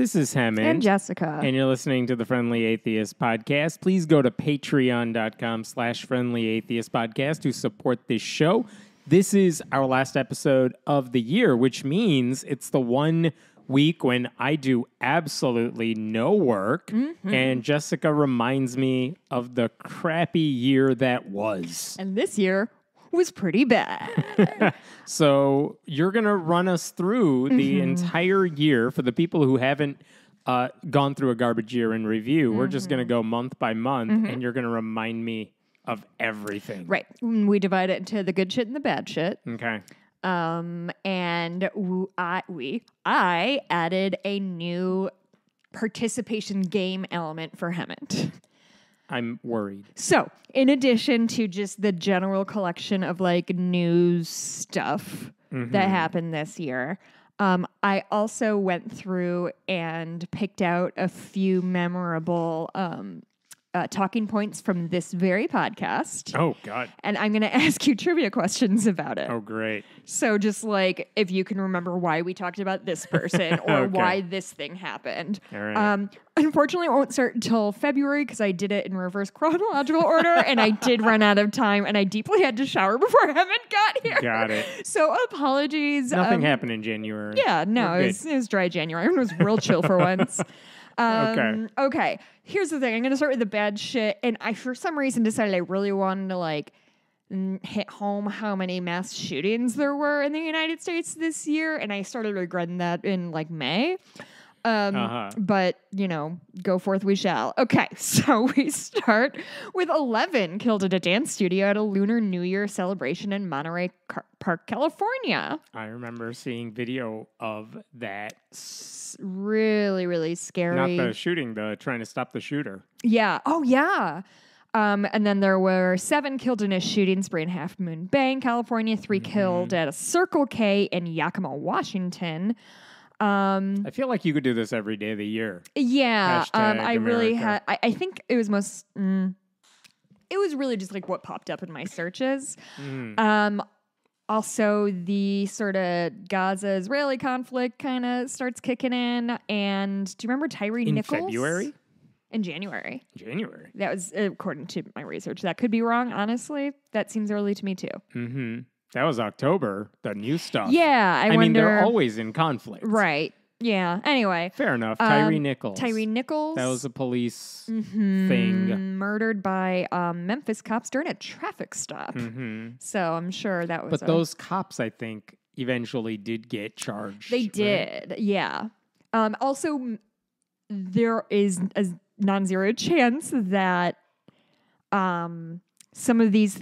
This is Hemant. and Jessica. and you're listening to the Friendly Atheist Podcast. Please go to patreon.com slash friendly atheist podcast to support this show. This is our last episode of the year, which means it's the one week when I do absolutely no work. Mm-hmm. And Jessica reminds me of the crappy year that was. and this year was pretty bad. So you're going to run us through the Mm-hmm. entire year for the people who haven't uh, gone through a garbage year in review. We're just going to Mm-hmm. go month by month, and you're going to remind me of everything. right. Mm, We divide it into the good shit and the bad shit. Okay. Um, and w- I, we, I added a new participation game element for Hemant. I'm worried. So, in addition to just the general collection of like news stuff that happened this year, um, I also went through and picked out a few memorable um, uh, talking points from this very podcast. Oh, God. And I'm going to ask you trivia questions about it. Oh, great. So, just like if you can remember why we talked about this person or Okay. why this thing happened. All right. Um, unfortunately, it won't start until February because I did it in reverse chronological order and I did run out of time and I deeply had to shower before Evan got here. Got it. So, apologies. Nothing um, happened in January. Yeah, no, it was, it was dry January. It was real chill for once. Um, Okay. Okay. Here's the thing. I'm going to start with the bad shit. And I, for some reason, decided I really wanted to like hit home how many mass shootings there were in the United States this year. And I started regretting that in like May. Um, Uh-huh. But, you know, go forth we shall. Okay. So we start with 11 killed at a dance studio at a Lunar New Year celebration in Monterey Car- Park, California. I remember seeing video of that. S- really, really scary. Not the shooting, the trying to stop the shooter. Yeah. Oh, yeah. Um, and then there were seven killed in a shooting spree in Half Moon Bay, California. 3 Mm-hmm. killed at a Circle K in Yakima, Washington. Um, I feel like you could do this every day of the year. yeah. Um, I really had. I, I think it was most. Mm, it was really just like what popped up in my searches. Mm. Um, also, the sort of Gaza Israeli conflict kind of starts kicking in. And do you remember Tyre In Nichols? February? In January. January. That was according to my research. That could be wrong, honestly. That seems early to me too. Mm-hmm. That was October, the new stuff. Yeah, I, I, wonder. mean, they're always in conflict. right. Yeah. Anyway, Fair enough. Tyre Um, Nichols. Tyre Nichols. That was a police mhm, thing. murdered by um, Memphis cops during a traffic stop. hmm So I'm sure that was. But a- those cops, I think, eventually did get charged. they right? did. Yeah. Um, also, there is a non-zero chance that um, some of these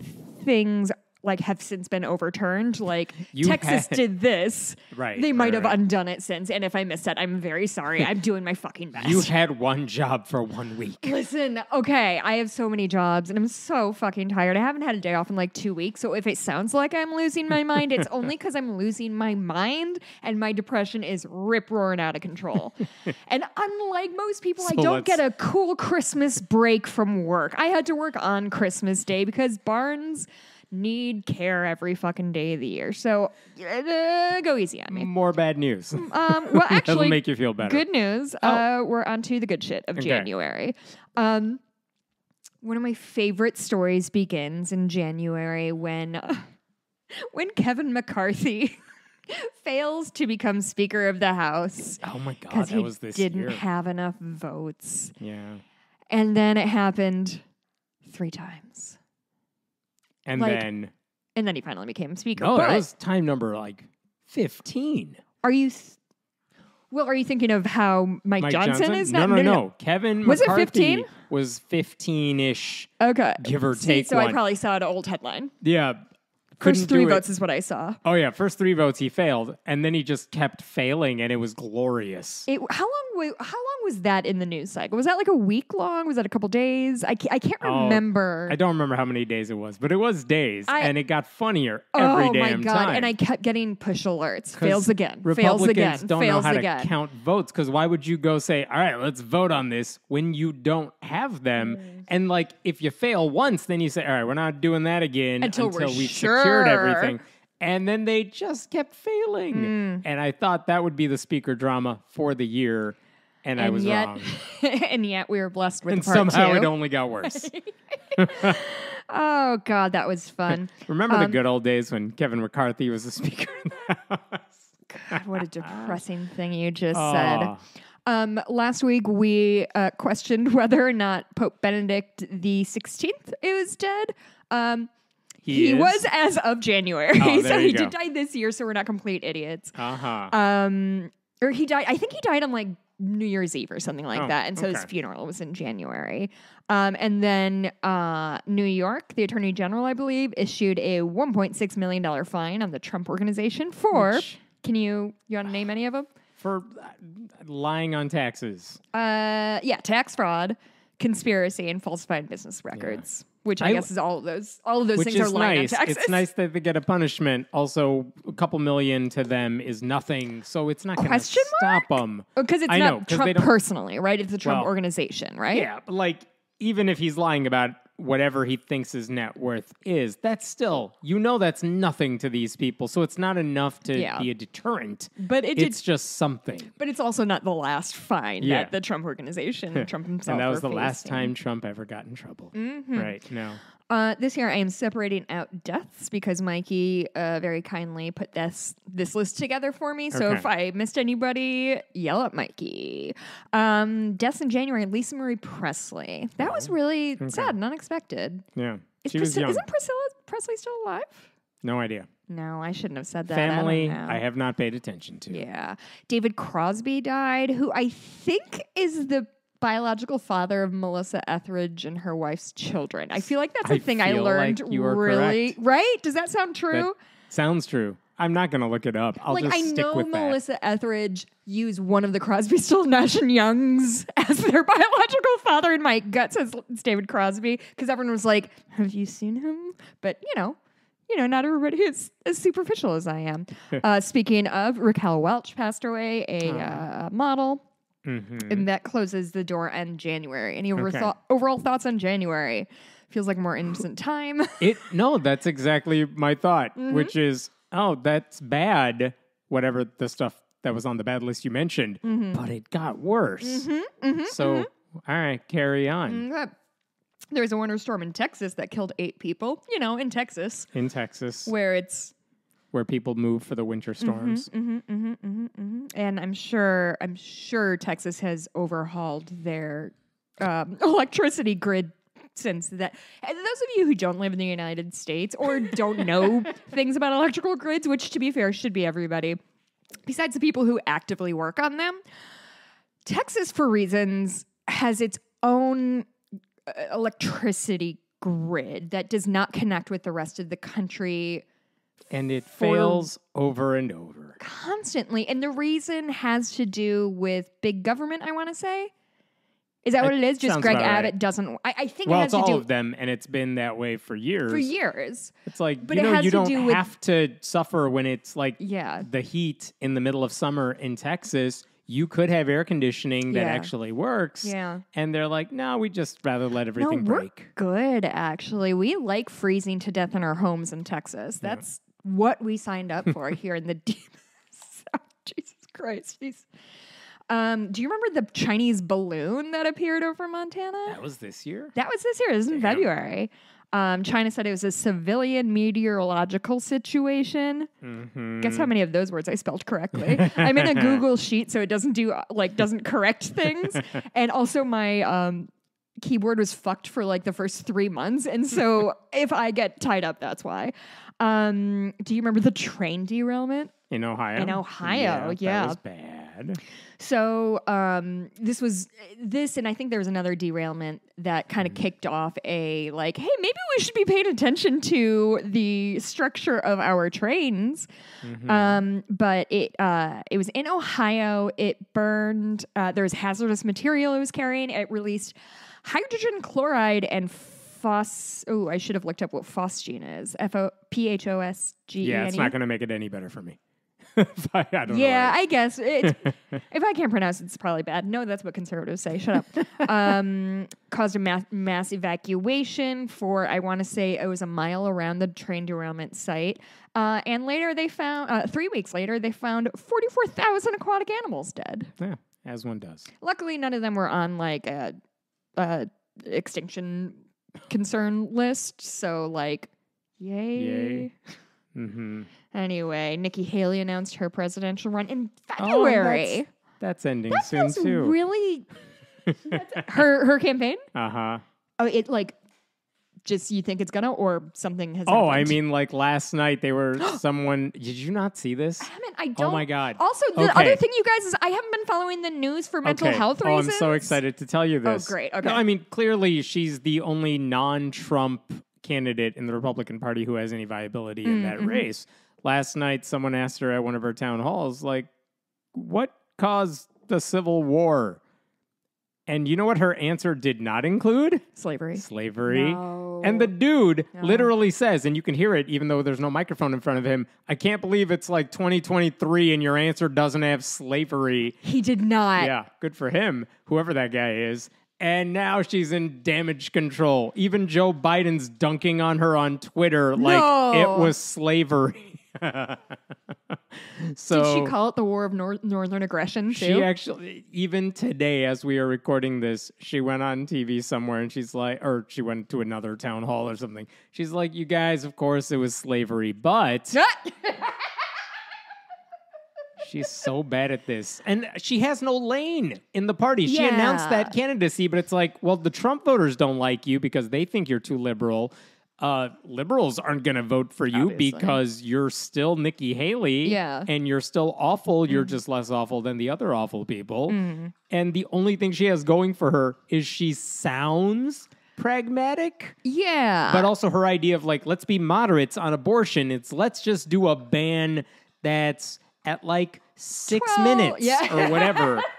things like have since been overturned. Like You Texas had- did this. Right. They might right, have right. undone it since. And if I missed that, I'm very sorry. I'm doing my fucking best. You had one job for one week. Listen, okay, I have so many jobs and I'm so fucking tired. I haven't had a day off in like two weeks. So if it sounds like I'm losing my mind, it's only because I'm losing my mind and my depression is rip roaring out of control. and unlike most people, I don't let's- get a cool Christmas break from work. I had to work on Christmas Day because Barnes need care every fucking day of the year. So uh, go easy on me. More bad news. Um, well, That'll actually, make you feel better. Good news. Uh, we're on to the good shit of Okay. January. Um, one of my favorite stories begins in January when when Kevin McCarthy fails to become Speaker of the House Oh my god, that he was this didn't year. have enough votes, yeah. and then it happened three times, And Like, then and then he finally became Speaker. no, but that was time number like fifteen. are you? Th- well, are you thinking of how Mike, Mike Johnson, Johnson, is no, now? no, no, Kevin Was it 15? was fifteen-ish, Okay. give or See, take so I probably saw an old headline. yeah. First three votes is what I saw. Oh yeah, first three votes he failed, and then he just kept failing, and it was glorious. It, how long? How long was that in the news cycle? Was that like a week long? Was that a couple days? I can't, I can't Oh, remember. I don't remember how many days it was, but it was days, I- and it got funnier every oh my god! time. And I kept getting push alerts. Fails again. Fails again. don't fails know how again. to count votes because why would you go say, "All right, let's vote on this" when you don't have them? Mm. And like, if you fail once, then you say, "All right, we're not doing that again Until we're we've sure." Secured everything." And then they just kept failing. Mm. And I thought that would be the speaker drama for the year. and, I was yet, wrong. and yet we were blessed with And somehow two. it only got worse. oh God, that was fun. Remember the Um, good old days when Kevin McCarthy was the Speaker in the House? God, what a depressing thing you just said. Um, last week we uh, questioned whether or not Pope Benedict the Sixteenth is dead. Um, he, is? was as of January, Oh, so he you did die this year. So we're not complete idiots. Uh-huh. Um, or he died. I think he died on like New Year's Eve or something like Oh, that, and so his funeral was in January. Um, and then uh, New York, the Attorney General, I believe, issued a 1.6 million dollar fine on the Trump organization for. Which- can you you want to name any of them? For uh, lying on taxes. Uh, yeah, tax fraud, conspiracy, and falsifying business records. Which I, I- guess is all of those. All of those things are lying nice. taxes. It's nice that they get a punishment. Also, a couple million to them is nothing, so it's not going to stop them. because oh, it's I know, not they Trump personally, right? It's the Trump Well, organization, right? Yeah, like even if he's lying about whatever he thinks his net worth is, that's still you know that's nothing to these people. So it's not enough to Yeah. be a deterrent. But it did It's just something. But it's also not the last fine Yeah. that the Trump organization, Trump himself, and that was the last time Trump ever got in trouble. Mm-hmm. Right. No. Uh, this year, I am separating out deaths because Mikey uh, very kindly put this this list together for me. So Okay. if I missed anybody, yell at Mikey. Um, deaths in January: Lisa Marie Presley. That was really sad and unexpected. Yeah. Is she was Priscilla, young. isn't Priscilla Presley still alive? no idea. No, I shouldn't have said that. I don't Family, know. I, have not paid attention to. Yeah. David Crosby died, who I think is the biological father of Melissa Etheridge and her wife's children. I feel like that's a I thing I learned like really right? Does that sound That true? sounds true. I'm not going to look it up. I'll like just I stick know with that. Melissa Etheridge used one of the Crosby, Stills, Nash and Youngs as their biological father, and my gut says it's David Crosby because everyone was like, "Have you seen him?" But you know, you know, not everybody is as superficial as I am. uh, speaking of, Raquel Welch passed away, a uh, model, Mhm. and that closes the door on January. Any over- Okay. overall thoughts on January? Feels like a more innocent time. It no, that's exactly my thought, Mm-hmm. which is, oh, that's bad. Whatever the stuff that was on the bad list you mentioned, Mm-hmm. but it got worse. so, all right, carry on Okay. There was a winter storm in Texas that killed eight people. You know, in Texas, in Texas, where it's where people move for the winter mm-hmm, storms. Mm-hmm, mm-hmm, and I'm sure I'm sure Texas has overhauled their um, electricity grid since that. And those of you who don't live in the United States or don't know things about electrical grids, which to be fair should be everybody, besides the people who actively work on them, Texas, for reasons, has its own uh, electricity grid that does not connect with the rest of the country And it fails over and over. constantly. And the reason has to do with big government, I want to say. Is that what it is? Just sounds Greg about right. Abbott doesn't. I, I think Well, it it's has to all do of them, and it's been that way for years. for years. It's like But you it know has you to don't do with- have to suffer when it's like Yeah. the heat in the middle of summer in Texas. You could have air conditioning that Yeah. actually works. Yeah. And they're like, no, we just rather let everything no, we're break. good, actually. We like freezing to death in our homes in Texas. That's what we signed up for here in the deep South. Jesus Christ. Jeez. Um, do you remember the Chinese balloon that appeared over Montana? That was this year. That was this year. It was in February. Um, China said it was a civilian meteorological situation. Mm-hmm. Guess how many of those words I spelled correctly? I'm in a Google sheet, so it doesn't do like doesn't correct things. and also my um, keyboard was fucked for like the first three months, and so if I get tied up, that's why. Um, do you remember the train derailment? In Ohio. In Ohio, yeah. That was bad. So um, this was this, and I think there was another derailment that kind of kicked off a like, hey, maybe we should be paying attention to the structure of our trains. Um, but it uh, it was in Ohio. It burned. Uh, there was hazardous material it was carrying. It released hydrogen chloride and phos. Oh, I should have looked up what phosgene is. F o p h o s g e n e. Yeah, it's not going to make it any better for me. I, Yeah. I guess if I can't pronounce it, it's probably bad. No, that's what conservatives say. Shut up. um, caused a mass, mass evacuation for I want to say it was a mile around the train derailment site. Uh, and later they found uh, three weeks later they found forty four thousand aquatic animals dead. Yeah. as one does. Luckily, none of them were on like a, a extinction concern list. So, like, yay. Yay. Mm-hmm. Anyway, Nikki Haley announced her presidential run in Oh, February. That's ending that soon too. really her her campaign. uh huh. Oh, it like just you think it's gonna or something has. Oh, I mean, like last night they were someone. Did you not see this? I haven't. I don't. Oh my god. Also, the Okay. other thing, you guys, is I haven't been following the news for mental okay. health oh, reasons. I'm so excited to tell you this. Oh, great. No, Okay. I mean, clearly she's the only non-Trump candidate in the Republican Party who has any viability in Mm, that race. Last night, someone asked her at one of her town halls, like, "What caused the Civil War?" And you know what her answer did not include? Slavery. Slavery. No. And the dude No. literally says, and you can hear it even though there's no microphone in front of him, I can't believe it's like 2023 and your answer doesn't have slavery. he did not. Yeah, good for him, whoever that guy is. And now she's in damage control. Even Joe Biden's dunking on her on Twitter like No. it was slavery. So Did she call it the War of Nor- Northern Aggression too? she actually, even today, as we are recording this, she went on TV somewhere and she's like, or she went to another town hall or something. She's like, you guys, of course it was slavery, but she's so bad at this. And she has no lane in the party. She announced that candidacy, but it's like, well, the Trump voters don't like you because they think you're too liberal. Uh, liberals aren't going to vote for you Obviously. because you're still Nikki Haley. Yeah. And you're still awful. You're Mm. just less awful than the other awful people. Mm. And the only thing she has going for her is she sounds pragmatic, yeah. but also her idea of like, let's be moderates on abortion. It's let's just do a ban that's at like six Twelve- minutes yeah. or whatever.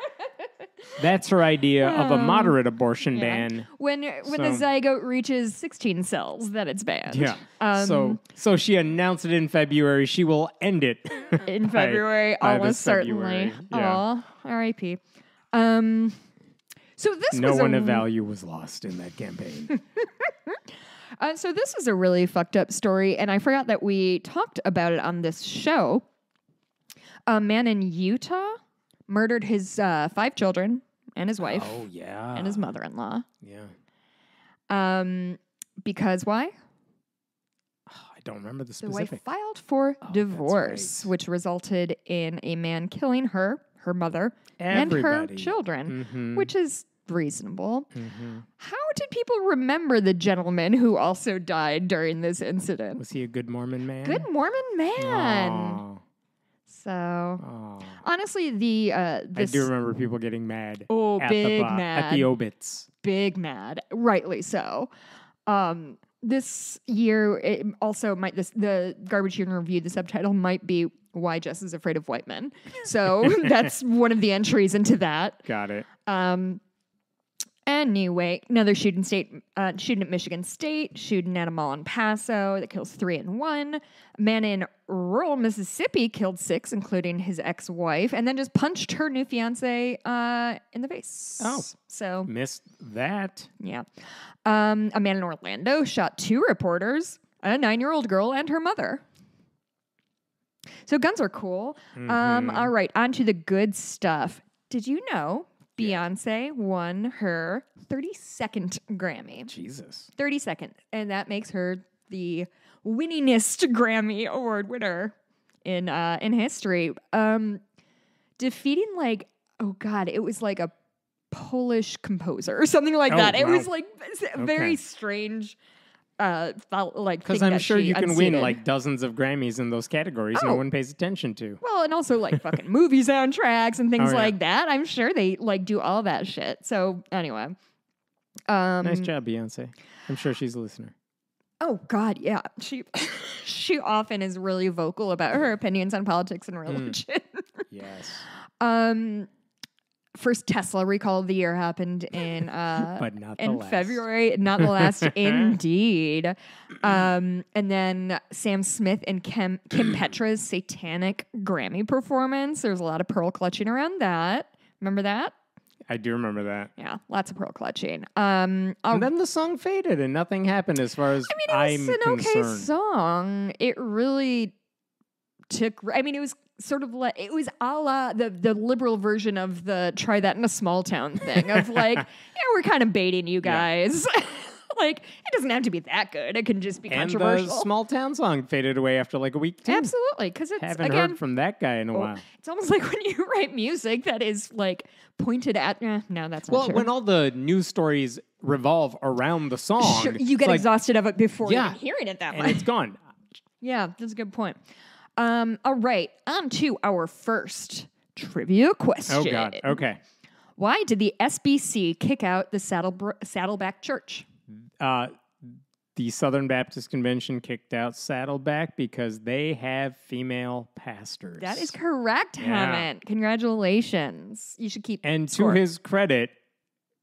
That's her idea of a Um, moderate abortion Yeah. ban. when when the zygote reaches 16 cells, then it's banned. Yeah. Um, so so she announced it in February. She will end it in February, by almost certainly. February. Yeah. Aw, R.I.P. Um, so this No one a, of value was lost in that campaign. Uh, so this was a really fucked up story, and I forgot that we talked about it on this show. A man in Utah murdered his uh, five children and his wife oh yeah. and his mother-in-law. Yeah. Um, because why? I don't remember the specific. The wife filed for Oh, divorce, right. which resulted in a man killing her, her mother, and her Everybody. children, Mhm. which is reasonable. Mhm. How did people remember the gentleman who also died during this incident? Was he a good Mormon man? Good Mormon man. Aw, So aw. honestly, the uh, I do remember people getting mad. oh at big the bo- at the obits. big mad, rightly so. Um, this year, it also might this the garbage human review. The subtitle might be "Why Jess is Afraid of White Men." So that's one of the entries into that. Got it. Um, anyway, another shooting state, uh, shooting at Michigan State, shooting at a mall in Paso that kills three and one. A man in rural Mississippi killed six, including his ex-wife, and then just punched her new fiance uh, in the face. Oh. so Missed that. yeah. Um, a man in Orlando shot two reporters, a nine-year-old girl, and her mother. So guns are cool. Um, Mhm. all right, on to the good stuff. Did you know Beyonce won her 32nd Grammy? Jesus. 32nd. And that makes her the winningest Grammy Award winner in uh, in history. Um, defeating like, oh God, it was like a Polish composer or something like Oh, that. It wow. was like very Okay. strange uh felt like Because I'm sure you can win like dozens of Grammys in those categories no Oh. one pays attention to. Well, and also like fucking movie soundtracks and things Oh, yeah. like that. I'm sure they like do all that shit. So anyway. Um nice job, Beyonce. I'm sure she's a listener. Oh God, yeah. She she often is really vocal about her opinions on politics and Hmm. religion. Yes. um first Tesla recall of the year happened in uh but not in last. February, not the last indeed. Um and then Sam Smith and Kim Kim Petras satanic Grammy performance. There's a lot of pearl clutching around that. Remember that? I do remember that. Yeah, lots of pearl clutching. Um And then the song faded and nothing happened as far as I mean, it was am an okay song. It really took. I mean, it was sort of like it was a la the the liberal version of the try that in a small town thing of like yeah we're kind of baiting you guys like it doesn't have to be that good it can just be And the controversial small town song faded away after like a week too. absolutely because it's Haven't again heard from that guy in a oh, while. it's almost like when you write music that is like pointed at eh, no that's Well, true. when all the news stories revolve around the song, Sure, you get like, exhausted of it before Yeah. even hearing it that and much it's gone. Yeah, that's a good point. Um, all right, on to our first trivia question. Oh God. Okay. Why did the SBC kick out the Saddle Saddleback Church? Uh, the Southern Baptist Convention kicked out Saddleback because they have female pastors. That is correct, Yeah. Hemant. Congratulations. You should keep And to his credit,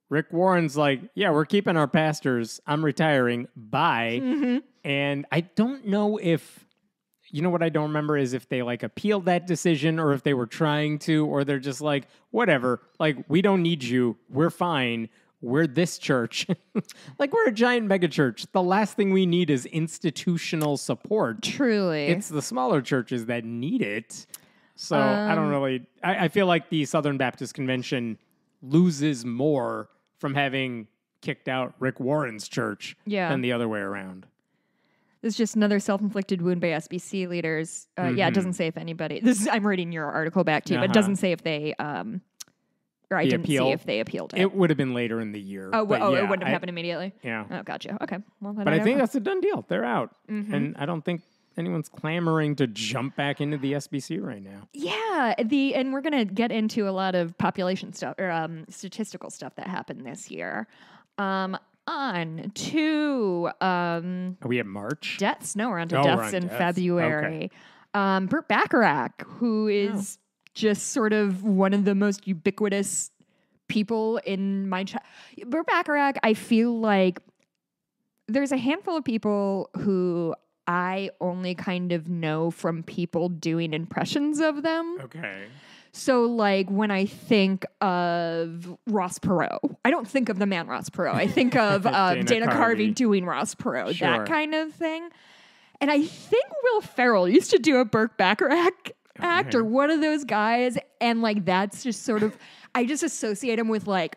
Rick Warren's like, yeah, we're keeping our pastors. I'm retiring. Bye. Mm-hmm. And I don't know if, you know what I don't remember is if they like appealed that decision or if they were trying to, or they're just like, whatever, like, we don't need you. We're fine. We're this church. like, we're a giant mega church. The last thing we need is institutional support. Truly. It's the smaller churches that need it. So I don't Um, really. I, I feel like the Southern Baptist Convention loses more from having kicked out Rick Warren's church Yeah. than the other way around. This is just another self-inflicted wound by SBC leaders. Uh, Yeah, it doesn't say if anybody. This is, I'm reading your article back to you, but it Mm-hmm. Uh-huh. doesn't say if they. Um, or I The didn't appeal? see if they appealed it. It would have been later in the year. oh, but oh, yeah, it wouldn't have I- happened immediately. Yeah, Oh, gotcha. Okay. Well, but I don't think know. that's a done deal. They're out, Mm-hmm. and I don't think anyone's clamoring to jump back into the SBC right now. Yeah, the and we're gonna get into a lot of population stuff or um, statistical stuff that happened this year. Um, on to um, Are we at March? deaths. No, we're on to Oh, we're deaths on in deaths. February. Um, Burt Bacharach, who is just sort of one of the most ubiquitous people in my child. Burt Bacharach, I feel like there's a handful of people who I only kind of know from people doing impressions of them. Okay. So, like, when I think of Ross Perot, I don't think of the man Ross Perot. I think of uh, Dana Dana, Carvey. Carvey. doing Ross Perot, Sure. that kind of thing. And I think Will Ferrell used to do a Burt Bacharach act or one of those guys. And, like, that's just sort of, I just associate him with, like,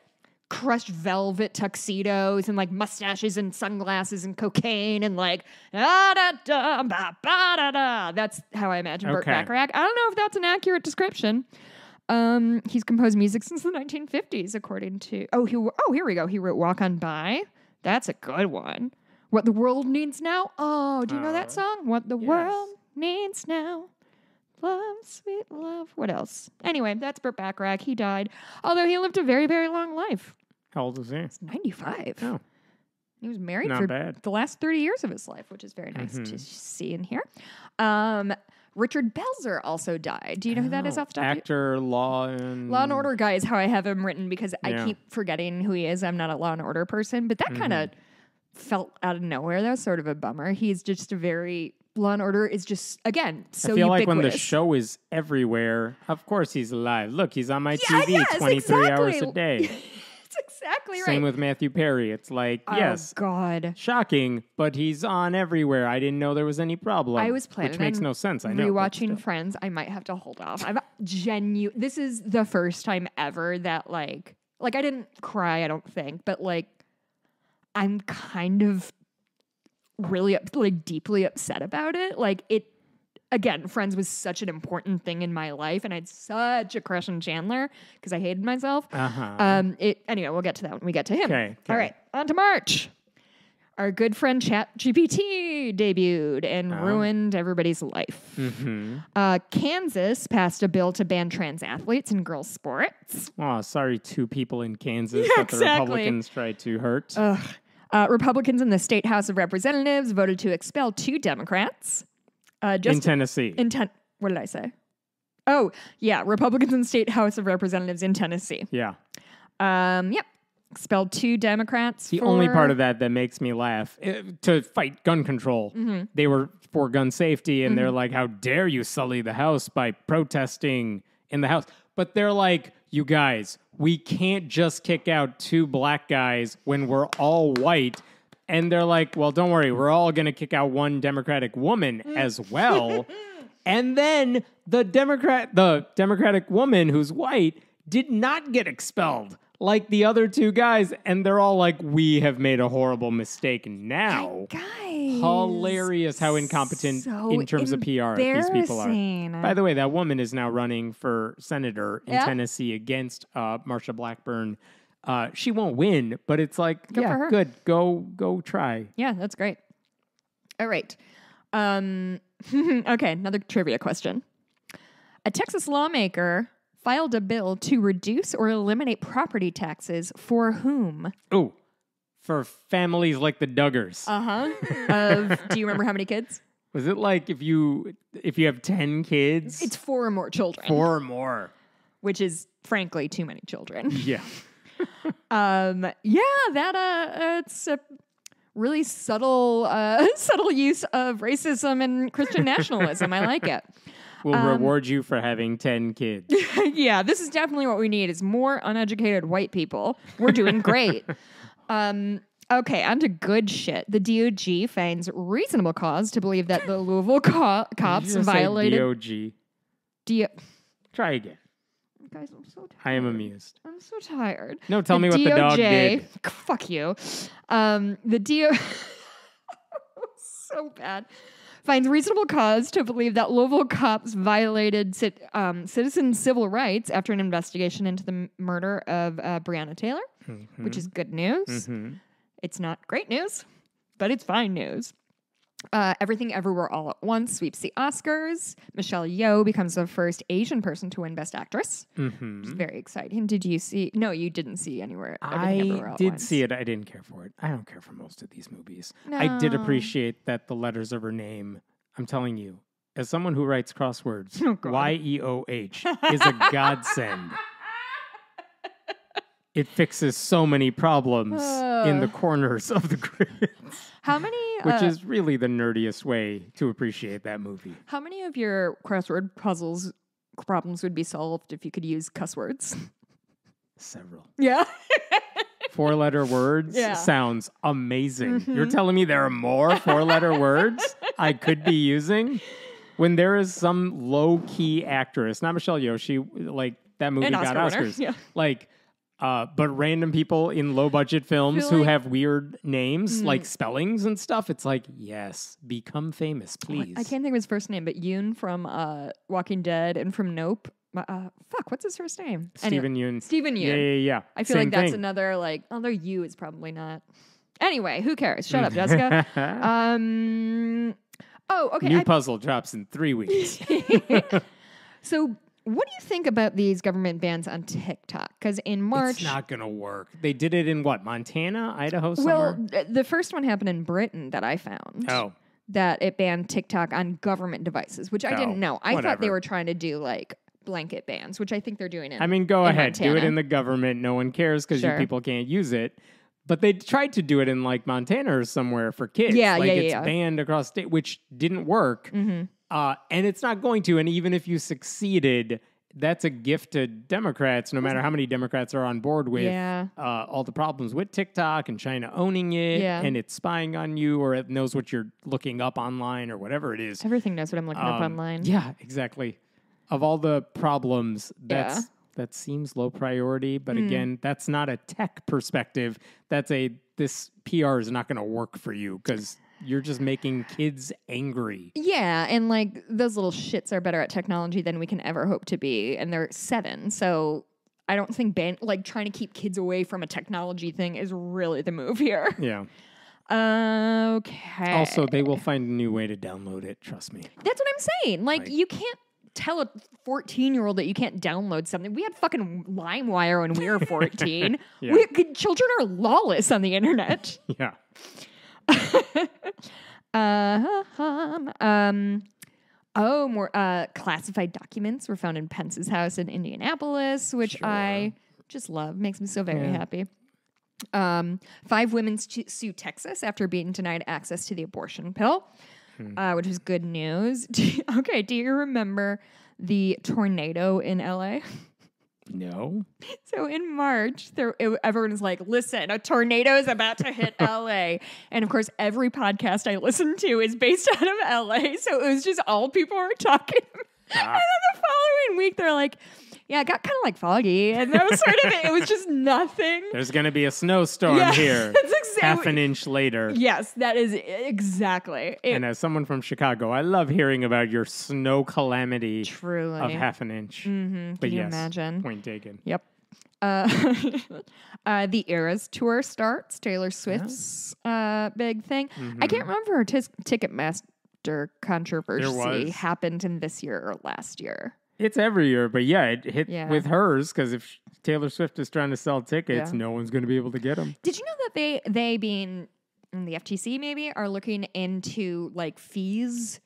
crushed velvet tuxedos and like mustaches and sunglasses and cocaine and like da da da ba ba da da. That's how I imagine Burt Okay. Bacharach. I don't know if that's an accurate description. Um, he's composed music since the 1950s, according to. Oh, he. Oh, here we go. He wrote "Walk On By." That's a good one. What the world needs now. Oh, do you know that Uh, song? What the yes. world needs now. Love, sweet love. What else? Anyway, that's Burt Bacharach. He died, although he lived a very, very long life. How old is he? 95. Oh, He was married not for bad. the last 30 years of his life, which is very nice Mhm. to see and hear. Um, Richard Belzer also died. Do you know who that is Oh, off the top? of your- Actor, law, and Law and Order guy is how I have him written because I Yeah. keep forgetting who he is. I'm not a Law and Order person, but that kind of Mm-hmm. felt out of nowhere. That was sort of a bummer. He's just a very Law and Order is just again so I feel like when the show is everywhere, of course he's alive. Look, he's on my TV yes, 23 hours a exactly. day. Exactly Same right. Same with Matthew Perry. It's like, oh yes, God. shocking, but he's on everywhere. I didn't know there was any problem. I was planning which makes no sense. I know. rewatching. Friends, I might have to hold off. I'm genu. This is the first time ever that like like I didn't cry. I don't think, but like I'm kind of really up, like deeply upset about it. Like it again. Friends was such an important thing in my life, and I had such a crush on Chandler because I hated myself. Uh-huh. Um, it anyway. We'll get to that when we get to him. Okay, All right. On to March. Our good friend ChatGPT debuted and Oh. ruined everybody's life. Mhm. Uh, Kansas passed a bill to ban trans athletes in girls' sports. Oh, sorry, two people in Kansas Yeah, that the. Republicans tried to hurt. Uh, Republicans in the state House of Representatives voted to expel two Democrats. Uh, just in Tennessee. in ten- what did I say? Oh, yeah, Republicans in state House of Representatives in Tennessee. yeah. Um, yep, expelled two Democrats. The only part of that that makes me laugh eh, to fight gun control. Mm-hmm. They were for gun safety, and they're like, "How dare you sully the house by protesting in the house?" But they're like, "You guys, we can't just kick out two black guys when we're all white." And they're like, "Well, don't worry, we're all going to kick out one Democratic woman as well." And then the Democrat, the Democratic woman who's white, did not get expelled like the other two guys, and they're all like, "We have made a horrible mistake now." Guys. Hilarious how incompetent So in terms of PR these people are. By the way, that woman is now running for senator in Yeah? Tennessee against uh, Marsha Blackburn. Uh, she won't win, but it's like, Good yeah, good. Go, go, try. Yeah, that's great. All right. Um, okay, another trivia question. A Texas lawmaker filed a bill to reduce or eliminate property taxes for whom? Oh, for families like the Duggars. Uh huh. of do you remember how many kids? Was it like if you if you have ten kids, It's four or more children, four or more? which is frankly too many children. Yeah. Um, yeah, that uh, it's a really subtle, uh, subtle use of racism and Christian nationalism. I like it. We'll Um, reward you for having ten kids. yeah, this is definitely what we need is more uneducated white people. We're doing great. um, okay, on to good shit. The DOG finds reasonable cause to believe that the Louisville co- cops you just say violated. DOG. D- Try again. Guys, I'm so tired. I am amused. I'm so tired. No, tell me what the dog did. Fuck you. Um, the DO. so bad. Finds reasonable cause to believe that Louisville cops violated cit- um, citizen civil rights after an investigation into the m- murder of uh, Breonna Taylor, which is good news. hmm It's not great news, but it's fine news. Uh, Everything Everywhere All at Once sweeps the Oscars. Michelle Yeoh becomes the first Asian person to win Best Actress. hmm Very exciting. Did you see? No, you didn't see anywhere. Everything I did Once. see it. I didn't care for it. I don't care for most of these movies. I did appreciate that the letters of her name. I'm telling you, as someone who writes crosswords, Oh, Y E O H is a godsend. It fixes so many problems in the corners of the grid. How many? which uh, is really the nerdiest way to appreciate that movie. how many of your crossword puzzles problems would be solved if you could use cuss words? Several. Yeah. Four letter words Yeah. sounds amazing. You're Mhm. telling me there are more four letter words I could be using? When there is some low key actress, not Michelle Yeoh, she like that movie An got Oscar Oscars. yeah. Like, uh, but random people in low budget films Feel who like- have weird names, Mm. like spellings and stuff, it's like, yes, become famous, please. I can't think of his first name, but Yeun from uh, Walking Dead and from Nope. Uh, fuck, what's his first name? Anyway, Steven Yeun. Steven Yeun. Yeah, yeah, yeah. I feel Same like that's thing. another like other U is probably not. Anyway, who cares? Shut up, Jessica. Um. Oh, okay. New I- puzzle drops in three weeks. so, what do you think about these government bans on TikTok? Because in March, It's not gonna work. They did it in what? Montana, Idaho, well, somewhere. th- the first one happened in Britain that I found. oh, That it banned TikTok on government devices, which I Oh, didn't know. I thought they were trying to do like blanket bans, which I think they're doing in. I mean, go ahead, do it in the government. No one cares because Sure. you people can't use it. But they tried to do it in like Montana or somewhere for kids. Yeah, like yeah, it's yeah. banned across state, which didn't work. Mhm. Uh, and it's not going to. And even if you succeeded, that's a gift to Democrats. No matter how many Democrats are on board with Yeah. uh, all the problems with TikTok and China owning it, Yeah. and it's spying on you, or it knows what you're looking up online, or whatever it is. Everything knows what I'm looking up Um, online. Yeah, exactly. Of all the problems, that's Yeah. that seems low priority. But Mm. again, that's not a tech perspective. That's a this PR is not going to work for you because you're just making kids angry. Yeah, and like those little shits are better at technology than we can ever hope to be, and they're seven. So I don't think ban- like trying to keep kids away from a technology thing is really the move here. Yeah. Okay. Also, they will find a new way to download it. Trust me. That's what I'm saying. Like Like- you can't tell a 14 year old that you can't download something. We had fucking LimeWire when we were 14. Yeah. we, children are lawless on the internet. Yeah. Uh, um, oh, more uh, classified documents were found in Pence's house in Indianapolis, which Sure. I just love. Makes me so very Yeah. happy. Um, five women sue Texas after being denied access to the abortion pill, Hmm. uh, which is good news. Okay, do you remember the tornado in LA? No. So in March, there it, everyone was like, "Listen, a tornado is about to hit LA," and of course, every podcast I listen to is based out of LA. So it was just all people were talking ah. and then the following week, they're like, yeah, it got kind of like foggy. And that was sort of it. It was just nothing. There's going to be a snowstorm Yeah, here. that's exactly- Half an inch later. Yes, that is exactly. It, And as someone from Chicago, I love hearing about your snow calamity truly. of half an inch. hmm But Can you yes, imagine? point taken. Yep. Uh, uh, the Eras tour starts. Taylor Swift's uh, big thing. I can't remember her tis- Ticketmaster controversy happened in this year or last year. It's every year, but yeah, it hit Yeah. with hers because if Taylor Swift is trying to sell tickets, Yeah. no one's going to be able to get them. Did you know that they they being in the FTC maybe are looking into like fees?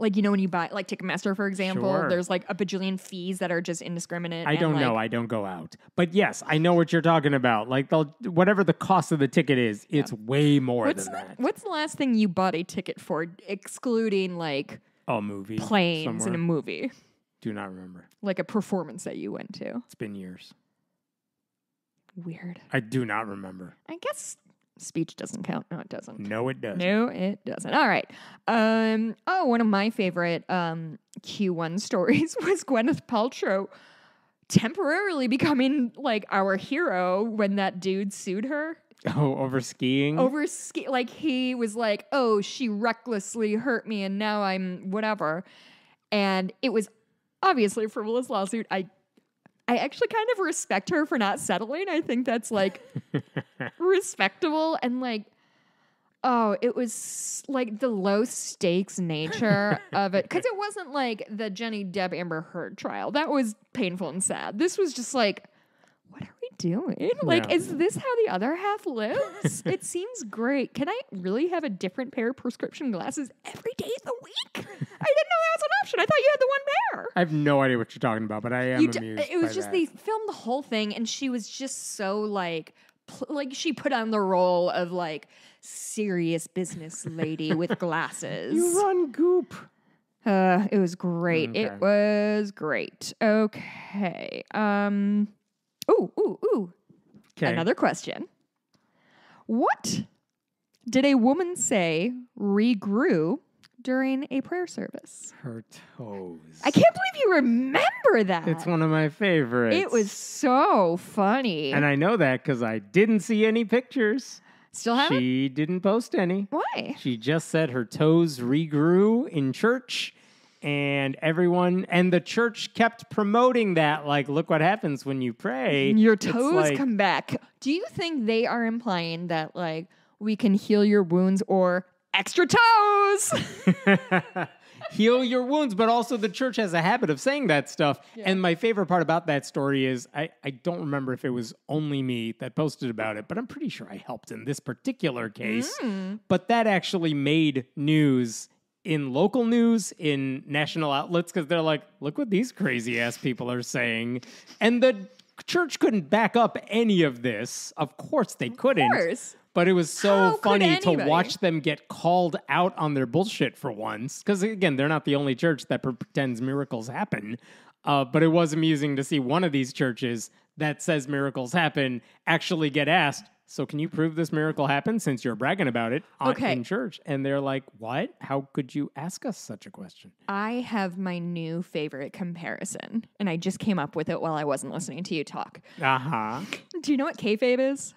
Like you know when you buy like Ticketmaster for example, Sure. there's like a bajillion fees that are just indiscriminate. I don't like, know. I don't go out, but yes, I know what you're talking about. Like they'll whatever the cost of the ticket is, it's way more What's than the, that. what's the last thing you bought a ticket for, excluding like A movie, planes in somewhere. a movie, Do not remember. like a performance that you went to? It's been years. Weird. I do not remember. I guess speech doesn't count. No, it doesn't. No, it does. No, it doesn't. All right. Um. Oh, one of my favorite um Q1 stories was Gwyneth Paltrow temporarily becoming like our hero when that dude sued her Oh, over skiing. over ski. Like he was like, "Oh, she recklessly hurt me, and now I'm whatever." And it was obviously a frivolous lawsuit. I. I actually kind of respect her for not settling. I think that's like respectable and like oh it was like the low stakes nature of it because it wasn't like the Johnny Depp amber heard trial that was painful and sad this was just like what are we doing like Yeah. is this how the other half lives it seems great can i really have a different pair of prescription glasses every day of the week i didn't know that was an option i thought you had the one pair I have no idea what you're talking about, but I am you d- amused. it was just that. they filmed the whole thing and she was just so like like she put on the role of like serious business lady with glasses You run goop. uh it was great Okay. it was great okay um ooh ooh ooh Okay. another question what did a woman say regrew during a prayer service Her toes. i can't believe you remember that It's one of my favorites. It was so funny. And I know that because I didn't see any pictures. Still haven't? She didn't post any. Why? She just said her toes regrew in church. And everyone and the church kept promoting that, like, look what happens when you pray. Your toes like- come back. Do you think they are implying that like we can heal your wounds or extra toes? heal your wounds, but also the church has a habit of saying that stuff. And my favorite part about that story is I, I don't remember if it was only me that posted about it, but I'm pretty sure I helped in this particular case. Mm. But that actually made news in local news, in national outlets, because they're like, look what these crazy ass people are saying. And the church couldn't back up any of this. Of course they couldn't. course. But it was so How funny to watch them get called out on their bullshit for once. Because again, they're not the only church that pretends miracles happen. Uh, but it was amusing to see one of these churches that says miracles happen actually get asked, So can you prove this miracle happened since you're bragging about it on, Okay. in church? And they're like, What? How could you ask us such a question? I have my new favorite comparison, and I just came up with it while I wasn't listening to you talk. Uh huh. Do you know what kayfabe is?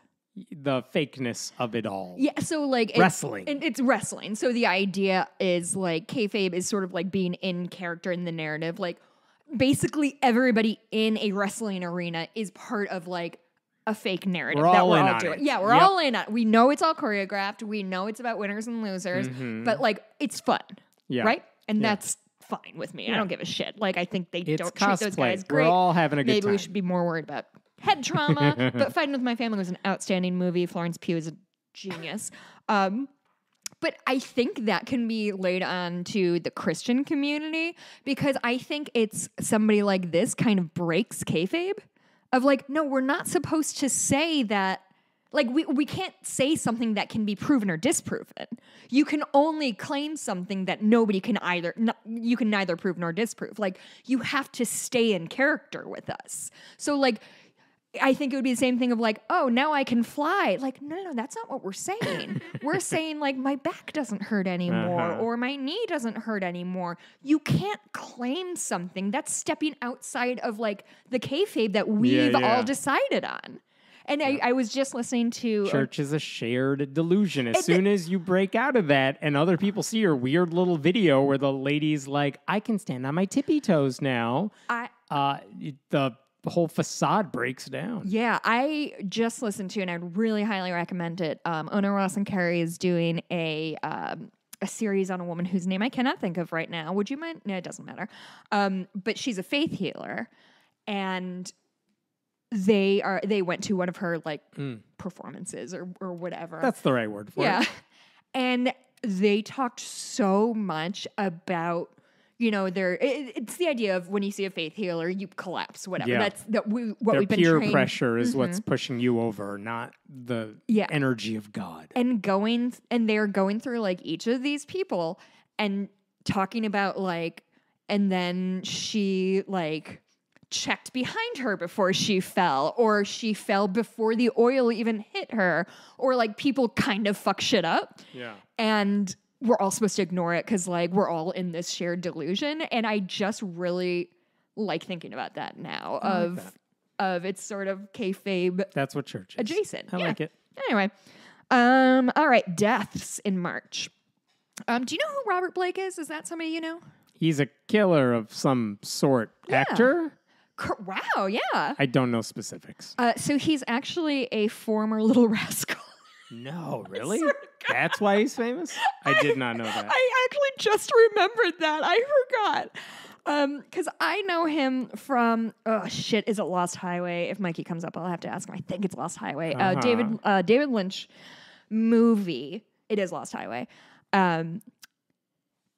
The fakeness of it all. Yeah, so like it's, Wrestling. and it's wrestling. So the idea is like kayfabe is sort of like being in character in the narrative. Like basically everybody in a wrestling arena is part of like a fake narrative We're that we're in all on doing. it. Yeah, we're Yep. all in on. it. We know it's all choreographed. We know it's about winners and losers, Mhm. but like it's fun, Yeah. right? And Yeah. that's fine with me. I don't give a shit. Like I think they It's don't treat those cosplay. guys We're great. all having a good Maybe time. we should be more worried about head trauma. but Fighting with My Family was an outstanding movie. Florence Pugh is a genius. Um, but I think that can be laid on to the Christian community because I think it's somebody like this kind of breaks kayfabe of like, no, we're not supposed to say that. Like we, we can't say something that can be proven or disproven. You can only claim something that nobody can either no, you can neither prove nor disprove. Like you have to stay in character with us. So like I think it would be the same thing of like, oh, now I can fly. Like, no, no, no, that's not what we're saying. we're saying like my back doesn't hurt anymore Uh-huh. or my knee doesn't hurt anymore. You can't claim something that's stepping outside of like the kayfabe that we've yeah. all decided on. And I, I was just listening to a- Church is a shared delusion. As soon as you break out of that and other people see your weird little video where the lady's like, I can stand on my tippy toes now, I uh, y- the whole facade breaks down. Yeah, I just listened to, and I'd really highly recommend it. Um, Ona Ross and Carrie is doing a um, a series on a woman whose name I cannot think of right now. Would you mind? No, it doesn't matter. Um, but she's a faith healer, and they are they went to one of her like performances or or whatever. That's the right word for yeah, it. and they talked so much about. You know, there it, it's the idea of when you see a faith healer, you collapse. Whatever. Yeah. That's that we what Their we've been peer trained pressure is what's pushing you over, not the Mm-hmm. Yeah. energy of God. and going and they're going through like each of these people and talking about like and then she like checked behind her before she fell or she fell before the oil even hit her or like people kind of fuck shit up Yeah. and we're all supposed to ignore it because like we're all in this shared delusion and i just really like thinking about that now of that. of it's sort of kayfabe That's what church is. adjacent I Yeah. like it. Anyway, um, all right, deaths in March. Um, do you know who Robert Blake is? Is that somebody you know? He's a killer of some sort. Yeah. Actor? Wow, yeah. I don't know specifics. Uh, so he's actually a former Little Rascal. No, really? That's why he's famous? I did not know that. I actually just remembered that. I forgot. Um, because I know him from oh shit, is it Lost Highway? If Mikey comes up, I'll have to ask him. I think it's Lost Highway. Uh, Uh-huh. David uh, David Lynch movie. It is Lost Highway. Um,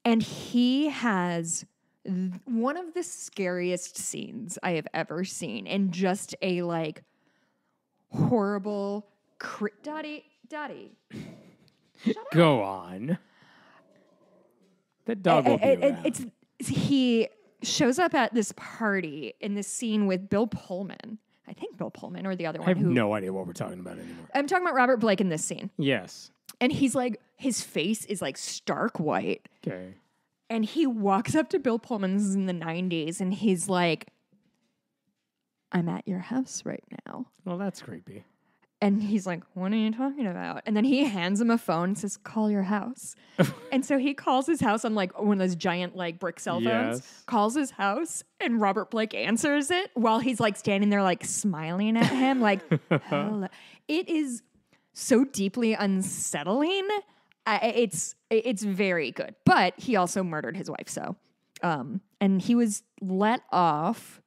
and he has th- one of the scariest scenes I have ever seen, and just a like horrible, Daddy, Daddy. Go on. That dog will be it- around. it's he shows up at this party in this scene with Bill Pullman. I think Bill Pullman or the other I one. I have who no idea what we're talking about anymore. I'm talking about Robert Blake in this scene, Yes. and he's like his face is like stark white, Okay. and he walks up to Bill Pullman's in the '90s, and he's like, "I'm at your house right now." Well, that's creepy. And he's like, What are you talking about? And then he hands him a phone and says, Call your house. and so he calls his house on like one of those giant like brick cell phones, Yes. calls his house, and Robert Blake answers it while he's like standing there, like smiling at him. like, hello. It is so deeply unsettling. I, it's it's very good. But he also murdered his wife, so um, and he was let off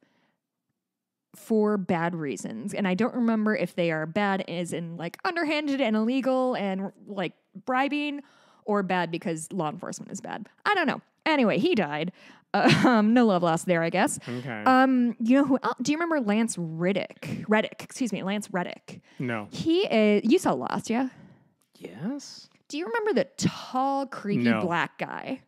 for bad reasons. And I don't remember if they are bad as in like underhanded and illegal and like bribing or bad because law enforcement is bad. I don't know. Anyway, he died. Um, no love lost there, I guess. Okay. Um, you know who? do you remember Lance Riddick? Reddick, excuse me, Lance Reddick. no. He is. You saw Lost, yeah? Yes. Do you remember the tall, creepy No. black guy?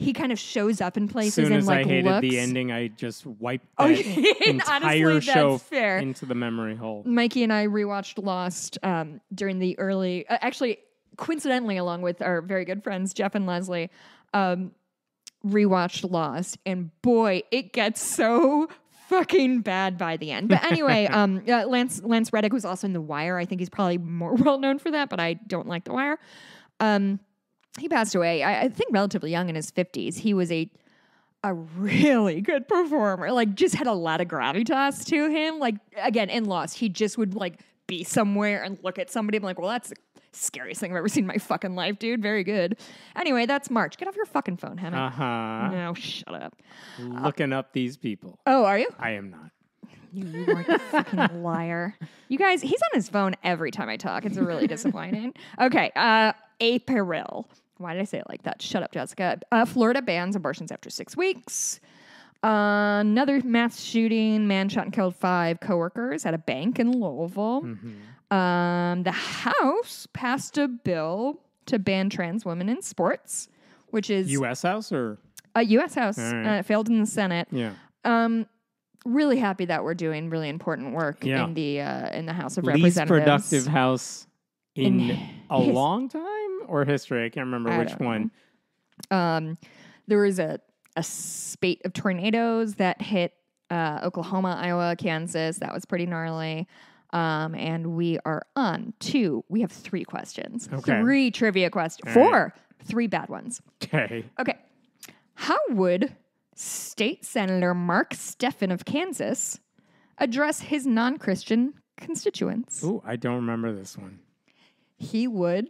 He kind of shows up in places soon and as like I hated looks. the ending, I just wiped Oh, that and honestly, entire that's show fair. into the memory hole. Mikey and I rewatched Lost um, during the early, uh, actually, coincidentally, along with our very good friends Jeff and Leslie, um, rewatched Lost, and boy, it gets so fucking bad by the end. But anyway, um, uh, Lance Lance Reddick was also in The Wire. I think he's probably more well known for that, but I don't like The Wire. Um, he passed away, I, I think, relatively young in his fifties. He was a a really good performer. Like, just had a lot of gravitas to him. Like, again, in Lost, he just would like be somewhere and look at somebody and be like, well, that's the scariest thing I've ever seen in my fucking life, dude. Very good. Anyway, that's March. Get off your fucking phone, Hannah. Uh huh. No, shut up. Looking up these people. Oh, are you? I am not. You, you are a fucking liar. You guys, he's on his phone every time I talk. It's really disappointing. Okay, uh, April. Why did I say it like that? Shut up, Jessica. Uh, Florida bans abortions after six weeks. Uh, another mass shooting. Man shot and killed five coworkers at a bank in Louisville. Um, the House passed a bill to ban trans women in sports, which is U.S. House or a U.S. House. Right. Uh, it failed in the Senate. yeah. Um, really happy that we're doing really important work Yeah. in the uh, in the House of Least Representatives. productive house in, In a his- long time or history. I can't remember I which know. one. Um, there was a a spate of tornadoes that hit uh, Oklahoma, Iowa, Kansas. That was pretty gnarly. Um, and we are on two. we have three questions, Okay. three trivia questions, four, three bad ones. Okay. Okay, how would State Senator Mark Steffen of Kansas address his non-Christian constituents? Ooh, I don't remember this one. He would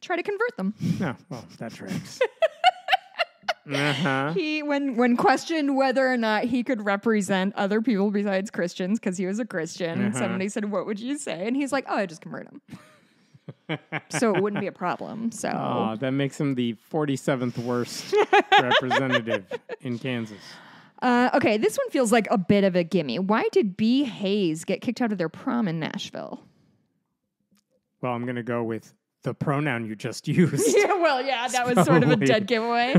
try to convert them. No, well, that tracks. uh-huh. He, when when questioned whether or not he could represent other people besides Christians, because he was a Christian, Uh-huh. somebody said, "What would you say?" And he's like, "Oh, I just convert him." so it wouldn't be a problem. So that makes him the 47th worst representative in Kansas. uh, okay, this one feels like a bit of a gimme. Why did B Hayes get kicked out of their prom in Nashville? Well, I'm going to go with the pronoun you just used. yeah, well, yeah, that was sort of a dead giveaway.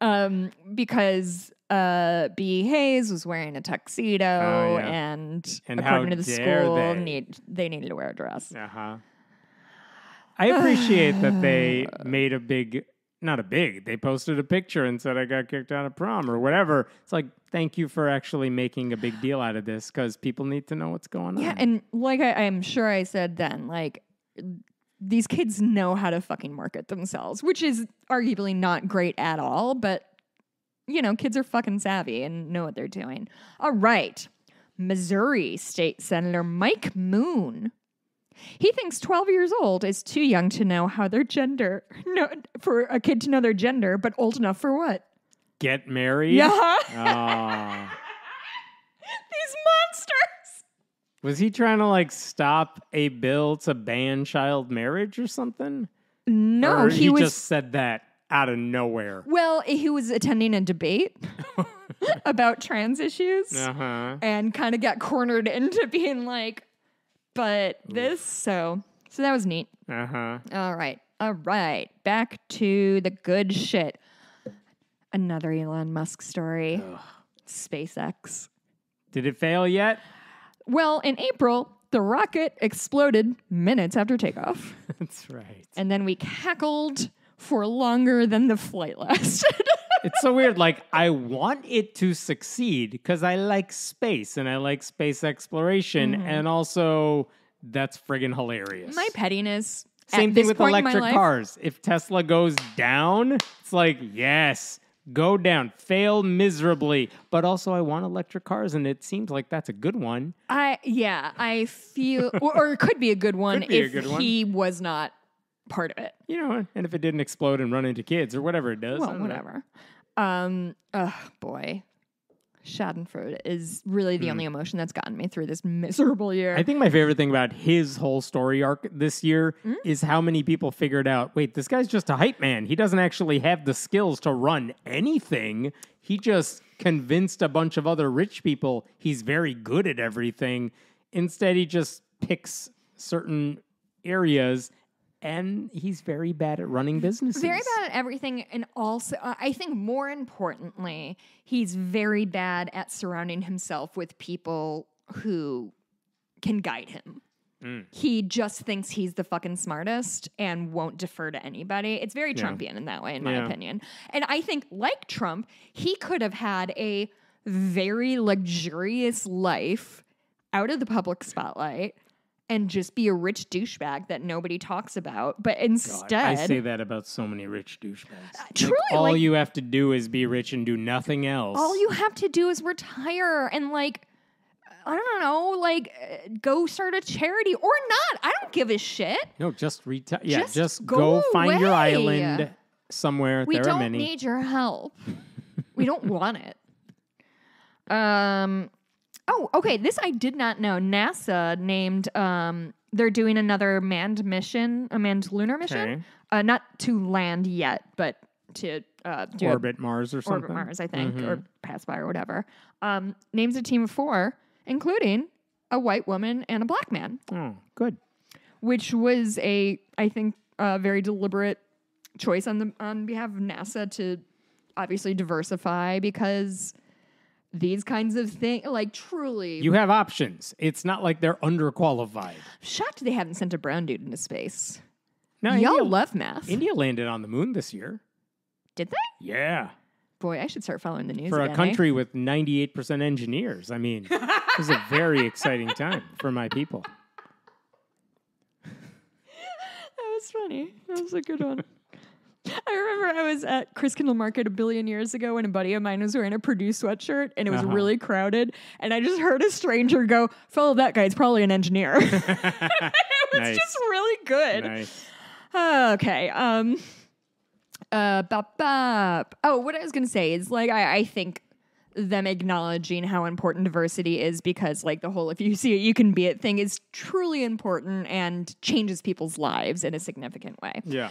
um, because uh, B. Hayes was wearing a tuxedo, Oh, yeah. and, And how according to the school, they. need they needed to wear a dress. Uh-huh. I appreciate that they made a big, not a big, they posted a picture and said, I got kicked out of prom or whatever. It's like, thank you for actually making a big deal out of this because people need to know what's going on. Yeah, and like I, I'm sure I said then, like these kids know how to fucking market themselves, which is arguably not great at all, but you know, kids are fucking savvy and know what they're doing. All right. Missouri State Senator Mike Moon. He thinks 12 years old is too young to know how their gender, no, for a kid to know their gender, but old enough for what? Get married? Yeah. Ah. These monsters. was he trying to like stop a bill to ban child marriage or something? No, or he, was just said that out of nowhere. Well, he was attending a debate about trans issues Uh huh. and kind of got cornered into being like, but this, so, so that was neat. Uh huh. All right. All right. Back to the good shit. Another Elon Musk story. SpaceX. Did it fail yet? Well, in April, the rocket exploded minutes after takeoff. That's right. And then we cackled for longer than the flight lasted. It's so weird. Like, I want it to succeed because I like space and I like space exploration. Mm-hmm. And also, that's friggin' hilarious. my pettiness. Same thing with electric life- cars. If Tesla goes down, it's like, yes, go down, fail miserably. But also, I want electric cars, and it seems like that's a good one. I yeah, I feel, or, or it could be a good one if good one. he was not part of it. You know, and if it didn't explode and run into kids or whatever it does. Well, know. whatever. Um, oh boy, Schadenfreude is really the only emotion that's gotten me through this miserable year. I think my favorite thing about his whole story arc this year Hmm? is how many people figured out wait, this guy's just a hype man. He doesn't actually have the skills to run anything. He just convinced a bunch of other rich people he's very good at everything. Instead, he just picks certain areas and he's very bad at running businesses. very bad at everything, and also uh, I think more importantly, he's very bad at surrounding himself with people who can guide him. Mm. He just thinks he's the fucking smartest and won't defer to anybody. It's very Yeah. Trumpian in that way, in my Yeah. opinion. And I think, like Trump, he could have had a very luxurious life out of the public spotlight and just be a rich douchebag that nobody talks about. But God, instead, I say that about so many rich douchebags. Like, truly, all like- you have to do is be rich and do nothing else. all you have to do is retire and like I don't know, like uh, go start a charity or not. I don't give a shit. No, just retire. Yeah, Just just, go go, find your island somewhere. We there don't many. need your help. we don't want it. Um Oh, okay, this I did not know. NASA named um they're doing another manned mission, a manned lunar mission. Okay. Uh not to land yet, but to uh do Orbit Mars or something. orbit Mars, I think, Mhm. or pass by or whatever. Um, names a team of four, including a white woman and a black man, Oh, good. which was a, I think, a very deliberate choice on the on behalf of NASA to obviously diversify because these kinds of things. Like truly, You have options. It's not like they're underqualified. shocked they haven't sent a brown dude into space. No, Y'all India, love math. India landed on the moon this year. Did they? Yeah. Boy, I should start following the news For again, a eh? country with 98% engineers. I mean, it was a very exciting time for my people. That was funny. That was a good one. I remember I was at Christkindlmarket a billion years ago when a buddy of mine was wearing a Purdue sweatshirt and it was Uh-huh. really crowded. And I just heard a stranger go, Follow that guy, he's probably an engineer. it was Nice. just really good. Nice. Okay. Um uh bop, bop. Oh, what I was gonna say is like I, I think them acknowledging how important diversity is because like the whole if you see it you can be it thing is truly important and changes people's lives in a significant way. Yeah.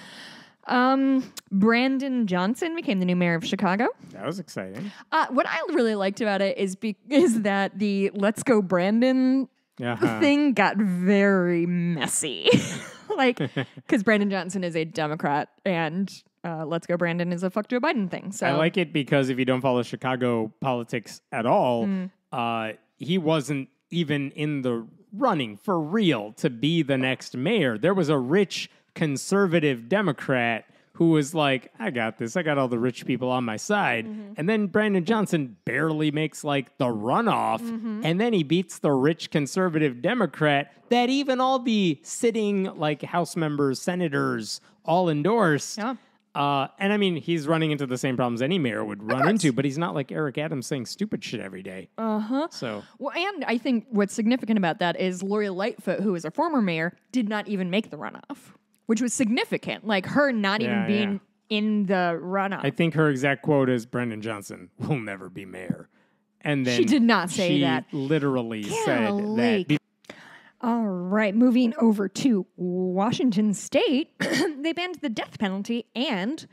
Um Brandon Johnson became the new mayor of Chicago. That was exciting. Uh, what I really liked about it is be- is that the let's go Brandon Uh-huh. thing got very messy. like, because Brandon Johnson is a Democrat and uh, Let's Go Brandon is a fuck Joe Biden thing. So I like it because if you don't follow Chicago politics at all, Mm. uh, he wasn't even in the running for real to be the next mayor. There was a rich conservative Democrat who was like, I got this. I got all the rich people on my side. Mm-hmm. And then Brandon Johnson barely makes like the runoff. Mm-hmm. And then he beats the rich conservative Democrat that even all the sitting like House members, senators all endorse. Yeah. Uh, and I mean, he's running into the same problems any mayor would run into, but he's not like Eric Adams saying stupid shit every day. Uh huh. So Well, and I think what's significant about that is Lori Lightfoot, who was a former mayor, did not even make the runoff, which was significant. Like her not even Yeah, being in the runoff. I think her exact quote is Brandon Johnson will never be mayor. And then She did not say she that. Literally said that. All right, moving over to Washington State, they banned the death penalty and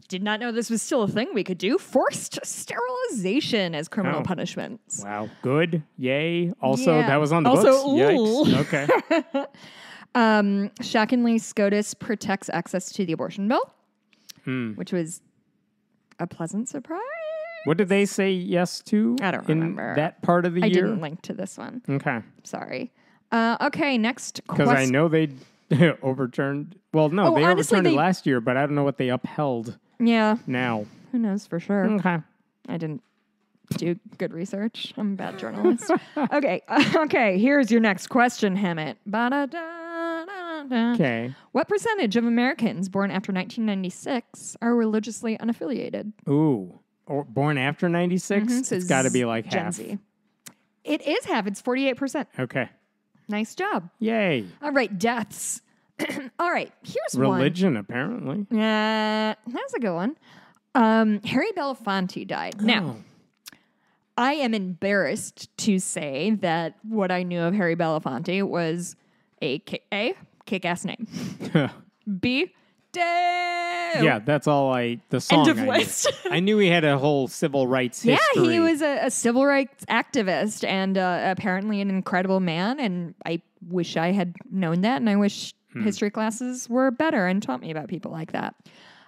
I did not know this was still a thing we could do forced sterilization as criminal Oh. punishments. Wow, good, yay. Also, Yeah. that was on the Also, books. Yikes. Okay. Um, shockingly, SCOTUS protects access to the abortion bill, Hmm. which was a pleasant surprise. What did they say yes to? I don't remember. that part of the I year. didn't link to this one. Okay, Sorry. Uh, okay, next question. because I know they overturned. Well, no, Oh, they honestly, overturned they- it last year, but I don't know what they upheld Yeah, now. who knows for sure. Okay. I didn't do good research. I'm a bad journalist. okay, okay. Here's your next question, Hemant. Ba-da-da-da-da. Okay. What percentage of Americans born after 1996 are religiously unaffiliated? Ooh. Or born after 96? Mhm, so it's got to be like Gen half. Z. It is half. It's 48%. Okay. Nice job. Yay. All right, deaths. All right, here's Religion, apparently. Yeah, Uh, that's a good one. Um, Harry Belafonte died. Now, Oh. I am embarrassed to say that what I knew of Harry Belafonte was a kick, ass name. B Dale. yeah, that's all I. The song. of I, knew. list. I knew he had a whole civil rights Yeah, history. he was a, a civil rights activist and uh, apparently an incredible man. And I wish I had known that. And I wish Hmm. history classes were better and taught me about people like that.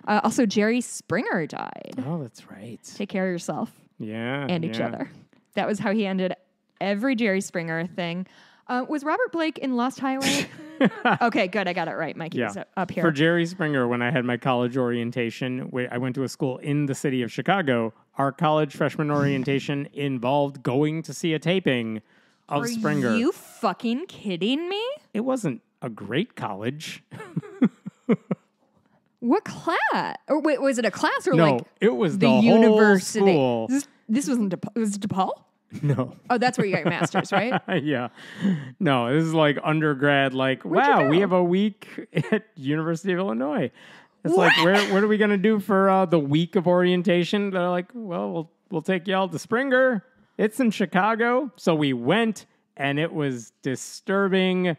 Uh, also, Jerry Springer died. Oh, that's right. Take care of yourself. Yeah. and each yeah. other. That was how he ended every Jerry Springer thing. Uh, was Robert Blake in Lost Highway? okay, good. I got it right. Mikey's Yeah. up- up here. For Jerry Springer, when I had my college orientation, I went to a school in the city of Chicago, our college freshman orientation involved going to see a taping of Are Springer. Are you fucking kidding me? It wasn't a great college. What class? Or wait, was it a class or No, like it was the, the, university? This, this wasn't DePaul. Was it DePaul? No. Oh, that's where you got your master's, right? yeah. No, this is like undergrad, like, Where'd wow, we have a week at University of Illinois. It's like, where what are we gonna do for uh, the week of orientation? They're like, well, we'll we'll take y'all to Springer. It's in Chicago. So we went and it was disturbing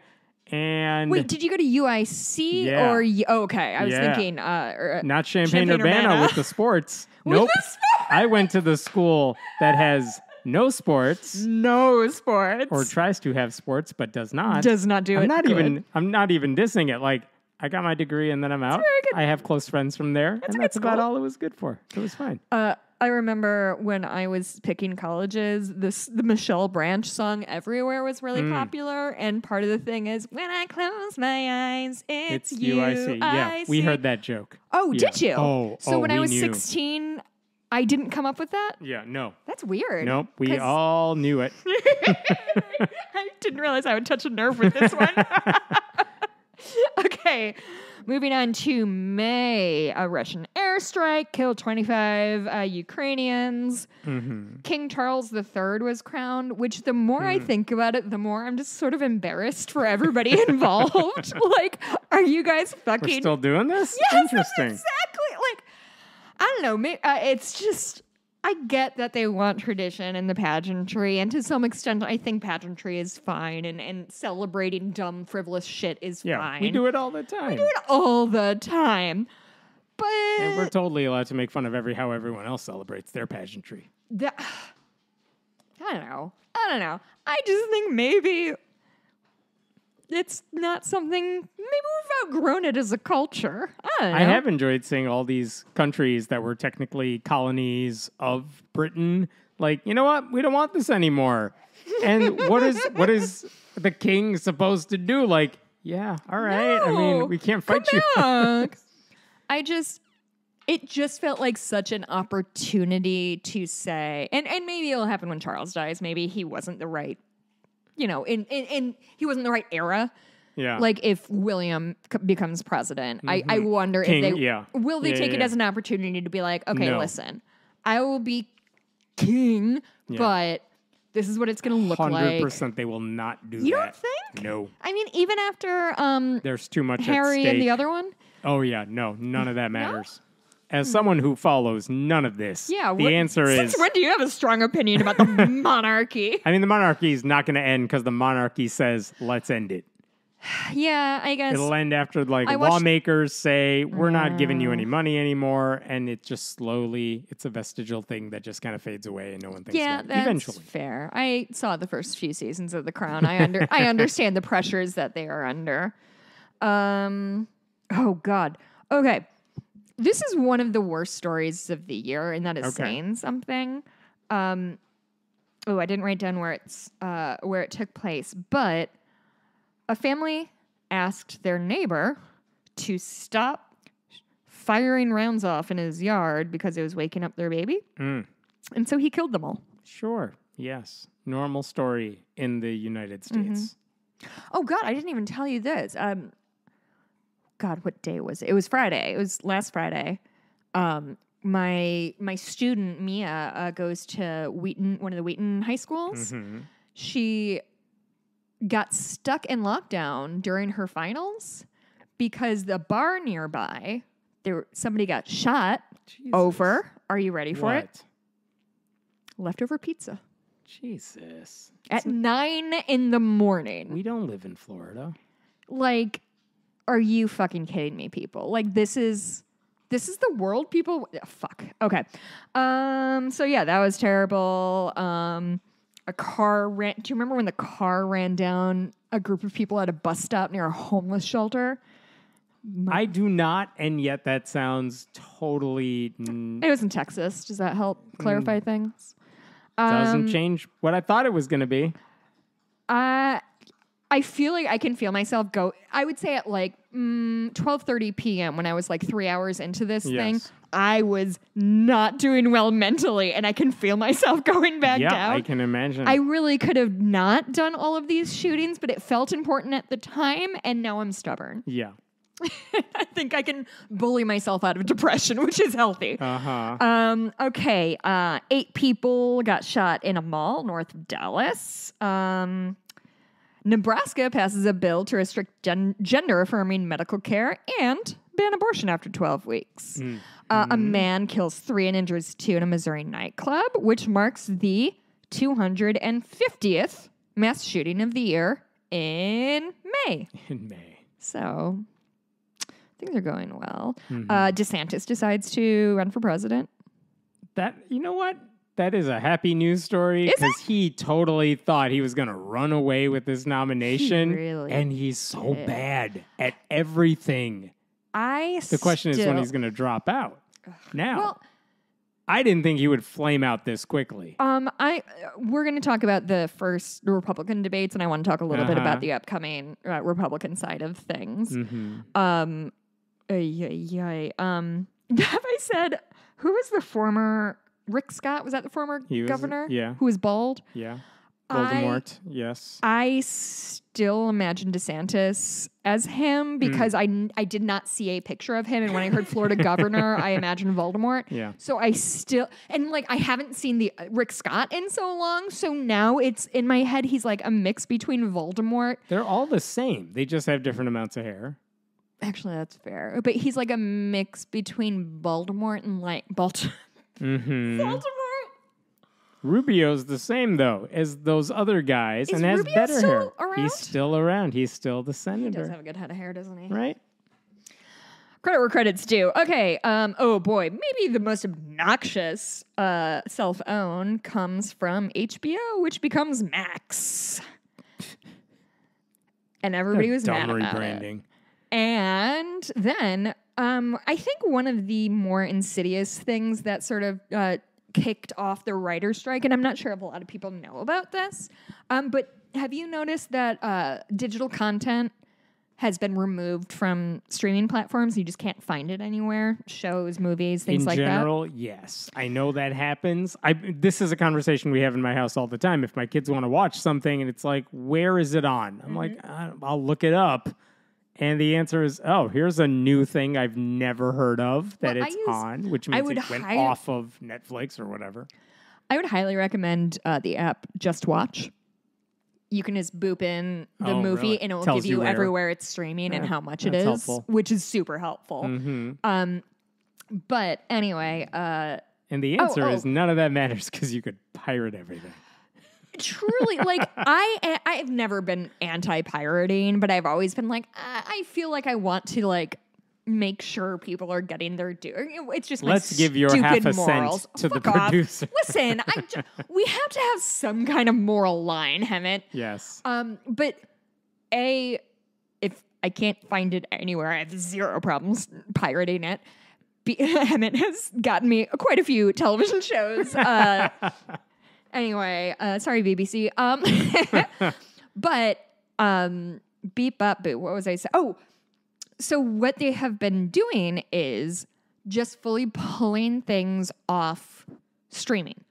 and Wait, did you go to UIC Yeah. or oh, okay? I was Yeah. thinking uh, or, uh, not Champagne, Champaign Urbana, Urbana. with the sports. With nope. the sports. I went to the school that has no sports no sports or tries to have sports but does not. does not do I'm it. not good. even I'm not even dissing it. Like I got my degree and then I'm out. I have close friends from there, a and that's about all it was good for. It was fine. Uh, I remember when I was picking colleges, this the Michelle Branch song "Everywhere" was really Mm. popular, and part of the thing is when I close my eyes, it's, It's you. I see. Yeah, I we heard that joke. Oh, Yeah. did you? Oh, so oh, when I was knew. sixteen, I didn't come up with that. Yeah, no, That's weird. nope. We 'Cause- all knew it. I didn't realize I would touch a nerve with this one. okay, moving on to May. A Russian airstrike killed 25 uh, Ukrainians. hmm King Charles III was crowned, which the more I think about it, the more I'm just sort of embarrassed for everybody involved. like, are you guys We're fucking. still doing this. Yes, Interesting. Exactly. Like, I don't know. May, uh, it's just. I get that they want tradition and the pageantry, and to some extent, I think pageantry is fine, and, and celebrating dumb, frivolous shit is Yeah, fine. we do it all the time. We do it all the time. But And we're totally allowed to make fun of every how everyone else celebrates their pageantry. that, I don't know. I don't know. I just think maybe it's not something. Maybe we've outgrown it as a culture. I. I have enjoyed seeing all these countries that were technically colonies of Britain. Like, you know what? We don't want this anymore. And what is what is the king supposed to do? Like, yeah, all right. I mean, we can't fight you. I just it just felt like such an opportunity to say and and maybe it'll happen when Charles dies. Maybe he wasn't the right you know, in in, in he wasn't the right era. Yeah. Like if William c- becomes president, I, I wonder Mm-hmm. King, if they yeah. will they Yeah, take yeah, it as an opportunity to be like, okay, No. listen, I will be king, but this is what it's going to look Hundred like. percent, they will not do that. You don't think? No, I mean, even after um, there's too much Harry and the other one, Oh yeah, no, none of that matters. As someone who follows none of this, yeah. the what- answer since is when do you have a strong opinion about the monarchy? I mean, the monarchy is not going to end because the monarchy says, let's end it. Yeah, I guess. It'll end after like I watched- lawmakers say, we're not giving you any money anymore. And it just slowly, it's a vestigial thing that just kind of fades away and no one thinks yeah, about it. that's Eventually. fair. I saw the first few seasons of The Crown. I under I understand the pressures that they are under. Um, oh God. Okay, this is one of the worst stories of the year, and that is Okay. saying something. Um, oh, I didn't write down where it's uh, where it took place, but a family asked their neighbor to stop firing rounds off in his yard because it was waking up their baby, Mm, and so he killed them all. sure. Yes. Normal story in the United Mm-hmm. States. Oh God, I didn't even tell you this. Um, God, what day was it? It was Friday. It was last Friday. Um, my my student Mia uh, goes to Wheaton, one of the Wheaton high schools. Mhm. She got stuck in lockdown during her finals because the bar nearby there somebody got shot Jesus. over. Are you ready for it? Leftover pizza Jesus. at nine in the morning. We don't live in Florida. like are you fucking kidding me people? Like this is this is the world people Ugh, fuck okay. Um so yeah that was terrible. Um a car ran do you remember when the car ran down a group of people at a bus stop near a homeless shelter? I do not, and yet that sounds totally mm, it was in texas. Does that help clarify things? Doesn't Um, change what I thought it was going to be. I I feel like I can feel myself go. I would say at like mm, twelve thirty p.m. when I was like three hours into this thing, I was not doing well mentally, and I can feel myself going back Yeah, down. I can imagine. I really could have not done all of these shootings, but it felt important at the time, and now I'm stubborn. yeah. I think I can bully myself out of depression, which is healthy. Uh huh. Um, okay. Uh, eight people got shot in a mall north of Dallas. Um, Nebraska passes a bill to restrict gen- gender affirming medical care and ban abortion after 12 weeks. Uh, a man kills three and injures two in a Missouri nightclub, which marks the 250th mass shooting of the year in May. In May. So things are going well. Uh, DeSantis decides to run for president. That you know what? That is a happy news story because he totally thought he was going to run away with this nomination. really and he's so did. bad at everything. I The question is when he's going to drop out. Now, Well, I didn't think he would flame out this quickly. um, I we're going to talk about the first Republican debates, and I want to talk a little bit Uh-huh. about the upcoming uh, Republican side of things. hmm Um, ay, ay, ay, um, have I said who was the former Rick Scott? Was that the former was- governor? yeah. who was bald. Yeah. I- Voldemort, yes. I still imagine DeSantis as him because I I did not see a picture of him, and when I heard Florida governor, I imagined Voldemort. Yeah. So I still and like I haven't seen the uh, Rick Scott in so long, so now it's in my head. He's like a mix between Voldemort. They're all the same. They just have different amounts of hair. Actually, that's fair, but he's like a mix between Voldemort and like Balt- hmm Voldemort. Rubio's the same though as those other guys, Is and has Rubio better still hair. around? He's still around. He's still the He does senator, have a good head of hair, doesn't he? right? Credit where credit's due. Okay. Um. Oh boy, maybe the most obnoxious uh, self own comes from HBO, which becomes Max, and everybody was mad about it. rebranding. And then um, I think one of the more insidious things that sort of uh, kicked off the writer's strike, and I'm not sure if a lot of people know about this, um, but have you noticed that uh, digital content has been removed from streaming platforms? You just can't find it anywhere. Shows, movies, things in like general, yes, I know that happens. I this is a conversation we have in my house all the time. If my kids want to watch something and it's like, where is it on? I'm like, Mm-hmm. "Uh, I'll look it up, and the answer is, oh, here's a new thing I've never heard of that Well, it's use- on, which I means would it went hi- off of Netflix or whatever. I would highly recommend uh, the app Just Watch. You can just boop in the Oh, movie really? and it will Tells give you you everywhere it's streaming and how much it is, helpful. which is super helpful. hmm Um, but anyway, uh, And the Oh, answer is oh. none of that matters because you could pirate everything. Truly, like I, I've never been anti-pirating, but I've always been like, I I feel like I want to like make sure people are getting their due. It's just Let's give your half a cent morals. to the Fuck off. producer. Listen, we have to have some kind of moral line, Hemant. Yes. Um, but a if I can't find it anywhere, I have zero problems pirating it. B- Hemant has gotten me quite a few television shows. Uh, anyway, uh, sorry BBC. Um, but um, beep up. Boo. What was I saying? Oh, so what they have been doing is just fully pulling things off streaming.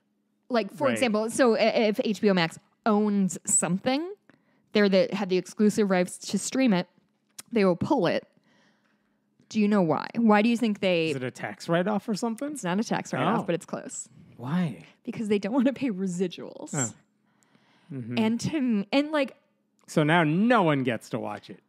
Like for Right. example, so if HBO Max owns something, they're the have the exclusive rights to stream it. They will pull it. Do you know why? Why do you think they? Is it a tax write off or something? it's not a tax write-off, Oh. but it's close Why? because they don't want to pay residuals. Oh. Mhm. And to and like So now no one gets to watch it.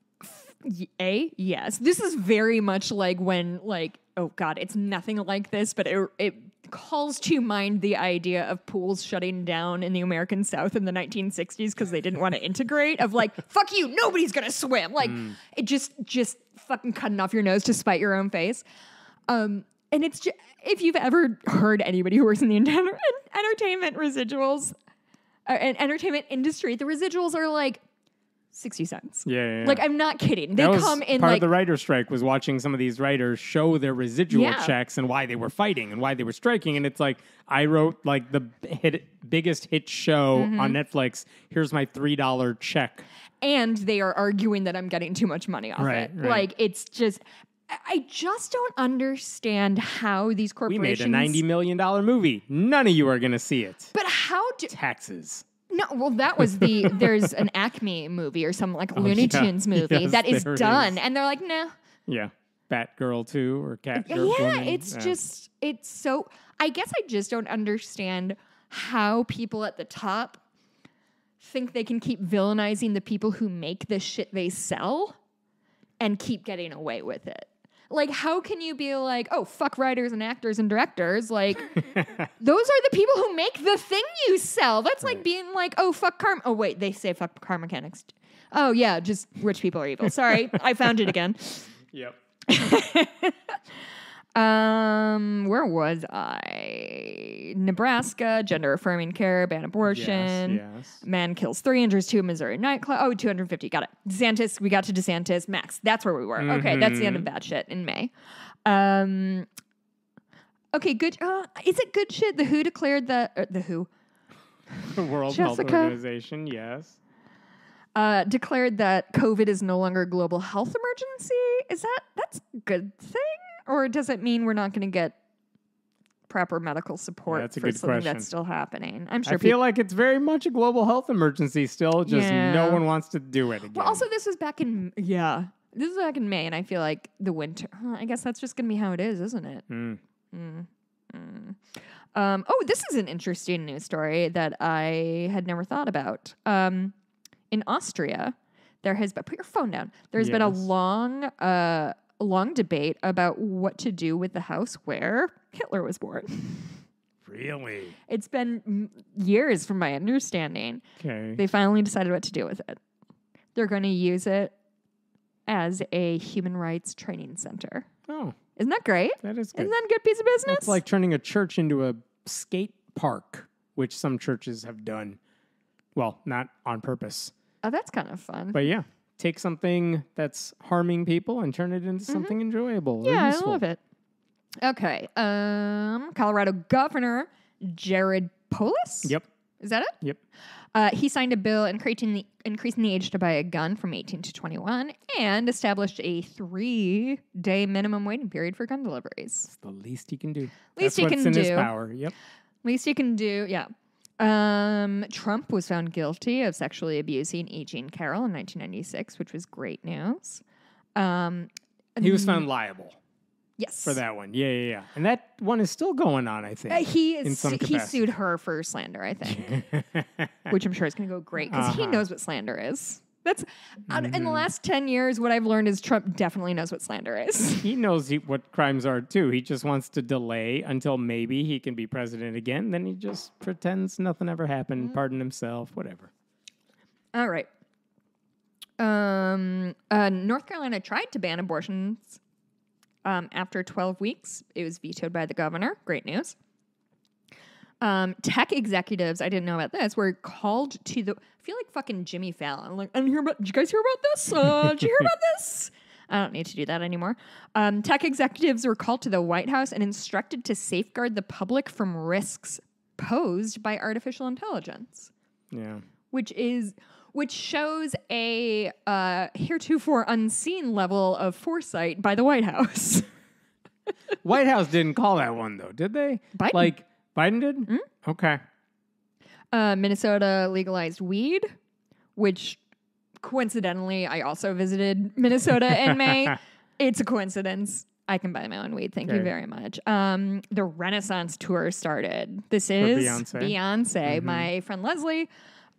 A, yes. This is very much like when, like, oh God, it's nothing like this, but it, it calls to mind the idea of pools shutting down in the American South in the 1960s because they didn't want to integrate. Of like, fuck you, nobody's gonna swim. Like, it just, just fucking cutting off your nose to spite your own face. Um, and it's just, if you've ever heard anybody who works in the enter- entertainment residuals uh, and entertainment industry, the residuals are like 60 cents. Yeah, yeah, yeah. Like I'm not kidding. They that come in part like of the writer strike was watching some of these writers show their residual Yeah. checks and why they were fighting and why they were striking. And it's like I wrote like the hit, biggest hit show Mm-hmm. on Netflix. Here's my three dollar check. and they are arguing that I'm getting too much money off Right, it. right. Like it's just I- just don't understand how these We corporations made a ninety million dollar movie. None of you are gonna see it. But how do Taxes. No, well, that was the there's an Acme movie or some like oh, Looney Oh, yeah. Tunes movie Yes, that is there it done, is. and they're like, nah. Yeah. Batgirl two or Cat Yeah, it's just it's so. I guess I just don't understand how people at the top think they can keep villainizing the people who make the shit they sell and keep getting away with it. Like, how can you be like, oh, fuck writers and actors and directors? Like, those are the people who make the thing you sell. That's like being like, oh, fuck car. Oh, wait, they say fuck car mechanics. Oh, yeah, just rich people are evil. Sorry, I found it again. Yep. Um, where was I? Nebraska, gender affirming care, ban abortion. Yes, yes. Man kills three, injures two, Missouri nightclub. Oh, 250. Got it. DeSantis, we got to DeSantis. Max, that's where we were. Okay, that's the end of Mm-hmm. bad shit in May. Um, okay, good. Uh, is it good shit? The WHO declared that, uh, the WHO The World Health Organization, yes. uh, declared that COVID is no longer a global health emergency. Is that, that's a good thing? Or does it mean we're not going to get proper medical support That's a for good something question. that's still happening? I'm sure I feel like it's very much a global health emergency still, just Yeah. no one wants to do it again. Well, also this was back in yeah, this is back in May, and I feel like the winter. huh, I guess that's just gonna be how it is, isn't it? Mm. Um, oh, this is an interesting news story that I had never thought about. Um, in Austria, there has been put your phone down. There's been a long, uh, long debate about what to do with the house where Hitler was born. Really? It's been years, from my understanding. Okay. They finally decided what to do with it. They're going to use it as a human rights training center. oh, Isn't that great? that is good. Isn't that a good piece of business? It's like turning a church into a skate park, which some churches have done. Well, not on purpose. oh, that's kind of fun. But yeah, take something that's harming people and turn it into something enjoyable. Mm-hmm. yeah, I love it. Okay. Um, Colorado Governor Jared Polis. Yep. Is that it? Yep. Uh, he signed a bill increasing the, increasing the age to buy a gun from 18 to 21 and established a three day minimum waiting period for gun deliveries. It's the least he can do. Least that's he can in his do. power. Yep. Least you can do, yeah. Um, Trump was found guilty of sexually abusing E. Jean Carroll in 1996, which was great news. Um, He was found liable yes for that one. Yeah, yeah, yeah. And that one is still going on, I think. Uh, he is he sued her for slander, I think, which I'm sure is going to go great because he Uh-huh. knows what slander is. That's in Mm-hmm. the last ten years, what I've learned is Trump definitely knows what slander is. he knows he, what crimes are too. He just wants to delay until maybe he can be president again. Then he just pretends nothing ever Mm-hmm. happened, pardon himself, whatever. All right. Um, uh, North Carolina tried to ban abortions um, after 12 weeks. It was vetoed by the governor. Great news. Um, tech executives, I didn't know about this, were called to the. I feel like fucking Jimmy Fallon. Like, I didn't hear about. Did you guys hear about this? Uh, did you hear about this? I don't need to do that anymore. Um, tech executives were called to the White House and instructed to safeguard the public from risks posed by artificial intelligence Yeah. which is which shows a uh, heretofore unseen level of foresight by the White House. White House didn't call that one though, did they? Biden. Like Biden did? Hmm? Okay. Uh, Minnesota legalized weed, which coincidentally I also visited Minnesota in May. It's a coincidence. I can buy my own weed. Thank you very much. Um, the Renaissance tour started. This is Beyonce. Beyonce. My friend Leslie,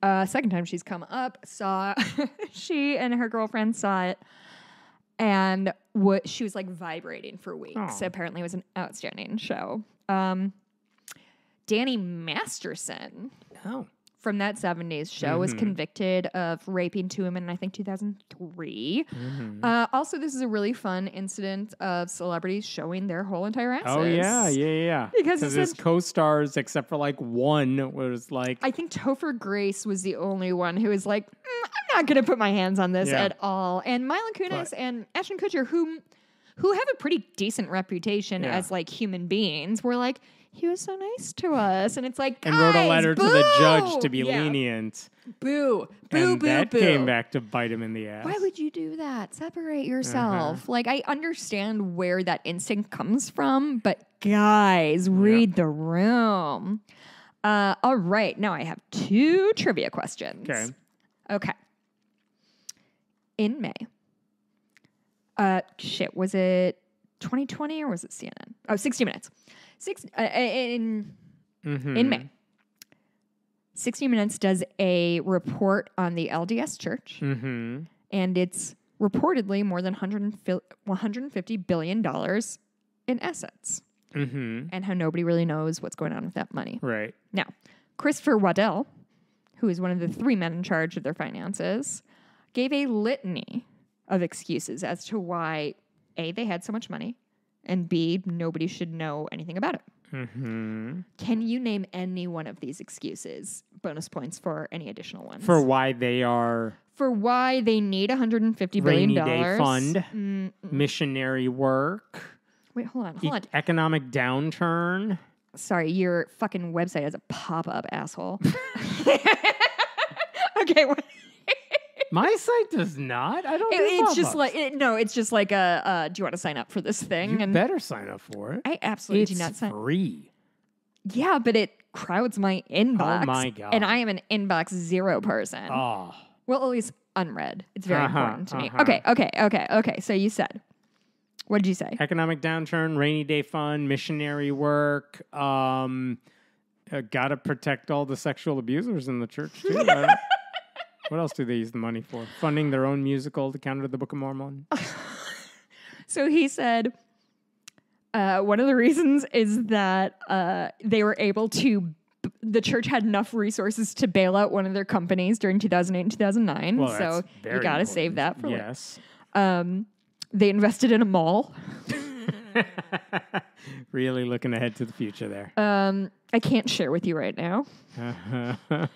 uh, second time she's come up, saw she and her girlfriend saw it, and what she was like vibrating for weeks. Aw. Apparently, it was an outstanding show. Um, Danny Masterson Oh. from that 70s show was Mhm. convicted of raping two women in, I think, 2003. Mhm. Uh, also, this is a really fun incident of celebrities showing their whole entire asses. Oh yeah, yeah, yeah. Because it's his co-stars, except for like one, was like, I think Topher Grace was the only one who was like, "Mm, I'm not going to put my hands on this Yeah. at all. And Mila Kunis and Ashton Kutcher, who, who have a pretty decent reputation Yeah. as like human beings, were like, he was so nice to us. And it's like, and wrote a "Guys, letter to the judge to be Yeah. lenient. Boo, boo, and boo, that boo. came back to bite him in the ass. Why would you do that? Separate Uh-huh. yourself. Like, I understand where that instinct comes from, but guys, read the room. Uh, all right. Now I have two trivia questions. Okay. Okay. In May, uh, shit, was it 2020 or was it CNN? Oh, 60 Minutes. Six, uh, in Mhm. in May. 60 Minutes does a report on the LDS Church, Mhm. and it's reportedly more than 100 $150 billion in assets, Mhm. and how nobody really knows what's going on with that money. Right. Now, Christopher Waddell, who is one of the three men in charge of their finances, gave a litany of excuses as to why A, they had so much money, and B, nobody should know anything about it. hmm Can you name any one of these excuses? Bonus points for any additional ones. For why they are for why they need 150 billion dollars. fund, Mm, missionary work, wait, hold on, e- hold on. economic downturn. Sorry, your fucking website has a pop-up, asshole. okay, what- My site does not. I don't. it- do it's just like it, no, it's just like a. Uh, do you want to sign up for this thing? you and better sign up for it. I absolutely it's do not sign. free. Yeah, but it crowds my inbox. Oh my God. And I am an inbox zero person. Oh, Well, at least unread. It's very Uh-huh, important to me. uh-huh. Okay, okay, okay, okay. So you said, what did you say? economic downturn, rainy day fund, missionary work. Um, uh, gotta protect all the sexual abusers in the church too. what else do they use the money for? Funding their own musical to counter the Book of Mormon. So he said, uh, one of the reasons is that uh, they were able to. The church had enough resources to bail out one of their companies during 2008 and 2009. Well, so you got to save that for yes. Um, they invested in a mall. really looking ahead to the future there. Um, I can't share with you right now.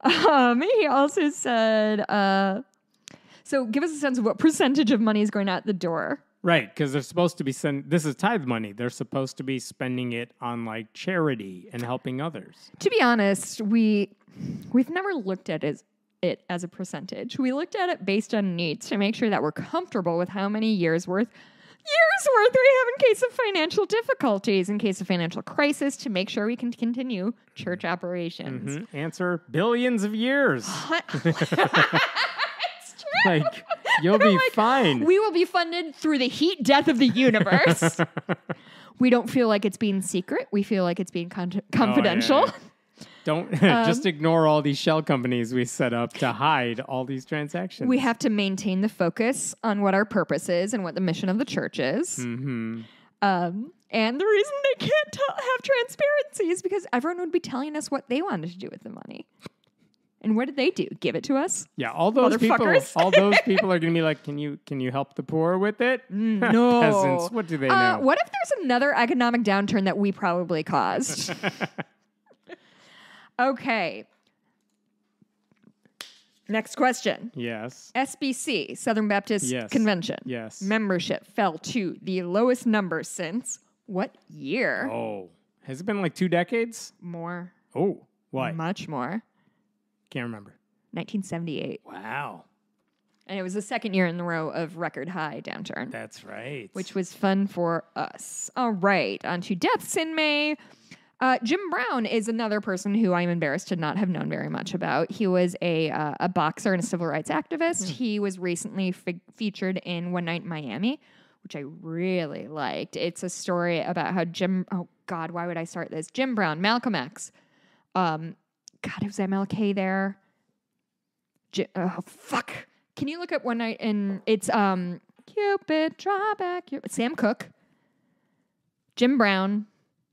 Um, he also said, uh, so give us a sense of what percentage of money is going out the door. right, because they're supposed to be send. This is tithe money. They're supposed to be spending it on like charity and helping others. To be honest, we we've never looked at it, it as a percentage. We looked at it based on needs to make sure that we're comfortable with how many years worth years worth we have in case of financial difficulties, in case of financial crisis, to make sure we can continue church operations. Mhm. Answer: billions of years. It's true. like you'll be Like, fine. We will be funded through the heat death of the universe. we don't feel like it's being secret. We feel like it's being con- confidential. yeah. Don't Um, just ignore all these shell companies we set up to hide all these transactions. We have to maintain the focus on what our purpose is and what the mission of the church is. hmm Um, and the reason they can't tell, have transparency is because everyone would be telling us what they wanted to do with the money. And what did they do? Give it to us? Yeah, all those people, all those people are going to be like, "Can you can you help the poor with it?" No. Peasants, what do they Uh, know? what if there's another economic downturn that we probably caused? Okay. Next question. Yes, SBC, Southern Baptist Yes. Convention. yes. Membership fell to the lowest number since what year? oh, has it been like two decades? More. Oh, what? Much more. Can't remember. 1978. Wow, And it was the second year in a row of record high downturn, that's right. which was fun for us. All right, on to deaths in May. Uh, Jim Brown is another person who I'm embarrassed to not have known very much about. He was a, uh, a boxer and a civil rights activist. He was recently fe- featured in One Night in Miami, which I really liked. It's a story about how Jim, oh God, why would I start this? Jim Brown, Malcolm X. Um, God, it was MLK there. J- oh, fuck. Can you look up One Night in, it's um, Cupid, draw back your, Sam Cooke, Jim Brown,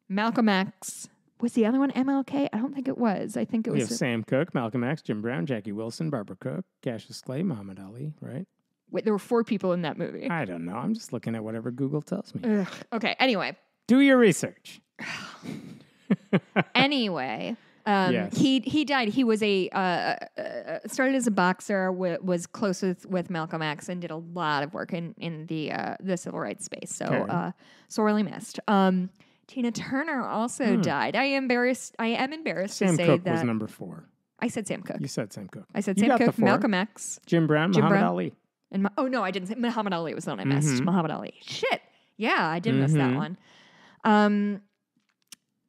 Malcolm X. Was the other one MLK? I don't think it was. I think it we have was. Sam Cooke, Malcolm X, Jim Brown, Jackie Wilson, Barbara Cook, Cassius Clay, Muhammad Ali. Right? Wait, there were four people in that movie. I don't know. I'm just looking at whatever Google tells me. Ugh. Okay. Anyway, Do your research. anyway, um, Yes. he he died. He was a uh, uh, started as a boxer, w- was close with, with Malcolm X, and did a lot of work in in the uh, the civil rights space. So Okay. uh, sorely missed. Um, Tina Turner also Hmm. died. I am embarrassed. I am embarrassed Sam to say Cooke that was number four. I said Sam Cooke. You said Sam Cooke. I said You Sam Cooke. Malcolm X, Jim Brown, Jim Muhammad Brown? Ali. and Ma- oh no, I didn't say Muhammad Ali was the one I missed. Mhm. Muhammad Ali. Shit. Yeah, I did miss that Mhm. one. Um.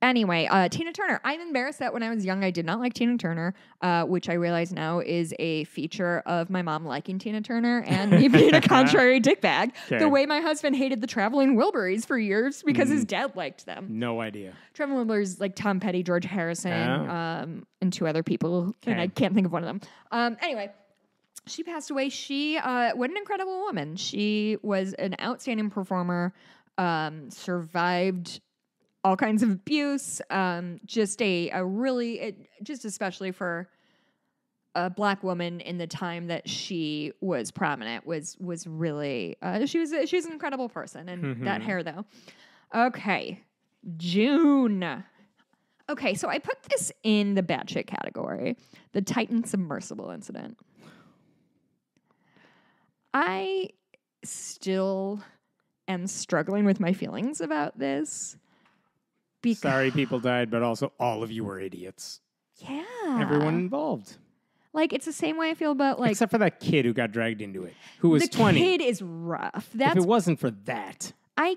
Anyway, uh, Tina Turner. I'm embarrassed that when I was young, I did not like Tina Turner, uh, which I realize now is a feature of my mom liking Tina Turner and me being a contrary dickbag. Okay. The way my husband hated the Traveling Wilburys for years because his dad liked them. No idea. Traveling Wilburys like Tom Petty, George Harrison, Oh. um, and two other people, and I can't think of one of them. Um, anyway, she passed away. She, uh, what an incredible woman. She was an outstanding performer, um, survived all kinds of abuse, um, just a, a really, it, just especially for a black woman in the time that she was prominent was was really uh, she was she was an incredible person and that Mhm. hair though okay June. Okay, so I put this in the bad shit category the Titan submersible incident. I still am struggling with my feelings about this. Because, Sorry, people died, but also all of you were idiots. Yeah. Everyone involved, Like, it's the same way I feel about, like, except for that kid who got dragged into it, who was the twenty. kid is rough. That's if it wasn't for that, I.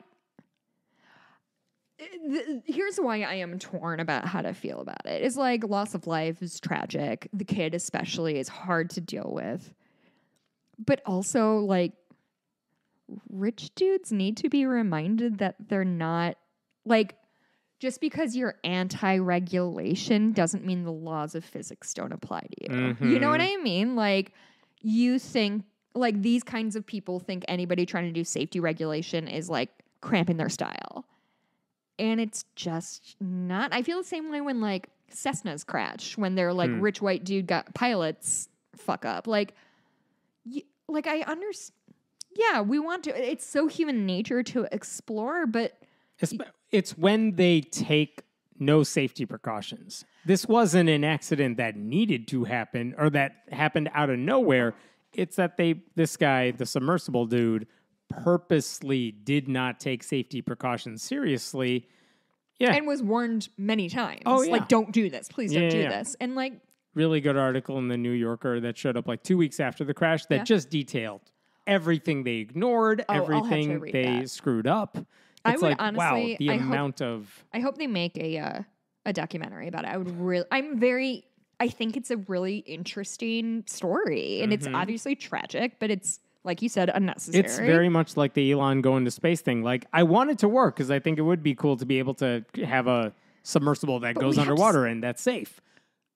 Eh, th- Here's why I am torn about how to feel about it. It's like loss of life is tragic. The kid, especially, is hard to deal with. But also, like, rich dudes need to be reminded that they're not, like, just because you're anti regulation doesn't mean the laws of physics don't apply to you. You know what mm-hmm. I mean? Like, you think, like, these kinds of people think anybody trying to do safety regulation is like cramping their style. And it's just not. I feel the same way when, like, Cessnas crash, when they're like, hmm. rich white dude got pilots fuck up. Like, y- like I understand. Yeah, we want to. It's so human nature to explore, but Espe- it's when they take no safety precautions. This wasn't an accident that needed to happen or that happened out of nowhere. It's that they, this guy, the submersible dude, purposely did not take safety precautions seriously. Yeah, and was warned many times. Oh, yeah. Like, don't do this. Please don't Yeah, do yeah, this. And like, really good article in the New Yorker that showed up like two weeks after the crash that just detailed everything they ignored, Oh, I'll have to everything they that. screwed up. I would like, wow, honestly- the I hope- amount of I hope they make a uh, a documentary about it. I would really. I'm very. I think it's a really interesting story, and it's Mm-hmm. obviously tragic, but it's like you said, unnecessary. It's very much like the Elon going to space thing. Like I want it to work because I think it would be cool to be able to have a submersible that goes have to underwater and that's safe.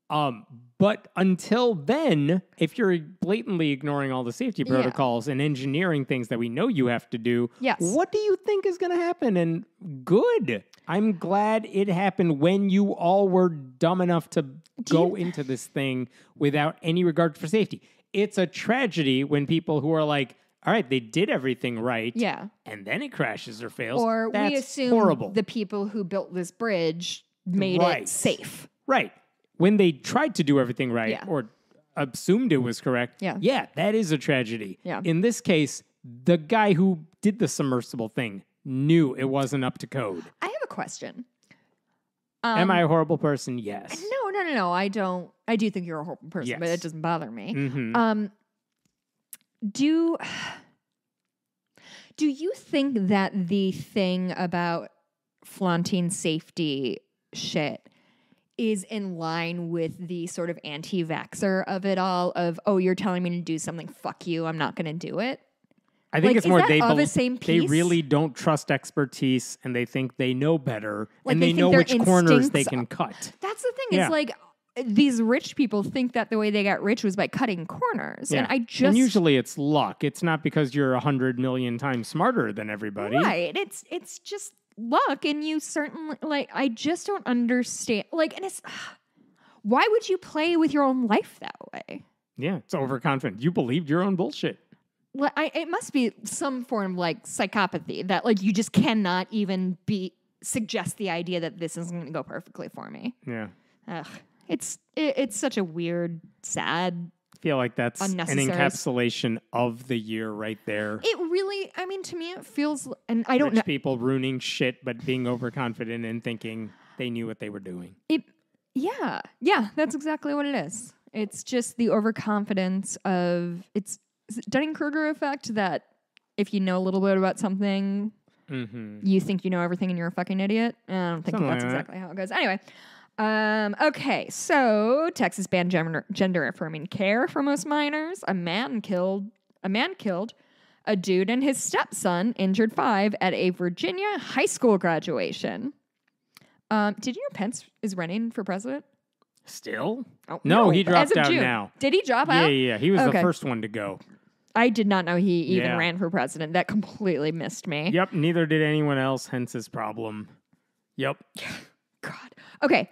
Um, but until then, if you're blatantly ignoring all the safety protocols and engineering things that we know you have to do, Yes. what do you think is going to happen? And good. I'm glad it happened when you all were dumb enough to go into this thing without any regard for safety. It's a tragedy when people who are like, all right, they did everything right. yeah. And then it crashes or fails. Or That's we assume horrible. the people who built this bridge made Right. it safe. right. When they tried to do everything right Yeah. or assumed it was correct. Yeah. Yeah, that is a tragedy. Yeah. In this case, the guy who did the submersible thing knew it wasn't up to code. I have a question. Am I a horrible person? Yes. Um, No, no, no, no. I don't. I do think you're a horrible person, but it doesn't bother me. Mhm. Um, do do you think that the thing about flaunting safety shit is in line with the sort of anti-vaxxer of it all? Of oh, you're telling me to do something, fuck you, I'm not going to do it. I think Like, it's more they of a bel- same they really don't trust expertise and they think they know better Like, and they they, know which corners they can cut. That's the thing. Yeah. Is like these rich people think that the way they got rich was by cutting corners, and I just and usually it's luck. It's not because you're a hundred million times smarter than everybody. Right. It's it's just luck and you certainly like I just don't understand like and it's why would you play with your own life that way? Yeah, it's overconfident. You believed your own bullshit. Well, I, it must be some form of like psychopathy that like you just cannot even be suggest the idea that this isn't going to go perfectly for me. Yeah. Ugh. It's it, it's such a weird, sad. Feel like that's an encapsulation of the year right there. It really, I mean, to me, it feels, and I don't know. people ruining shit but being overconfident and thinking they knew what they were doing. It, yeah, yeah, that's exactly what it is. It's just the overconfidence of it's Dunning Kruger effect that if you know a little bit about something, Mm-hmm. you think you know everything and you're a fucking idiot. I don't think Something that's like that. exactly how it goes. Anyway, um, okay, so Texas banned gender, gender affirming care for most minors. A man killed a man killed a dude and his stepson, injured five at a Virginia high school graduation. Um, did you know Pence is running for president? Still? Oh, No, he dropped out June. now. Did he drop Yeah, out? yeah, yeah. He was the first one to go. I did not know he even Yeah. ran for president. That completely missed me. Yep, neither did anyone else, hence his problem. Yep. God. Okay.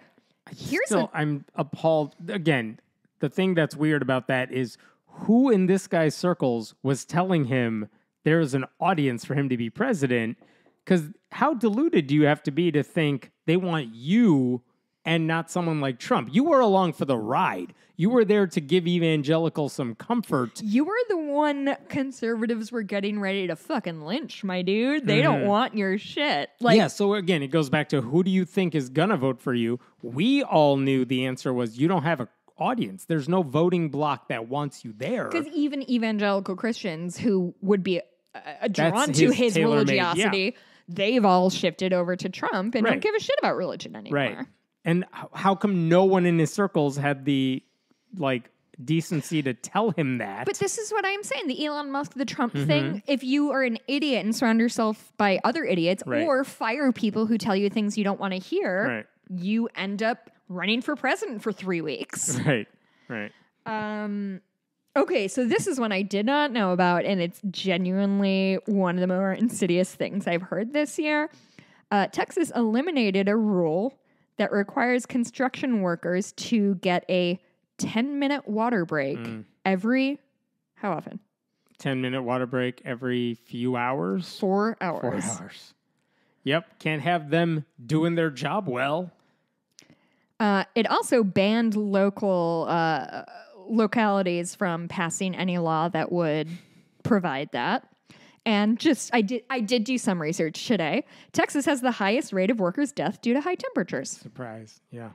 Here's Still, I'm appalled. Again, the thing that's weird about that is who in this guy's circles was telling him there's an audience for him to be president Because how deluded do you have to be to think they want you and not someone like Trump? You were along for the ride. You were there to give evangelicals some comfort. You were the one conservatives were getting ready to fucking lynch, my dude. They don't want your shit. Like, yeah, so again, it goes back to who do you think is gonna vote for you? We all knew the answer was you don't have a audience. There's no voting block that wants you there. because even evangelical Christians who would be uh, uh, drawn to his tailor-made- yeah. religiosity, they've all shifted over to Trump and Right. don't give a shit about religion anymore. Right. And how come no one in his circles had the like decency to tell him that? But this is what I'm saying. The Elon Musk, the Trump Mm-hmm. thing, if you are an idiot and surround yourself by other idiots Right. or fire people who tell you things you don't want to hear, Right. you end up running for president for three weeks. right. Right. Um, okay, so this is one I did not know about, and it's genuinely one of the more insidious things I've heard this year. Uh, Texas eliminated a rule that requires construction workers to get a 10 minute water break Mm. every, how often? 10 minute water break every few hours. Four hours. Four hours. Yep. Can't have them doing their job well. Uh, it also banned local uh, localities from passing any law that would provide that. And just I did I did do some research today. Texas has the highest rate of workers' death due to high temperatures. Surprise. Yeah.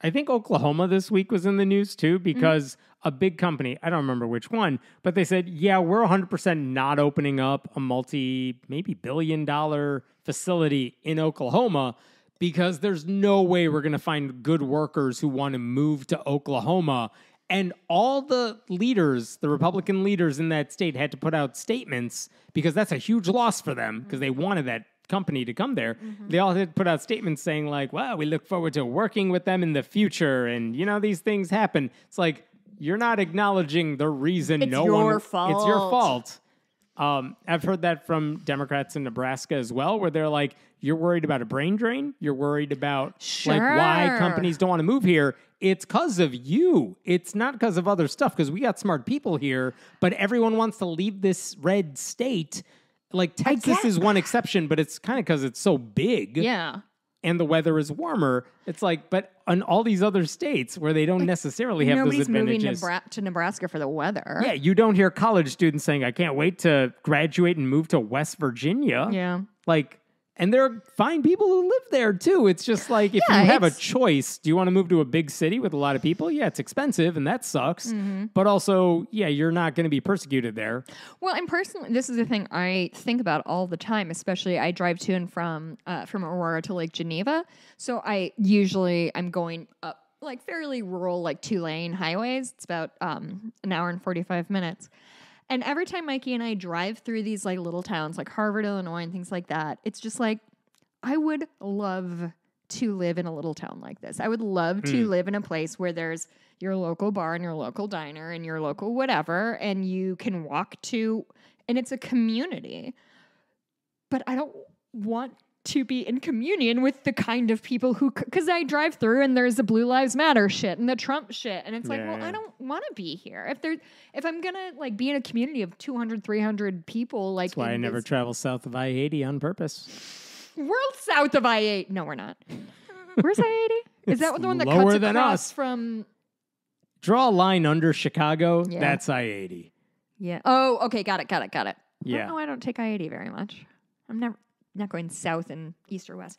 I think Oklahoma this week was in the news too mm-hmm. because a big company, I don't remember which one, but they said, yeah, we're 100% not opening up a multi, maybe billion dollar facility in Oklahoma because there's no way we're going to find good workers who want to move to Oklahoma. And all the leaders, the Republican leaders in that state, had to put out statements because that's a huge loss for them because they wanted that company to come there. Mm-hmm. They all had put out statements saying, like, wow, we look forward to working with them in the future. And, you know, these things happen. It's like, you're not acknowledging the reason It's no your one. It's your fault. Um, I've heard that from Democrats in Nebraska as well, where they're like, "You're worried about a brain drain. You're worried about like why companies don't want to move here. It's because of you. It's not because of other stuff. Because we got smart people here, but everyone wants to leave this red state. Like Texas is one exception, but it's kind of because it's so big Yeah. And the weather is warmer. It's like, but on all these other states where they don't necessarily have Nobody's those moving advantages. Nebra- to Nebraska for the weather. Yeah, you don't hear college students saying, I can't wait to graduate and move to West Virginia. Yeah. Like, and there are fine people who live there too. It's just like if Yeah, you have a choice, do you want to move to a big city with a lot of people? Yeah, it's expensive and that sucks. Mm-hmm. But also, yeah, you're not going to be persecuted there. Well, and personally, this is the thing I think about all the time. Especially, I drive to and from uh, from Aurora to Lake Geneva, so I usually I'm going up like fairly rural, like two lane highways. It's about um, an hour and forty five minutes. And every time Mikey and I drive through these like little towns, like Harvard, Illinois, and things like that, it's just like I would love to live in a little town like this. I would love to hmm. live in a place where there's your local bar and your local diner and your local whatever, and you can walk to, and it's a community. But I don't want to be in communion with the kind of people who, because I drive through and there's the Blue Lives Matter shit and the Trump shit, and it's like, Yeah, well, yeah. I don't want to be here. If there, if I'm gonna like be in a community of 200, 300 people, like That's why I never this- travel south of I 80 on purpose. World south of I eight. No, we're not. Where's I eighty? Is that the one that lower cuts than across us. from? Draw a line under Chicago. Yeah. That's I 80. Yeah. Oh, okay. Got it. Got it. Got it. Yeah. No, I don't take I eighty very much. I'm never not going south and east or west.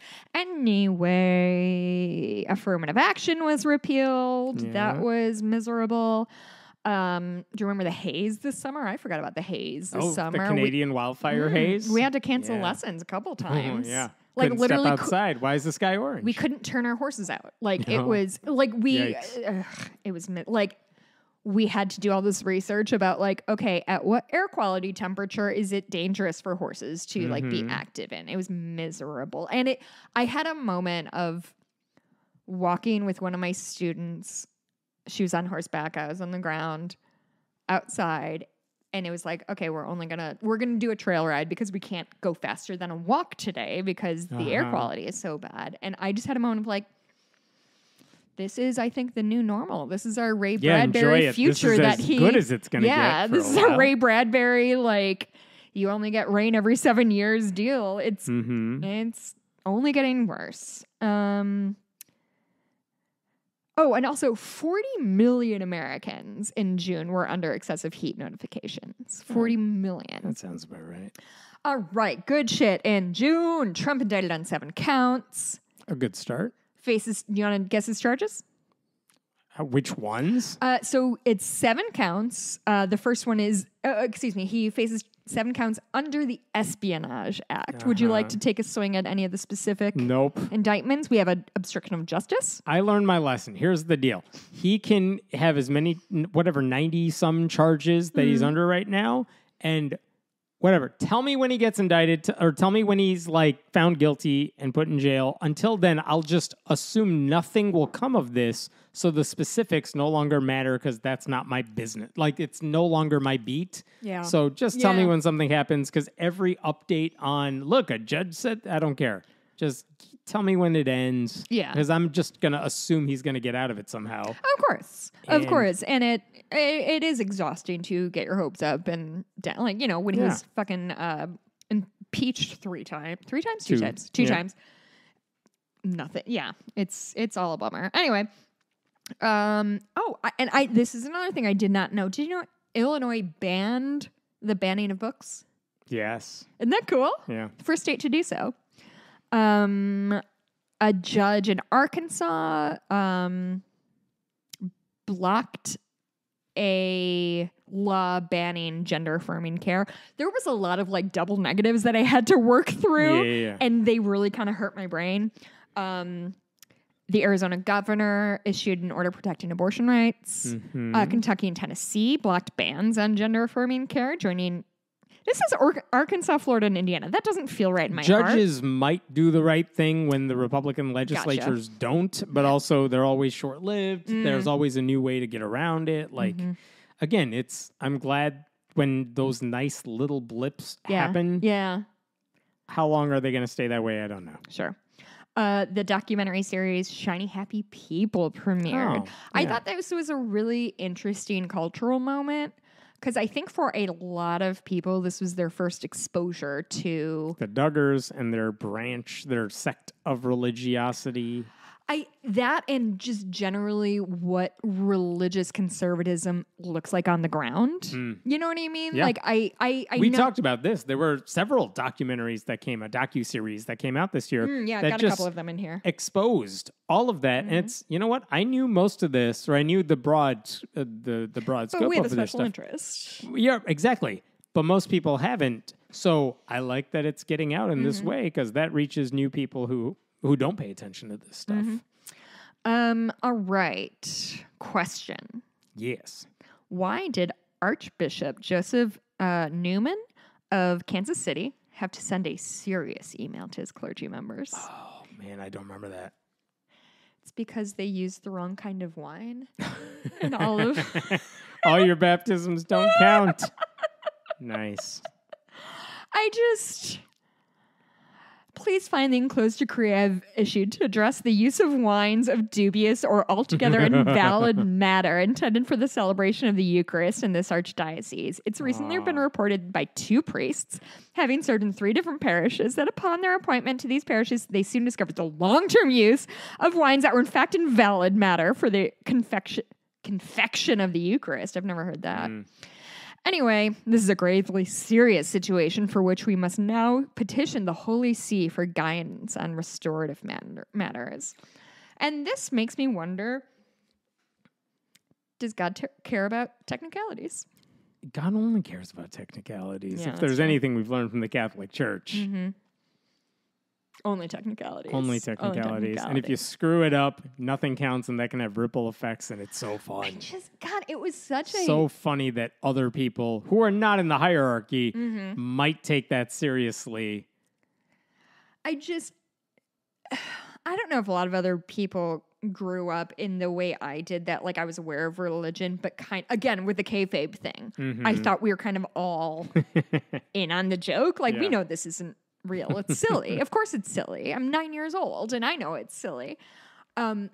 Anyway, affirmative action was repealed. Yeah. That was miserable. Um, do you remember the haze this summer? I forgot about the haze this Oh, summer. the We- Canadian wildfire Mm, haze. We had to cancel Yeah. lessons a couple Oh, times. yeah. Like Couldn't literally outside. Why is the sky orange? we couldn't turn our horses out. Like it was like we ugh, it was like we had to do all this research about like okay, at what air quality temperature is it dangerous for horses to like be Mhm. active in? It was miserable. And it I had a moment of walking with one of my students. She was on horseback, I was on the ground outside and it was like okay we're only gonna we're gonna do a trail ride because we can't go faster than a walk today because the air Uh-huh. quality is so bad and i just had a moment of like this is i think the new normal this is our ray yeah, bradbury future this is that as he good as it's going to yeah this a is our ray bradbury like you only get rain every seven years deal. It's Mm-hmm. it's only getting worse. Um, oh, and also 40 million Americans in June were under excessive heat notifications. 40 million. That sounds about right. All right, good shit. In June, Trump indicted on seven counts. A good start. Faces, you want to guess his charges? Uh, which ones? Uh, so it's seven counts. Uh, the first one is, uh, excuse me, he faces seven counts under the Espionage Act. Would you like Uh-huh. to take a swing at any of the specific Nope. indictments? We have an obstruction of justice. I learned my lesson. Here's the deal. He can have as many, whatever, 90 some charges that Mm-hmm. he's under right now. And whatever, tell me when he gets indicted to, or tell me when he's like found guilty and put in jail. Until then, I'll just assume nothing will come of this. So the specifics no longer matter because that's not my business. Like it's no longer my beat. Yeah. So just tell me when something happens because every update on, look, a judge said, I don't care. Just tell me when it ends. Yeah. Because I'm just going to assume he's going to get out of it somehow. Of course, of course, and it, it it is exhausting to get your hopes up and down. Like you know when he Yeah. was fucking uh, impeached three times, three times, two, Two. times, two Yeah. times. Nothing. Yeah, it's it's all a bummer. Anyway, um. Oh, I, and I this is another thing I did not know. Did you know Illinois banned the banning of books? Yes. Isn't that cool? Yeah. First state to do so. Um, a judge in Arkansas um, blocked a law banning gender affirming care. There was a lot of like double negatives that I had to work through, Yeah, yeah, yeah. and they really kind of hurt my brain. Um, the Arizona governor issued an order protecting abortion rights. Mhm. Uh, Kentucky and Tennessee blocked bans on gender affirming care, joining. This is Or- Arkansas, Florida, and Indiana. That doesn't feel right in my heart. Judges might do the right thing when the Republican legislatures don't, but also they're always short lived. Mm. There's always a new way to get around it. Like, Mm-hmm. again, it's, I'm glad when those nice little blips Yeah. happen. Yeah, How long are they going to stay that way? I don't know. sure. Uh, the documentary series Shiny Happy People premiered. Oh, I thought this was a really interesting cultural moment because I think for a lot of people, this was their first exposure to The Duggars and their branch, their sect of religiosity. I that and just generally what religious conservatism looks like on the ground. You know what I mean? Yeah. Like I I, I we know talked about this. There were several documentaries that came, a docu series that came out this year. Mm, yeah, got a couple of them in here. exposed all of that, Mm-hmm. and it's you know what I knew most of this, or I knew the broad, uh, the the broad But scope we have a of this special interest. Yeah, exactly. But most people haven't. So I like that it's getting out in this Mm-hmm. way because that reaches new people who who don't pay attention to this stuff. Mm-hmm. Um, all right. Question. Yes. Why did Archbishop Joseph uh, Naumann of Kansas City have to send a serious email to his clergy members? Oh man, I don't remember that. It's because they used the wrong kind of wine and all of. all your baptisms don't count. nice. I just. Please find the enclosed decree I've issued to address the use of wines of dubious or altogether invalid matter intended for the celebration of the Eucharist in this archdiocese. It's recently been reported by two priests, having served in three different parishes, that upon their appointment to these parishes, they soon discovered the long term use of wines that were in fact invalid matter for the confection, confection of the Eucharist. I've never heard that. Hmm. Anyway, this is a gravely serious situation for which we must now petition the Holy See for guidance on restorative matter- matters. And this makes me wonder does God t- care about technicalities? God only cares about technicalities. Yeah, if there's anything we've learned from the Catholic Church, mm-hmm. Only technicalities. only technicalities. And if you screw it up, nothing counts, and that can have ripple effects, and it's so fun. just God, it was such a so funny that other people who are not in the hierarchy Mm-hmm. might take that seriously. I just I don't know if a lot of other people grew up in the way I did that like I was aware of religion but kind again with the kayfabe thing. I thought we were kind of all in on the joke like we know this isn't real. It's silly. of course it's silly. I'm 9 years old and I know it's silly. Um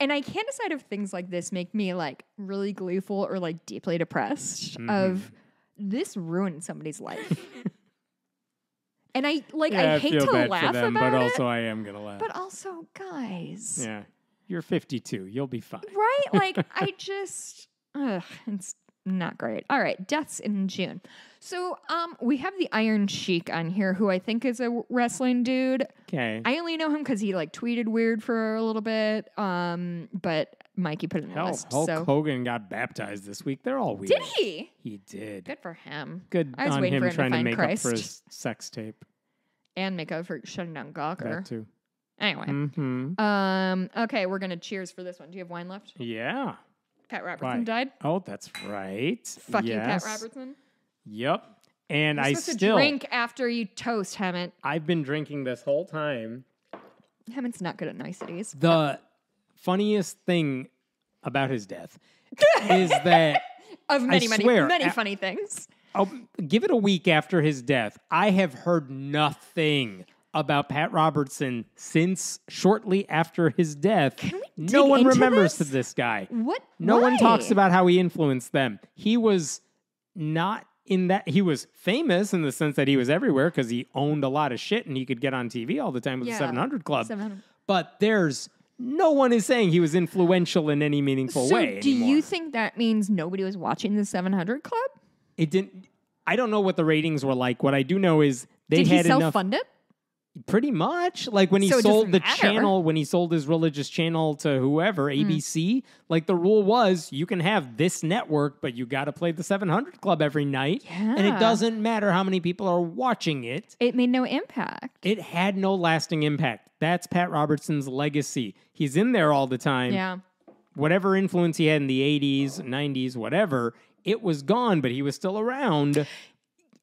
and I can't decide if things like this make me like really gleeful or like deeply depressed of this ruined somebody's life. and I like Yeah, I hate feel to laugh them, about but it. also I am gonna laugh. but also, guys, yeah, you're 52. You'll be fine. right? Like I just ugh, it's not great. All right, deaths in June. So um we have the Iron Sheik on here who I think is a wrestling dude. Okay. I only know him because he like tweeted weird for a little bit. Um, but Mikey put it in the Hell, list. Hulk so Hogan got baptized this week. They're all weird. did he? He did. Good for him. Good I was on waiting him for him to trying to, find make up for his sex tape. And make up for shutting down Gawker. That too. Anyway. hmm Um, okay, we're gonna cheers for this one. Do you have wine left? Yeah. Pat Robertson Why? died. Oh, that's right. Fuck you, Pat Robertson. Yep. And You're I supposed still, to drink after you toast, Hemant. I've been drinking this whole time. Hemant's not good at niceties. The funniest thing about his death is that Of many, many, swear, many a- funny things. oh, give it a week after his death. I have heard nothing about Pat Robertson since shortly after his death. we no one remembers this? this guy. What? No one talks about how he influenced them. He was not in that. He was famous in the sense that he was everywhere because he owned a lot of shit and he could get on TV all the time with Yeah. the 700 Club. 700. But there's no one is saying he was influential in any meaningful So, way. do you think that means nobody was watching the 700 Club? it didn't? I don't know what the ratings were like. What I do know is they Did he had enough. self-fund it? Pretty much. Like when he So sold the matter. channel, when he sold his religious channel to whoever. Hmm. ABC, like the rule was you can have this network, but you got to play the 700 Club every night. And it doesn't matter how many people are watching it. It made no impact. It had no lasting impact. That's Pat Robertson's legacy. He's in there all the time. Yeah. Whatever influence he had in the 80s, 90s, whatever, it was gone, but he was still around.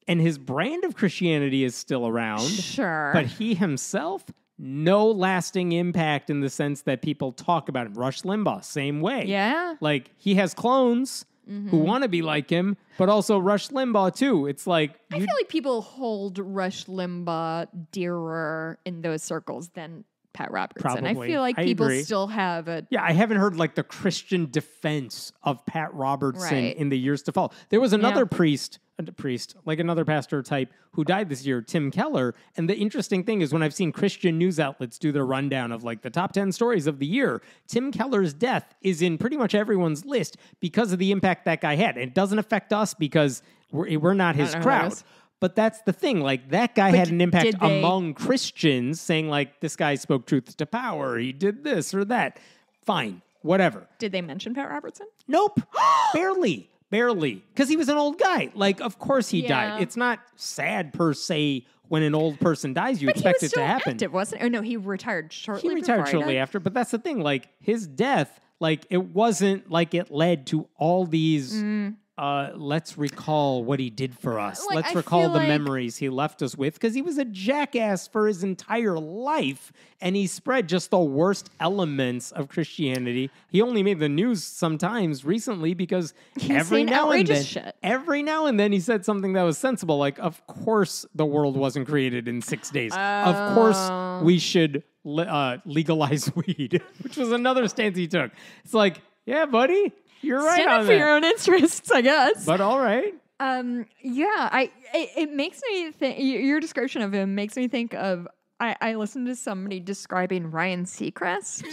And his brand of Christianity is still around. Sure. But he himself, no lasting impact in the sense that people talk about him. Rush Limbaugh, same way. yeah. Like he has clones Mm-hmm. who want to be like him, but also Rush Limbaugh too. It's like I feel like people hold Rush Limbaugh dearer in those circles than Pat Robertson. I feel like I people agree. still have a yeah, I haven't heard like the Christian defense of Pat Robertson Right. in the years to follow. There was another priest, a priest, like another pastor type who died this year, Tim Keller. And the interesting thing is when I've seen Christian news outlets do their rundown of like the top 10 stories of the year, Tim Keller's death is in pretty much everyone's list because of the impact that guy had. And it doesn't affect us because we're, we're not his crowd. But that's the thing. Like that guy had an impact they- among Christians saying like this guy spoke truth to power. He did this or that. Fine. Whatever. Did they mention Pat Robertson? Nope. barely. Barely. Because he was an old guy. Like, of course he Yeah. died. It's not sad per se when an old person dies. You But expect it to happen. active, wasn't? Oh no, he retired shortly. He retired shortly after, but that's the thing. Like his death, like it wasn't like it led to all these. Mm. Uh, let's recall what he did for us. Like, let's I recall the like- memories he left us with because he was a jackass for his entire life and he spread just the worst elements of Christianity. He only made the news sometimes recently because every now and then, shit. every now and then he said something that was sensible. Like, of course, the world wasn't created in six days. Of Oh. course, we should le- uh, legalize weed, which was another stance he took. It's like, yeah, buddy, you're right Stand up for that. your own interests, I guess. But all right, Um, yeah, I it, it makes me think. Your description of him makes me think of. I, I listened to somebody describing Ryan Seacrest,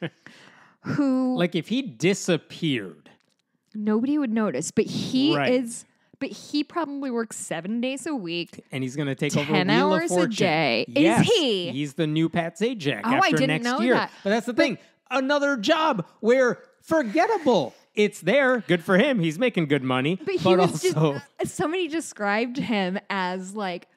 who like if he disappeared, nobody would notice, but he Right. is. But he probably works seven days a week. and he's going to take over 10 Wheel of hours a day. Is Yes, he? He's the new Pat Sajak Oh, I didn't next know year. that. But that's the thing. Another job where forgettable. It's there. Good for him. He's making good money. But he was also, just somebody described him as like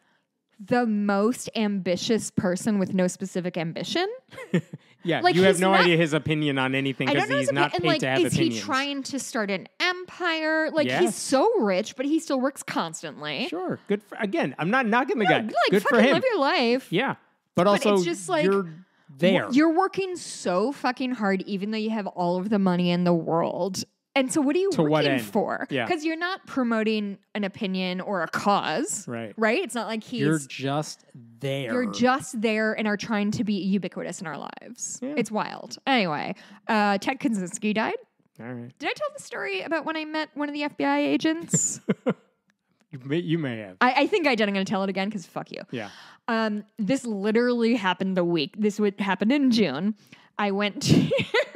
the most ambitious person with no specific ambition. yeah, like, you have no not- idea his opinion on anything because don't know his he's not opinion. paid like, to have is opinions. he trying to start an empire? Like he's so rich, but he still works constantly. Sure. Good for again. I'm not knocking the guy. Like Good for him. live your life. yeah, but, But also it's just like, you're there. You're working so fucking hard, even though you have all of the money in the world. And so, what are you To working what end? for? Yeah. Because you're not promoting an opinion or a cause, right. right? It's not like he's You're just there. You're just there and are trying to be ubiquitous in our lives. Yeah. It's wild. Anyway, uh, Ted Kaczynski died. All right. Did I tell the story about when I met one of the FBI agents? You may, you may have. I, I think I did. I'm going to tell it again because fuck you. Yeah. Um, this literally happened the week. This would happened in June. I went to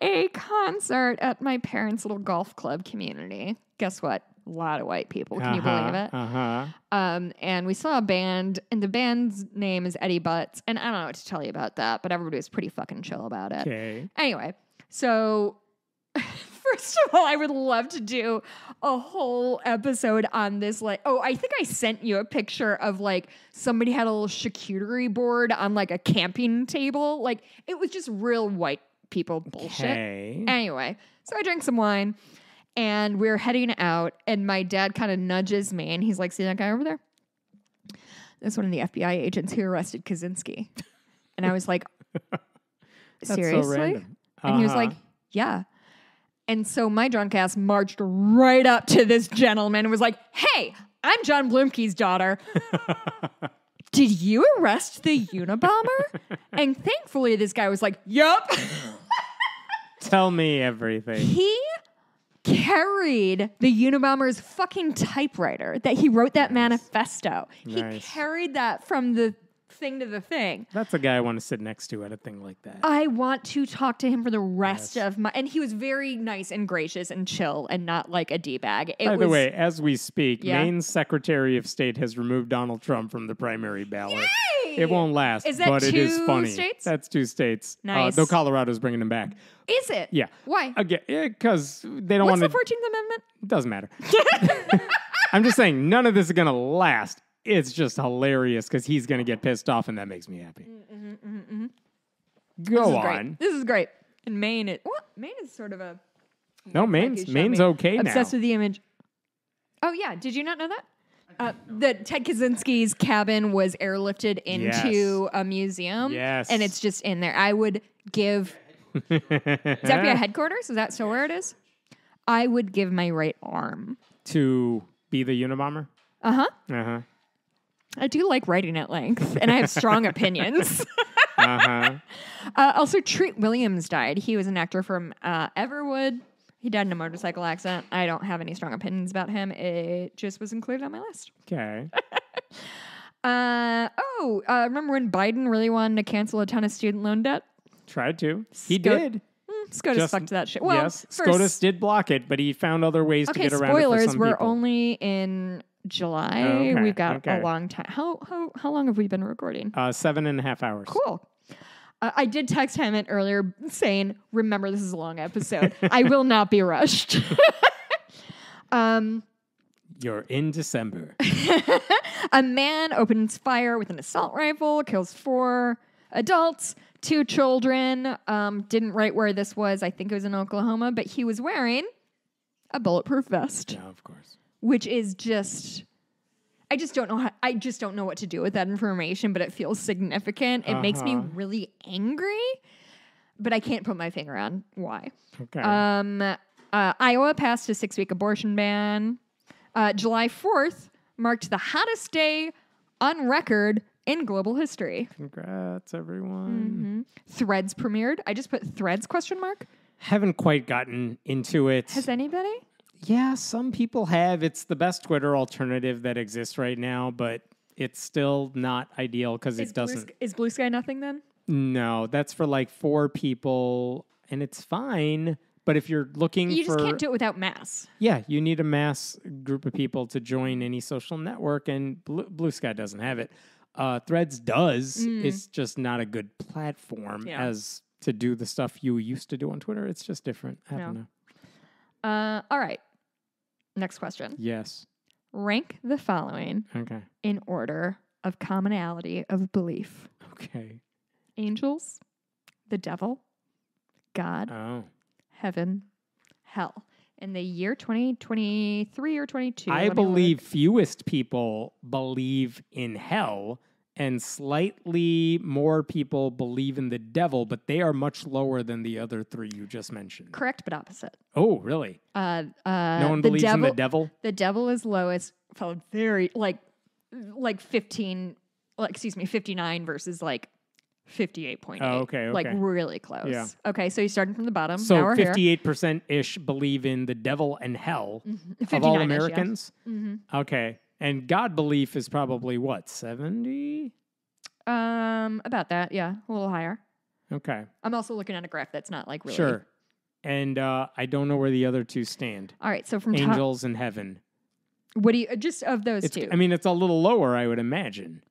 a concert at my parents' little golf club community. Guess what? A lot of white people. Can you believe it? Uh huh. Um, and we saw a band, and the band's name is Eddie Butts. And I don't know what to tell you about that, but everybody was pretty fucking chill about it. Okay. Anyway, so first of all, I would love to do a whole episode on this. Like, oh, I think I sent you a picture of like somebody had a little charcuterie board on like a camping table. Like, it was just real white people bullshit. Okay. Anyway, so I drink some wine and we are heading out, and my dad kind of nudges me and he's like, See that guy over there? That's one of the FBI agents who arrested Kaczynski. And I was like, That's Seriously? so random. and he was Uh-huh. like, Yeah. And so my drunk ass marched right up to this gentleman and was like, Hey, I'm John Blumke's daughter. Did you arrest the Unabomber? and thankfully, this guy was like, Yup. Tell me everything. he carried the Unabomber's fucking typewriter that he wrote that manifesto. He Nice. carried that from the thing to the thing. That's a guy I want to sit next to at a thing like that. I want to talk to him for the rest Yes. of my. And he was very nice and gracious and chill and not like a d bag. By was, the way, as we speak, Yeah. Maine's Secretary of State has removed Donald Trump from the primary ballot. Yay! It won't last, Is that but it is funny. states? That's two states. Nice. Uh, though Colorado's bringing him back. Is it? Yeah. Why? Again, because they don't want. What's want the. Fourteenth Amendment? It doesn't matter. I'm just saying, none of this is going to last. It's just hilarious because he's going to get pissed off, and that makes me happy. Mm-hmm, This Go is on. great. This is great. And Maine, it what? Maine is sort of a No, Maine's, Maine's okay now. Obsessed with the image. Oh yeah, did you not know that? Uh, that Ted Kaczynski's cabin was airlifted into a museum. Yes. and it's just in there. I would give. Is that headquarters? Is that still where it is? I would give my right arm. to be the Unabomber? Uh huh. Uh huh. I do like writing at length, and I have strong opinions. Uh huh. Uh, also, Treat Williams died. He was an actor from uh, Everwood. He died in a motorcycle accident. I don't have any strong opinions about him. It just was included on my list. Okay. Uh, oh, uh, remember when Biden really wanted to cancel a ton of student loan debt? Tried to. He Sco- did. Mm, SCOTUS Just- fucked that shit. Well, yes. first- SCOTUS did block it, but he found other ways to get around it for spoilers. We're people. only in July. Oh, okay, We've got okay. a long time. How how how long have we been recording? uh, seven and a half hours. Cool. Uh, I did text Hemant earlier saying, "Remember, this is a long episode. I will not be rushed." um, You're in December. a man opens fire with an assault rifle, kills four adults, two children. Um, didn't write where this was. I think it was in Oklahoma, but he was wearing a bulletproof vest, yeah, of course. Which is just. I just don't know how. I just don't know what to do with that information, but it feels significant. It makes me Uh-huh. really angry, but I can't put my finger on why. Okay. Um, uh, Iowa passed a six week abortion ban. Uh, July 4th marked the hottest day on record in global history. Congrats, everyone. Threads premiered. I just put threads question mark. Haven't quite gotten into it. Has anybody? Yeah, some people have. It's the best Twitter alternative that exists right now, but it's still not ideal because it doesn't. Sk- is Blue Sky nothing then? No, that's for like four people, and it's fine. But if you're looking You for, just can't do it without mass. yeah, you need a mass group of people to join any social network, and Blue, Blue Sky doesn't have it. Uh, Threads does. It's just not a good platform Mm. Yeah. as to do the stuff you used to do on Twitter. It's just different. I don't know. Uh, all right. Next question. Yes. Rank the following Okay. in order of commonality of belief Okay. angels, the devil, God, Oh. heaven, hell. In the year 2023 or 22. I let me look. believe fewest people believe in hell, and slightly more people believe in the devil, but they are much lower than the other three you just mentioned. Correct, but opposite. Oh, really? Uh, uh, No one believes devil, in the devil? The devil is lowest, followed very like like 15, like excuse me, 59 versus like 58.8. Oh, okay, okay, Like really close. Yeah. Okay, so you started from the bottom. So fifty-eight percent ish believe in the devil and hell of all 59-ish, yeah. Americans. Mm-hmm. Okay, and God belief is probably what seventy. Um, about that, yeah, a little higher. Okay, I'm also looking at a graph that's not like really. sure. And uh, I don't know where the other two stand. All right, so from top, Angels and heaven. what do you just of those It's, two? I mean, it's a little lower, I would imagine.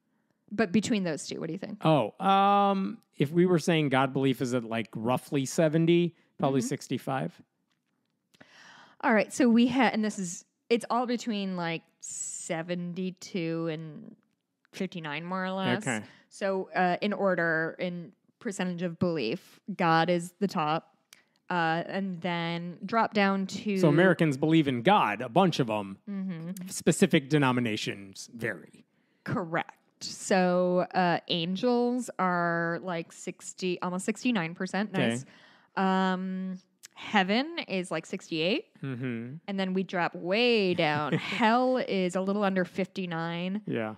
but between those two, what do you think? Oh, um, if we were saying God belief is at like roughly 70, probably Mm-hmm. 65. All right, so we had, and this is it's all between like 72 and 59, more or less. Okay. So, uh, in order, in percentage of belief, God is the top. Uh, and then drop down to So Americans believe in God, a bunch of them. Mm-hmm. Specific denominations vary. correct. So uh, angels are like sixty, almost sixty nine percent. Nice. Um, heaven is like sixty eight, Mm-hmm. and then we drop way down. Hell is a little under fifty nine. Yeah.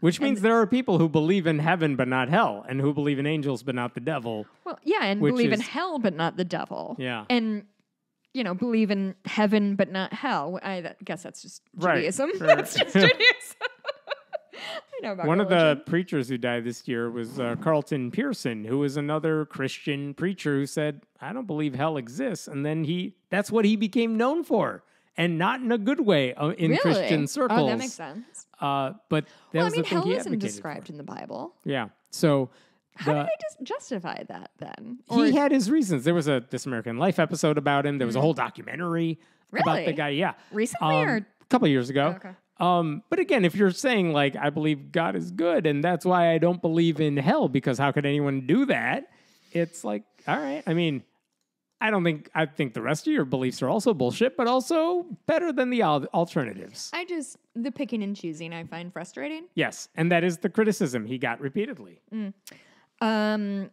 Which means there are people who believe in heaven but not hell, and who believe in angels but not the devil. Well, yeah, and believe in hell, but not the devil. Yeah. and you know, believe in heaven, but not hell. I guess that's just Right, Judaism. sure. that's just Judaism. Know about One of the preachers who died this year was uh, Carlton Pearson, who was another Christian preacher who said, "I don't believe hell exists," and then he—that's what he became known for, and not in a good way uh, in really? Christian circles. Oh, that makes sense. Uh, but that Well, I mean, hell isn't described For. in the Bible. Yeah. So How the- did they just justify that then? he had his reasons. There was a This American Life episode about him. There was a whole documentary about the. Guy. Yeah, recently um, or a couple of years ago. okay. Um, but again, if you're saying like I believe God is good and that's why I don't believe in hell because how could anyone do that? It's like, all right. I mean, I don't think I think the rest of your beliefs are also bullshit, but also better than the al- alternatives. I just the picking and choosing I find frustrating. yes, and that is the criticism he got repeatedly. Um,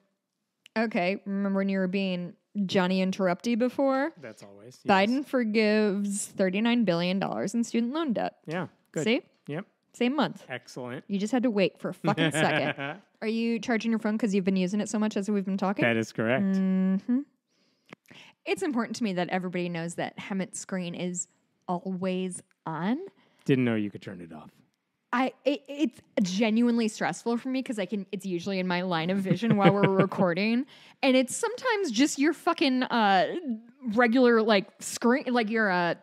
okay, remember when you were being Johnny Interrupty before? That's always yes. Biden forgives thirty nine billion dollars in student loan debt. Yeah, good. See, Yep, same month. excellent. You just had to wait for a fucking second. Are you charging your phone because you've been using it so much as we've been talking? That is correct. Mm-hmm. It's important to me that everybody knows that Hemant's screen is always on. Didn't know you could turn it off. I it, it's genuinely stressful for me because I can. It's usually in my line of vision while we're recording, and it's sometimes just your fucking uh regular like screen, like your uh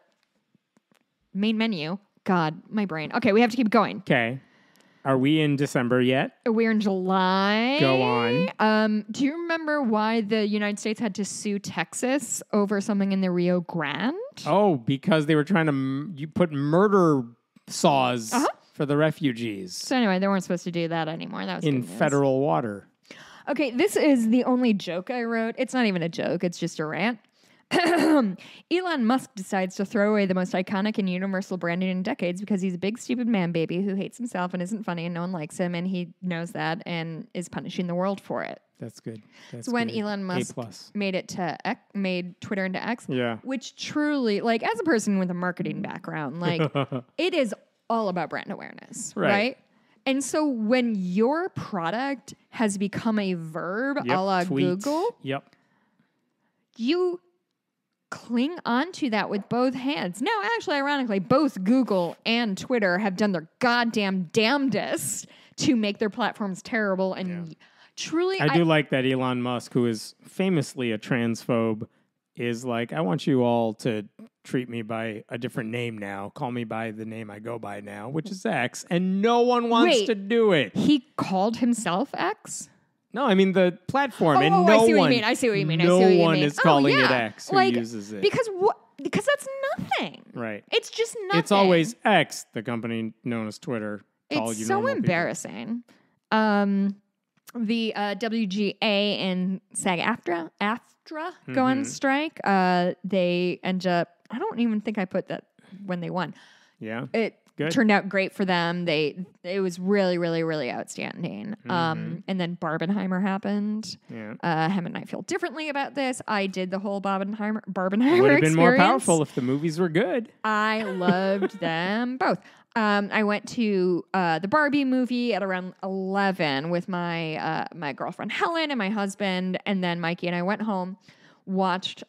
main menu. God, my brain. Okay, we have to keep going. Okay. Are we in December yet? We're in July. Go on. Um, do you remember why the United States had to sue Texas over something in the Rio Grande? Oh, because they were trying to m- you put murder saws Uh-huh. For the refugees So anyway, they weren't supposed to do that anymore. That was in good news. federal water. Okay, this is the only joke I wrote. It's not even a joke, it's just a rant. Elon Musk decides to throw away the most iconic and universal branding in decades because he's a big, stupid man baby who hates himself and isn't funny and no one likes him, and he knows that and is punishing the world for it. That's good. That's So when good. Elon A Musk plus. made it to X, made Twitter into X, Yeah. which truly, like, as a person with a marketing background, like, it is all about brand awareness, Right. right? And so when your product has become a verb Yep. a la tweet. Google, Yep. you cling onto that with both hands. Now, actually, ironically, both Google and Twitter have done their goddamn damnedest to make their platforms terrible. And truly, I do like that Elon Musk, who is famously a transphobe, is like, I want you all to treat me by a different name now. Call me by the name I go by now, which is X. And no one wants Wait. to do it. he called himself X. No, I mean the platform. Oh, and oh, no I see what one, you mean. I see what you mean. No I see what you one mean. is Oh, calling it. X who Like, uses it. Because what? Because that's nothing. right. It's just nothing. It's always X, the company known as Twitter. It's you so embarrassing. Um, the uh, WGA and SAG-AFTRA AFTRA go on Mhm. strike. Uh, they end up. I don't even think I put that when they won. Yeah. It Good. turned out great for them. They it was really, really, really outstanding. Mm-hmm. Um, and then Barbenheimer happened. Yeah. Uh, Hem and I feel differently about this. I did the whole Barbenheimer Barbenheimer Would have been more powerful if the movies were good. I loved them both. Um, I went to uh, the Barbie movie at around eleven with my uh, my girlfriend Helen and my husband, and then Mikey and I went home, watched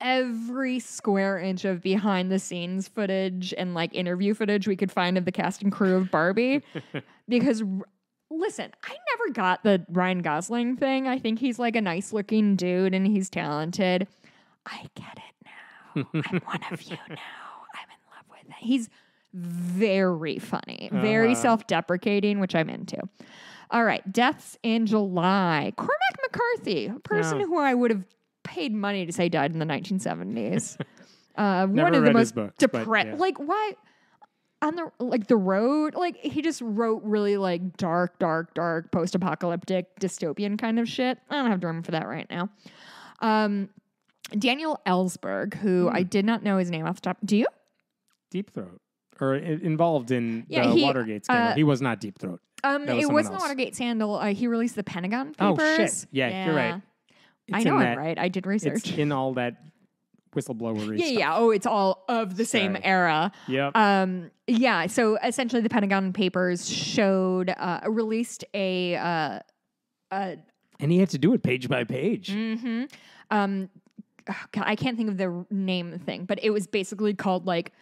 every square inch of behind the scenes footage and like interview footage we could find of the cast and crew of Barbie, because. Listen, I never got the Ryan Gosling thing. I think he's like a nice looking dude and he's talented. I get it now. I'm one of you now. I'm in love with it. He's very funny, very Uh-huh. self deprecating, which I'm into. All right, deaths in July. Cormac McCarthy, a person Oh. who I would have paid money to say died in the 1970s. uh, one of the most depressed. yeah. Like, why? On the like the road, like he just wrote really like dark, dark, dark, post-apocalyptic, dystopian kind of shit. I don't have room for that right now. Um, Daniel Ellsberg, who Hmm. I did not know his name off the top. Do you? Deep Throat. Or involved in Yeah, the he, Watergate scandal. uh, he was not Deep Throat. Um, was it wasn't the. Watergate scandal. Uh, he released the Pentagon Papers. Oh, shit. Yeah, you're right. I know I'm that- right. I did It's research. in all that whistleblower Yeah, yeah. Oh, it's all of the same Sorry. era. Yep. Um, yeah. So essentially, the Pentagon Papers showed uh, released a. Uh, uh, and he had to do it page by page. hmm Um, oh, God, I can't think of the name of the thing, but it was basically called like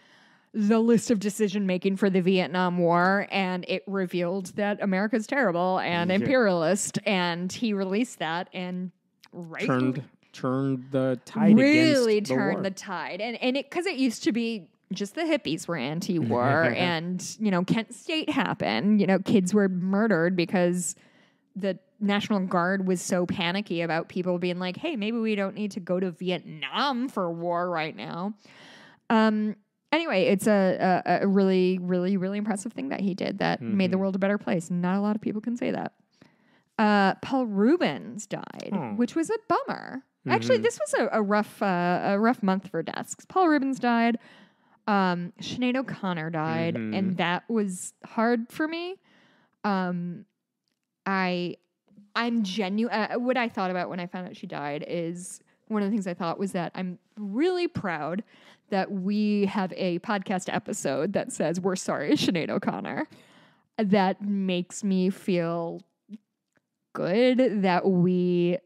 the list of decision making for the Vietnam War, and it revealed that America's terrible and Yeah. imperialist, and he released that and right Turned turned the tide really the turned war. the tide, and and it because it used to be just the hippies were anti-war, and you know Kent State happened. You know, kids were murdered because the National Guard was so panicky about people being like, "Hey, maybe we don't need to go to Vietnam for war right now." Um. Anyway, it's a, a, a really, really, really impressive thing that he did that made the Mhm. world a better place. Not a lot of people can say that. Uh, Paul Reubens died, Oh. which was a bummer. Actually, Mhm. this was a, a rough, uh, a rough month for desks. Paul Reubens died. Um, Sinead O'Connor died, Mhm. and that was hard for me. Um, I, I'm genuine. Uh, what I thought about when I found out she died is one of the things I thought was that I'm really proud that we have a podcast episode that says we're sorry, Sinead O'Connor. That makes me feel good that we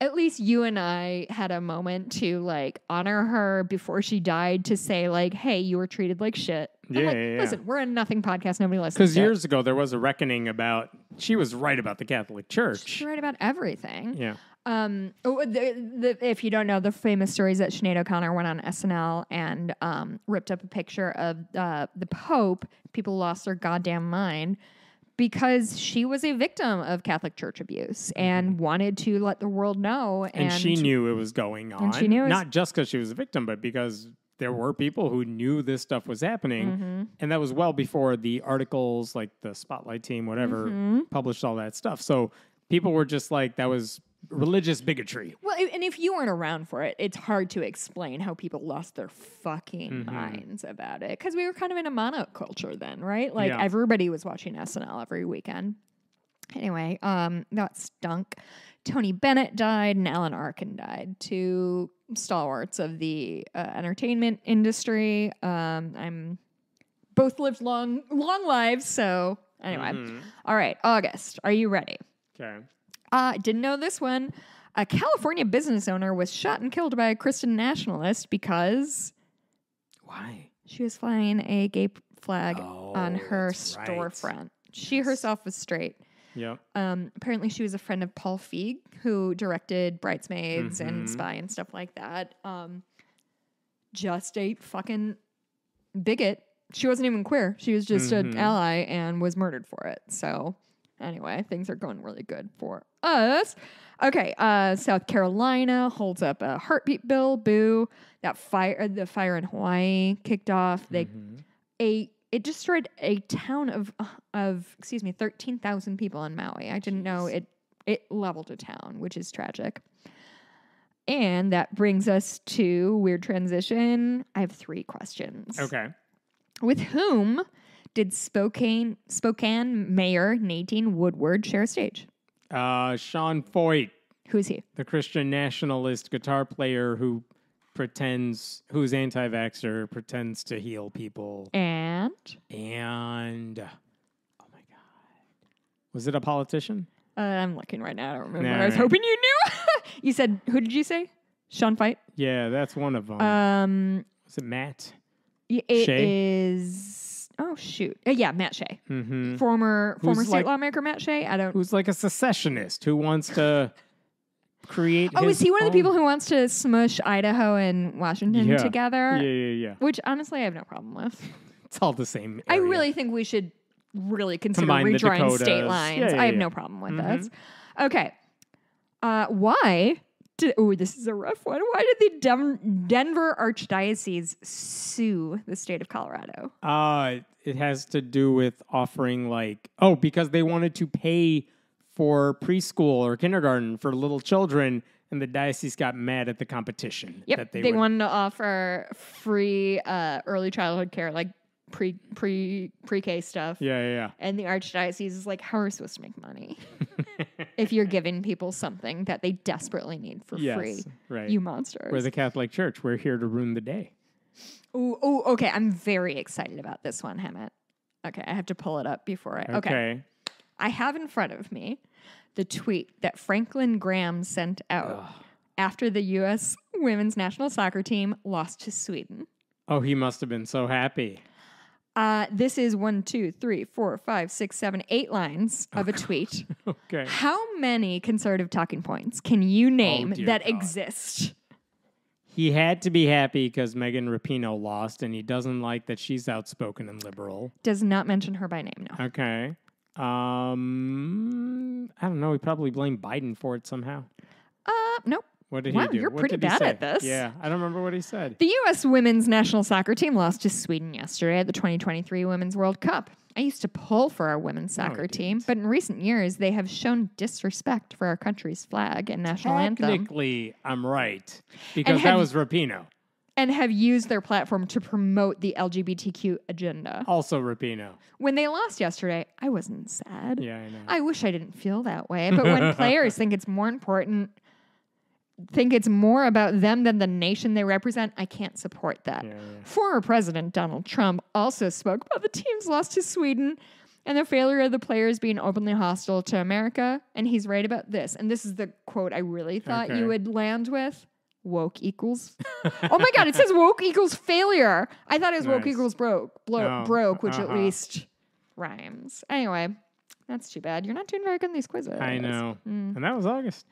at least you and I had a moment to like honor her before she died to say like, "Hey, you were treated like shit." Yeah, like, yeah, yeah. Listen, we're a nothing podcast. Nobody listens. Because it. years ago there was a reckoning about she was right about the Catholic Church. She's right about everything. Yeah. Um, oh, the, the, if you don't know, the famous story is that Sinead O'Connor went on SNL and um, ripped up a picture of uh, the Pope. People lost their goddamn mind because she was a victim of Catholic Church abuse and wanted to let the world know. Mm-hmm. And, she knew it was going on. she knew it was- not just because she was a victim, but because there were people who knew this stuff was happening. Mhm. And that was well before the articles, like the Spotlight team, whatever, Mhm. published all that stuff. So people were just like, that was religious bigotry. Well, and if you weren't around for it, it's hard to explain how people lost their fucking Mhm. minds about it because we were kind of in a monoculture then, right? Like Yeah. everybody was watching SNL every weekend. Anyway, um, that stunk. Tony Bennett died and Alan Arkin died, two stalwarts of the uh, entertainment industry. Um, I'm both lived long, long lives. So anyway, Mhm. all right, August, are you ready? Okay. Uh, didn't know this one. A California business owner was shot and killed by a Christian nationalist because Why? she was flying a gay flag on Oh, her that's right. storefront. She Yes. herself was straight. Yep. Um, apparently, she was a friend of Paul Feig, who directed Bridesmaids and Mhm. Spy and stuff like that. Um, just a fucking bigot. She wasn't even queer. She was just an Mhm. ally and was murdered for it. So, anyway, things are going really good for us. Okay, uh, South Carolina holds up a heartbeat bill. Boo! That fire, the fire in Hawaii kicked off. They Mhm. a it destroyed a town of of excuse me thirteen thousand people in Maui. I didn't know it it leveled a town, which is tragic. And that brings us to weird transition. I have three questions. Okay. With whom did Spokane Spokane Mayor Nadine Woodward share a stage? Uh, Sean Feucht, Who's he? the Christian nationalist guitar player who pretends who's anti-vaxxer pretends to heal people And and oh my god was it a politician uh, I'm looking right now. I don't remember. I was hoping you knew. you said who did you say? Sean Feucht. yeah that's one of them Um, was it matt y- it Shea? is- Oh shoot! Uh, yeah, Matt Shea, mm-hmm. former Who's former state like- lawmaker Matt Shea. I don't. who's like a secessionist who wants to create Oh, is he one of the people who wants to smush Idaho and Washington Yeah. together? yeah yeah yeah Which honestly, I have no problem with. it's all the same I really think we should really consider Combine redrawing state lines. Yeah, yeah, I have no problem with Mhm. this. Okay. Uh, why? Did, oh, this is a rough one. Why did the Dem- Denver Archdiocese sue the state of Colorado? Uh, it has to do with offering like oh because they wanted to pay for preschool or kindergarten for little children, and the diocese got mad at the competition. Yep, that they, they, would- wanted to offer free uh, early childhood care, like pre pre pre K stuff. Yeah, yeah, And the archdiocese is like, how are we supposed to make money yeah. if you're giving people something that they desperately need for yes, free? right. You monsters. We're the Catholic Church. We're here to ruin the day. Ooh, okay. I'm very excited about this one, Hemant. Okay, I have to pull it up before I. Okay. Okay. I have in front of me the tweet that Franklin Graham sent out after the U.S. women's national soccer team lost to Sweden. Oh, he must have been so happy. Uh, this is one, two, three, four, five, six, seven, eight lines of a tweet. Okay. How many conservative talking points can you name dear that God. exist? He had to be happy because Megan Rapinoe lost, and he doesn't like that she's outspoken and liberal. Does not mention her by name, no. Okay. Um, I don't know. He probably blamed Biden for it somehow. Uh, nope. What did Wow, he do? you're What pretty did he bad say? at this. Yeah, I don't remember what he said. The U.S. women's national soccer team lost to Sweden yesterday at the 2023 Women's World Cup. I used to pull for our women's soccer you team, but in recent years, they have shown disrespect for our country's flag and national anthem Technically, I'm right because have that was Rapinoe. and have used their platform to promote the LGBTQ agenda. Also Rapinoe. When they lost yesterday, I wasn't sad. Yeah, I know. I wish I didn't feel that way. But when players think it's more important, think it's more about them than the nation they represent, I can't support that. Yeah, yeah. Former President Donald Trump also spoke about the team's loss to Sweden and the failure of the players being openly hostile to America. And he's right about this. And this is the quote I really thought Okay. you would land with. Woke equals. oh my God! It says woke equals failure. I thought it was woke equals broke, blo- Oh, broke, which at uh-huh. least rhymes. Anyway, that's too bad. You're not doing very good in these quizzes. I know. Mm. And that was August.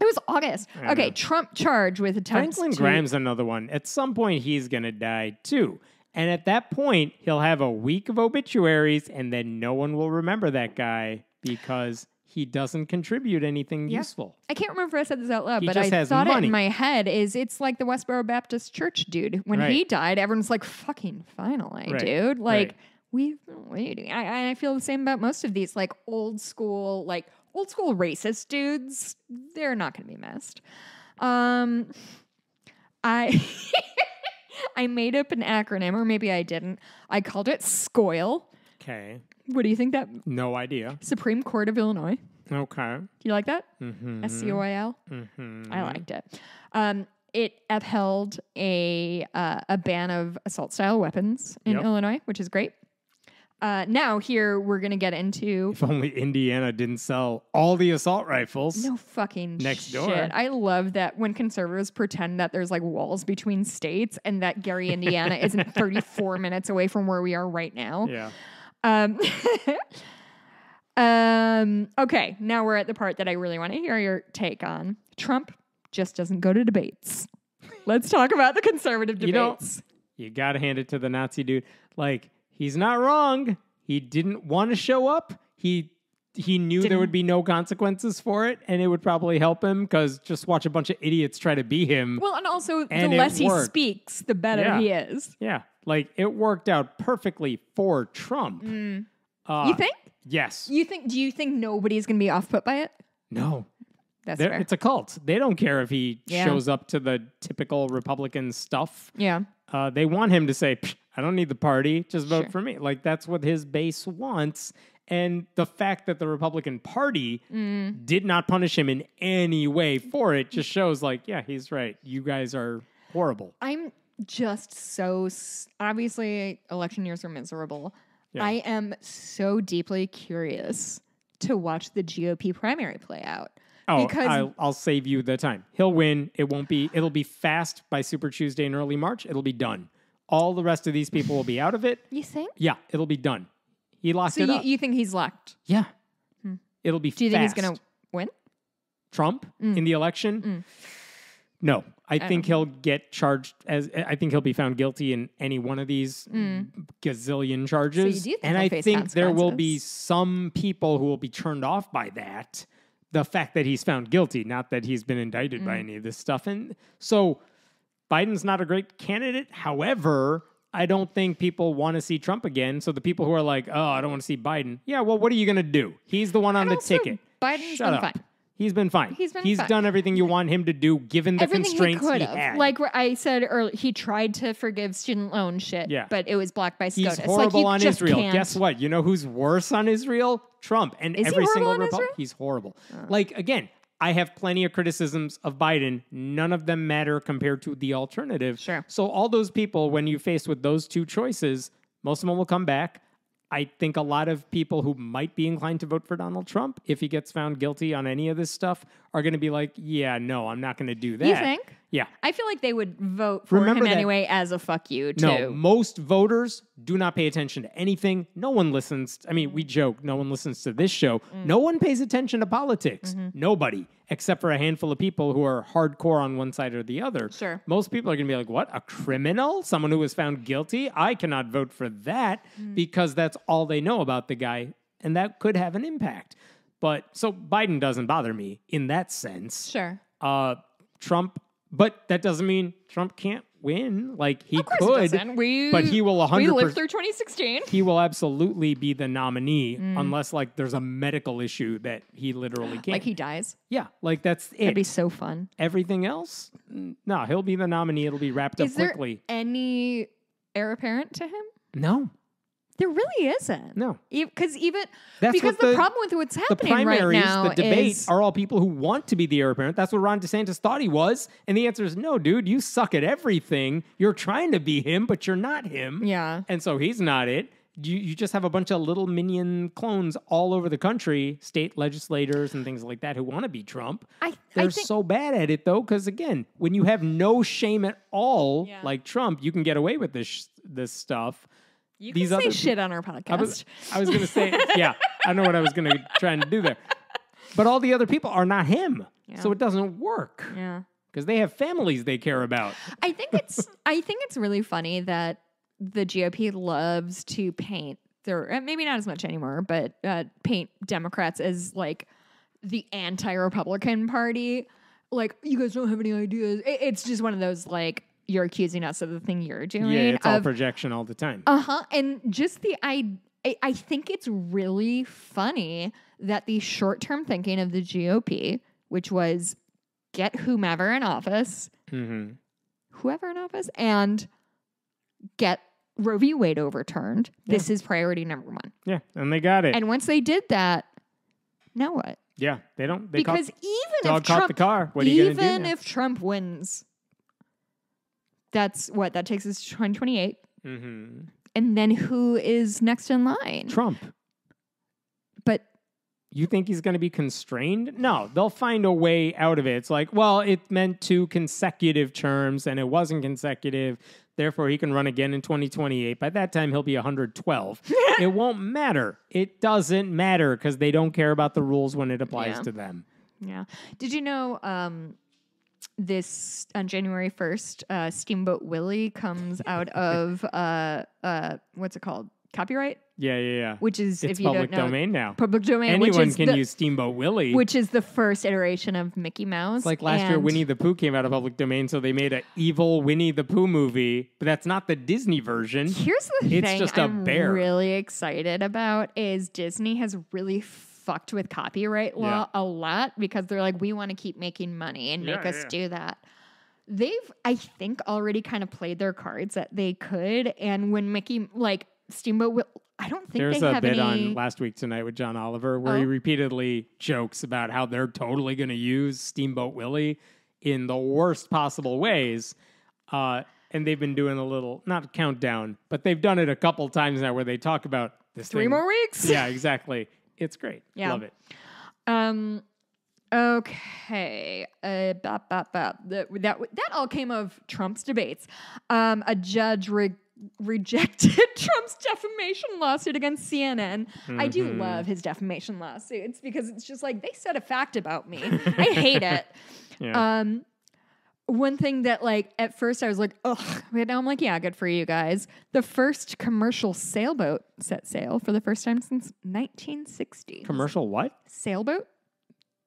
It was August. I Okay, know. Trump charged with attempts Franklin to. Graham's another one. At some point, he's going to die too. And at that point, he'll have a week of obituaries, and then no one will remember that guy because he doesn't contribute anything Yeah. useful. I can't remember if I said this out loud, He but I thought it in my head. Is it's like the Westboro Baptist Church dude. When he died, everyone's like, "Fucking finally, Right, dude!" Like right. we've been waiting. I, I feel the same about most of these like old school, like old school racist dudes. They're not going to be missed. Um, I I made up an acronym, or maybe I didn't. I called it SCOIL. Okay. What do you think that No idea. Supreme Court of Illinois? Okay. Do you like that? Mm-hmm. S C O I L. Mm-hmm. I liked it. Um, it upheld a uh, a ban of assault style weapons in Yep. Illinois, which is great. Uh, now here we're gonna get into If only Indiana didn't sell all the assault rifles. no fucking Next shit. door. I love that when conservatives pretend that there's like walls between states and that Gary, Indiana, isn't 34 minutes away from where we are right now. Yeah. Um, um, okay, now we're at the part that I really want to hear your take on. Trump just doesn't go to debates. Let's talk about the conservative You know- debates. You got to hand it to the Nazi dude. Like, he's not wrong. He didn't want to show up. He he knew there Didn't- would be no consequences for it, and it would probably help him because just watch a bunch of idiots try to be him. well, and also And the less he speaks, the better Yeah. he is. yeah, like it worked out perfectly for Trump. Uh, Mm. you think? Yes. You think? Do you think nobody's gonna be off put by it? No. That's fair. It's a cult. They don't care if he Yeah. shows up to the typical Republican stuff. yeah. Uh, they want him to say, "Psh, I don't need the party, just vote Sure. for me. Like, that's what his base wants. And the fact that the Republican Party Mm. did not punish him in any way for it just shows, like, yeah, he's right. You guys are Horrible. I'm just so s- obviously election years are miserable. Yeah. I am so deeply curious to watch the GOP primary play out. Oh, Because- I'll, I'll save you the time. He'll win. It won't be. It'll be fast by Super Tuesday in early March. It'll be done. All the rest of these people will be out of it. You think? Yeah, it'll be done. He locked So it you, up. you think he's locked? yeah, hmm. it'll be. Do you think he's going to win? Trump mm. in the election? Mm. No, I think he'll get charged as. I think he'll be found guilty in any one of these mm. gazillion charges. do think and he'll I face think there will be some people who will be turned off by that. The fact that he's found guilty, not that he's been indicted by mm. any of this stuff. And so Biden's not a great candidate. However, I don't think people want to see Trump again. So the people who are like, oh, I don't want to see Biden. Yeah, well, what are you going to do? He's the one on And the also, ticket. Biden's Shut been up. fine. He's been fine. He's been He's fine. done everything you want him to do, given the Everything he constraints could he, have. had. Like where I said earlier, he tried to forgive student loan shit, Yeah. but it was blocked by He's SCOTUS. horrible like, you on just Israel. Can't. Guess what? You know who's worse on Israel? Trump and Is he every horrible single on Republican. He's horrible. Oh. Like again, I have plenty of criticisms of Biden. None of them matter compared to the alternative. Sure. So all those people, when you face with those two choices, most of them will come back. I think a lot of people who might be inclined to vote for Donald Trump, if he gets found guilty on any of this stuff, are going to be like, "Yeah, no, I'm not going to do that." You think? Yeah. I feel like they would vote for Remember him that- anyway as a fuck you too. No, most voters do not pay attention to anything. No one listens. I mean, we joke, no one listens to this show. Mm. No one pays attention to politics. Mm-hmm. Nobody, except for a handful of people who are hardcore on one side or the other. Sure. Most people are going to be like, what? A criminal? Someone who was found guilty? I cannot vote for that Mm. because that's all they know about the guy. And that could have an impact. But so Biden doesn't bother me in that sense Sure. uh, Trump, but that doesn't mean Trump can't win. Like he could. We, but he will We lived through 2016. he will absolutely be the nominee Mm. unless like there's a medical issue that he literally can't. Like he dies. yeah, like that's it. That'd be so fun. Everything else, no, he'll be the nominee. It'll be wrapped Is up there quickly. any heir apparent to him? No, There really isn't. no. Because even That's because the, the- problem with what's The happening primaries, right now the debate is are all people who want to be the heir apparent. That's what Ron DeSantis thought he was. And the answer is no, dude, you suck at everything. You're trying to be him, but you're not him. yeah. And so he's not it. You, you just have a bunch of little minion clones all over the country, state legislators and things like that who want to be Trump. I, They're I think so bad at it though, because again, when you have no shame at all, Yeah. like Trump, you can get away with this this stuff. You these can say other- shit on our podcast. I was I was gonna say, yeah, I know what I was gonna try and do there, but all the other people are not him, so it doesn't work yeah. because they have families they care about. I think it's I think it's really funny that the GOP loves to paint their uh, maybe not as much anymore, but uh, paint Democrats as like the anti-Republican party. Like you guys don't have any ideas. It- it's just one of those like you're accusing us of the thing you're doing. Yeah, it's all projection all the time. uh huh. And just the I, I I think it's really funny that the short term thinking of the GOP, which was get whomever in office, hmm whoever in office, and get Roe v. Wade overturned. This is priority number one. Yeah, and they got it. And once they did that, now what? yeah, they don't. They caught- because even dog if caught Trump, the car. What are you even do? if Trump wins, that's what that takes us to 2028. Mhm. And then who is next in line? Trump, But you think he's going to be constrained? No, they'll find a way out of it. It's like, well, it meant two consecutive terms, and it wasn't consecutive. Therefore, he can run again in 2028. By that time, he'll be 112. it won't matter. It doesn't matter because they don't care about the rules when it applies Yeah. to them. Yeah. Did you know um, this on January 1st, uh, Steamboat Willie comes out of uh, uh, what's it called? Copyright, Yeah, yeah, yeah. which is it's if you public don't know, domain now. public domain, which Anyone can the, use Steamboat Willie. which is the first iteration of Mickey Mouse. It's like last year, Winnie the Pooh came out of public domain, so they made an evil Winnie the Pooh movie, but that's not the Disney version. Here's the It's thing just a I'm bear. really excited about is Disney has really fucked with copyright law a lot because they're like, we want to keep making money and make Yeah, us yeah. do that. They've, I think, already kind of played their cards that they could. And when Mickey, like Steamboat, Will, I don't think There's they a bit any. on Last Week Tonight with John Oliver where he Oh. repeatedly jokes about how they're totally going to use Steamboat Willie in the worst possible ways. Uh, and they've been doing a little, not countdown, but they've done it a couple times now where they talk about this Three thing. more weeks. Yeah, exactly. It's great. Yeah. Love it. Um. Okay. Uh, bop, bop, bop. That, that that all came of Trump's debates. Um, a judge re- rejected Trump's defamation lawsuit against CNN. I do Mm-hmm. love his defamation lawsuits because it's just like they said a fact about me. I hate it. Yeah. Um, one thing that like at first I was like, ugh, but now I'm like, yeah, good for you guys. The first commercial sailboat set sail for the first time since 1960. Commercial what? sailboat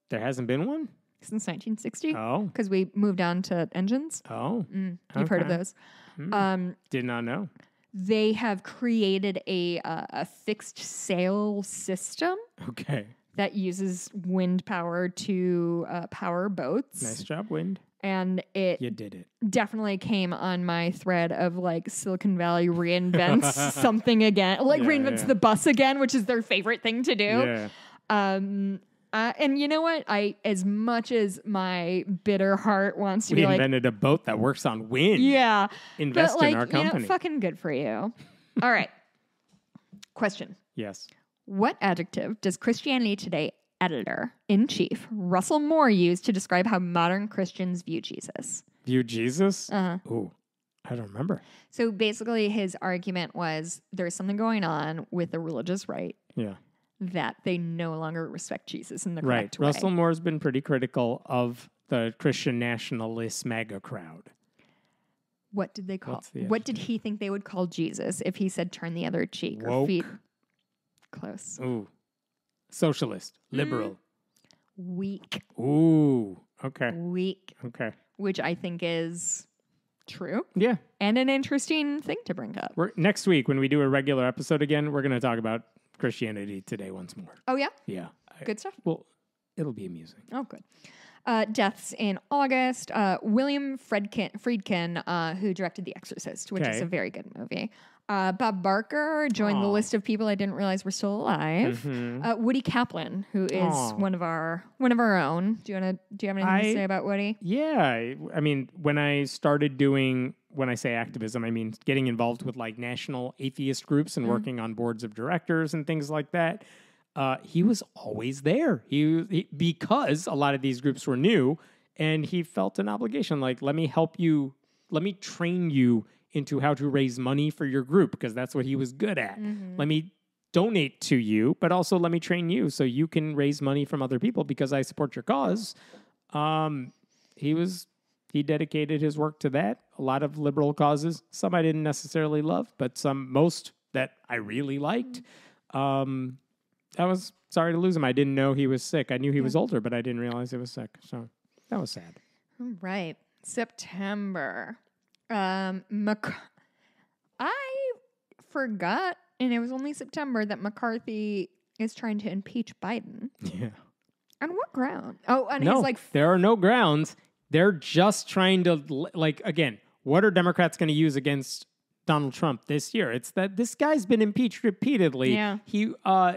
There hasn't been one? since 1960 Oh. because we moved on to engines. Oh. Mm, you've heard of Okay. those. Hmm. Um, Did not know. they have created a uh, a fixed sail system Okay. that uses wind power to uh, power boats, Nice job, Wind. And it You did it. definitely came on my thread of like Silicon Valley reinvents something again, like Yeah, reinvents yeah. the bus again, which is their favorite thing to do. Yeah. Um, uh, and you know what? I as much as my bitter heart wants to We be like, invented a boat that works on wind. yeah, Invest but like in our you know, company. fucking good for you. All right. Question: yes. What adjective does Christianity Today editor in chief Russell Moore used to describe how modern Christians view Jesus? View Jesus? Uh-huh. Ooh. I don't remember. So basically, his argument was there's something going on with the religious right Yeah. that they no longer respect Jesus in the Right. way. Russell Moore's been pretty critical of the Christian nationalist MAGA crowd. What did they call? The What did he think they would call Jesus if he said "turn the other cheek" or "feet"? Close. Ooh. Socialist. Mm. Liberal. Weak. Ooh. Okay. Weak. Okay. Which I think is true Yeah. and an interesting thing to bring up. We're next week when we do a regular episode again, we're gonna talk about Christianity today once more. Oh yeah, Yeah. I- good stuff. well, it'll be amusing. Oh, good. Uh, deaths in August. Uh, William Fredkin, Friedkin, uh, who directed The Exorcist, which is Okay. a very good movie. Uh, Bob Barker joined the list of people I didn't realize were still alive. Mhm. Uh, Woody Kaplan, who is Aw. one of our one of our own. Do you want to? Do you have anything I- to say about Woody? Yeah, I, I mean, when I started doing, when I say activism, I mean getting involved with like national atheist groups and working on boards of directors and things like that. Uh, he was always there. He, he because a lot of these groups were new, and he felt an obligation. Like, let me help you. Let me train you into how to raise money for your group because that's what he was good at. Let me donate to you, but also let me train you so you can raise money from other people because I support your cause. Um, he was he dedicated his work to that. A lot of liberal causes, some I didn't necessarily love, but some most that I really liked. Um, I was sorry to lose him. I didn't know he was sick. I knew he was older, but I didn't realize he was sick. So that was sad. All right, September. Um, Mac- I forgot, and it was only September that McCarthy is trying to impeach Biden. Yeah. On what ground? Oh, and no, he's like, there are no grounds. They're just trying to like again. What are Democrats going to use against Donald Trump this year? It's that this guy's been impeached repeatedly. Yeah. He uh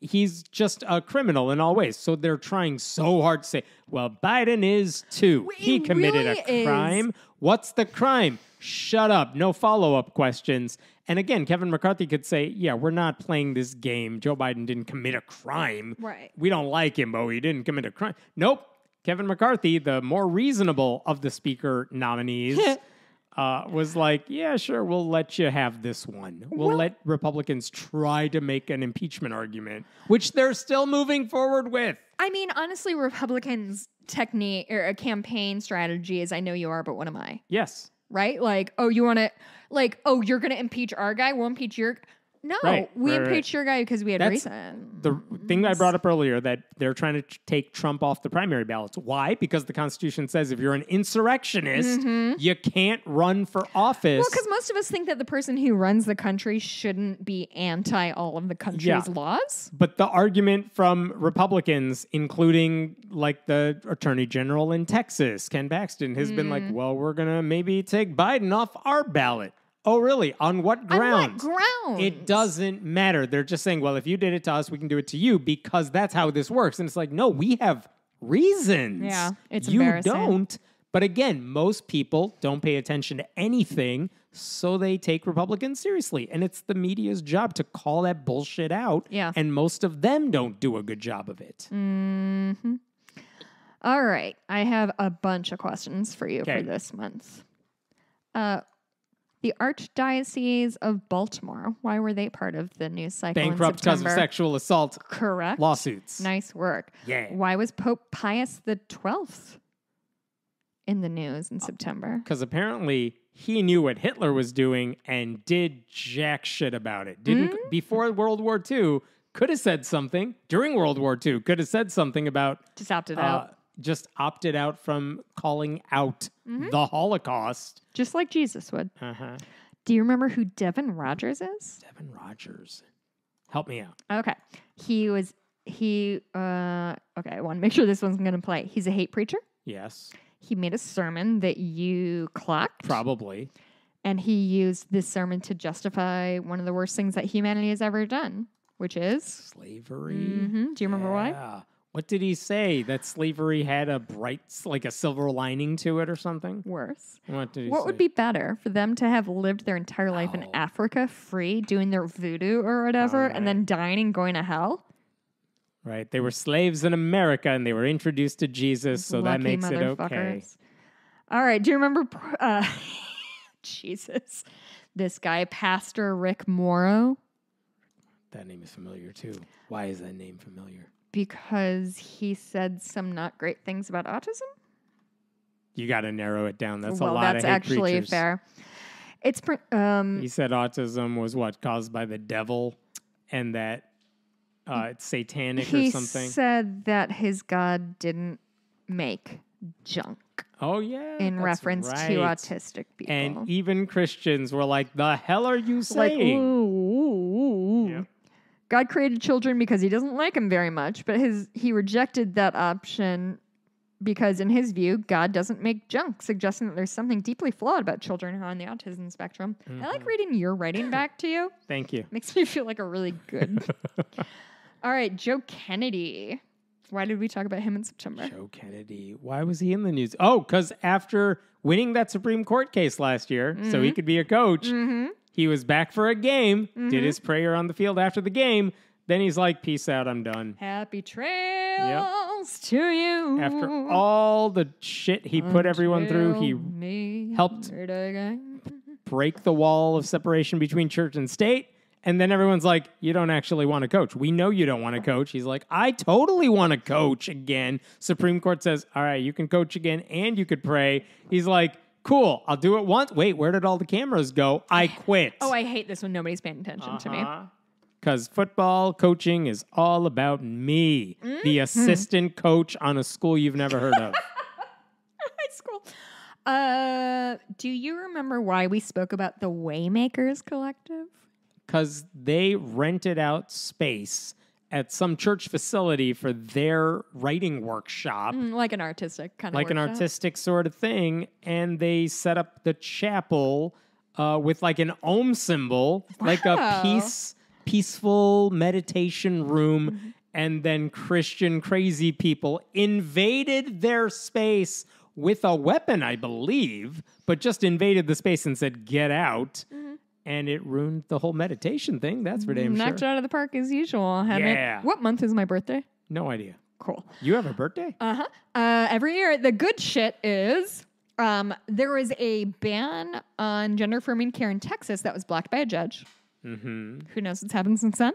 he's just a criminal in all ways. So they're trying so hard to say, well, Biden is too. Well, he committed really a is. crime. What's the crime? Shut up. No follow-up questions. And again, Kevin McCarthy could say, yeah, we're not playing this game. Joe Biden didn't commit a crime right. we don't like him, but he didn't commit a crime. Nope. Kevin McCarthy, the more reasonable of the speaker nominees, uh, was like, yeah, sure, we'll let you have this one. We'll, Well- let Republicans try to make an impeachment argument, which they're still moving forward with. I mean, honestly, Republicans' technique or a campaign strategy is I know you are, but what am I? Yes. Right? Like, oh, you want to, like, oh, you're going to impeach our guy? We'll impeach your. No, Right, we right, right. impeached your guy because we had That's reason. The thing I brought up earlier that they're trying to take Trump off the primary ballots. Why? Because the Constitution says if you're an insurrectionist, you can't run for office. Well, because most of us think that the person who runs the country shouldn't be anti all of the country's Yeah. laws. But the argument from Republicans, including like the Attorney General in Texas, Ken Paxton, has been Mm. like, well, we're going to maybe take Biden off our ballot. Oh, really? On what On grounds? what grounds? It doesn't matter. They're just saying, well, if you did it to us, we can do it to you because that's how this works. And it's like, no, we have reasons. Yeah, it's you embarrassing. don't. But again, most people don't pay attention to anything, so they take Republicans seriously. And it's the media's job to call that bullshit out. Yeah. And most of them don't do a good job of it. Mhm. All right. I have a bunch of questions for you Okay. for this month. Uh, the Archdiocese of Baltimore. Why were they part of the news cycle? in Bankrupt because of sexual assault Correct. lawsuits. Nice work. Yeah. Why was Pope Pius the Twelfth in the news in September? Because apparently he knew what Hitler was doing and did jack shit about it. Didn't Mm-hmm. before World War II. Could have said something during World War II. Could have said something about Just opted uh, out. Just opted out from calling out Mm-hmm. the Holocaust. Just like Jesus would. Uh-huh. Do you remember who Devin Rogers is? Devin Rogers. Help me out. Okay. He was he uh okay, I want to make sure this one's gonna play. He's a hate preacher. Yes, He made a sermon that you clocked. probably. And he used this sermon to justify one of the worst things that humanity has ever done, which is Slavery. Mhm. Do you remember why? What did he say? That slavery had a bright, like a silver lining to it or something? worse. What did he What say? would be better for them to have lived their entire life in Oh. Africa free, doing their voodoo or whatever, and then dying and going to hell? Right. They were slaves in America and they were introduced to Jesus, so that Lucky makes it okay. motherfuckers. All right. Do you remember? Uh, Jesus, this guy, Pastor Rick Morrow, That name is familiar too. Why is that name familiar? Because he said some not great things about autism. You got to narrow it down. That's well, a lot that's of hate actually fair. It's um, He said autism was what caused by the devil, and that uh, it's satanic or something. He said that his God didn't make junk oh yeah, in reference right. to autistic people. And even Christians were like, "The hell are you saying?" ooh, ooh. God created children because he doesn't like them very much, but his he rejected that option because in his view, God doesn't make junk, suggesting that there's something deeply flawed about children who are on the autism spectrum. I like reading your writing back to you. Thank you. Makes me feel like a really good. All right, Joe Kennedy. Why did we talk about him in September? Joe Kennedy. Why was he in the news? Oh, because after winning that Supreme Court case last year, so he could be a coach, Mm-hmm. He was back for a game, did mm-hmm. his prayer on the field after the game. Then he's like, "Peace out, I'm done." Happy trails to you. After all the shit he put everyone through, he helped break the wall of separation between church and state. And then everyone's like, You don't actually want to coach. We know you don't want to coach. He's like, I totally want to coach again. Supreme Court says, All right, you can coach again and you could pray. He's like, Cool, I'll do it once. Wait, where did all the cameras go? I quit. Oh, I hate this when nobody's paying attention to me. Because football coaching is all about me, Mm-hmm. the assistant coach on a school you've never heard of. High school. Uh, do you remember why we spoke about the Waymakers Collective? because they rented out space at some church facility for their writing workshop, Mm, like an artistic kind of like an artistic sort of thing. And they set up the chapel uh, with like an ohm symbol, like a peace, peaceful meditation room. Mm-hmm. And then Christian crazy people invaded their space with a weapon, I believe, but just invaded the space and said, "Get out." Mm-hmm. And it ruined the whole meditation thing. That's for damn Knocked sure. it out of the park as usual. Haven't Yeah. What month is my birthday? No idea. Cool. You have a birthday? Uh-huh. Uh Every year, the good shit is um, there was a ban on gender affirming care in Texas that was blocked by a judge. mm-hmm. Who knows what's happened since then?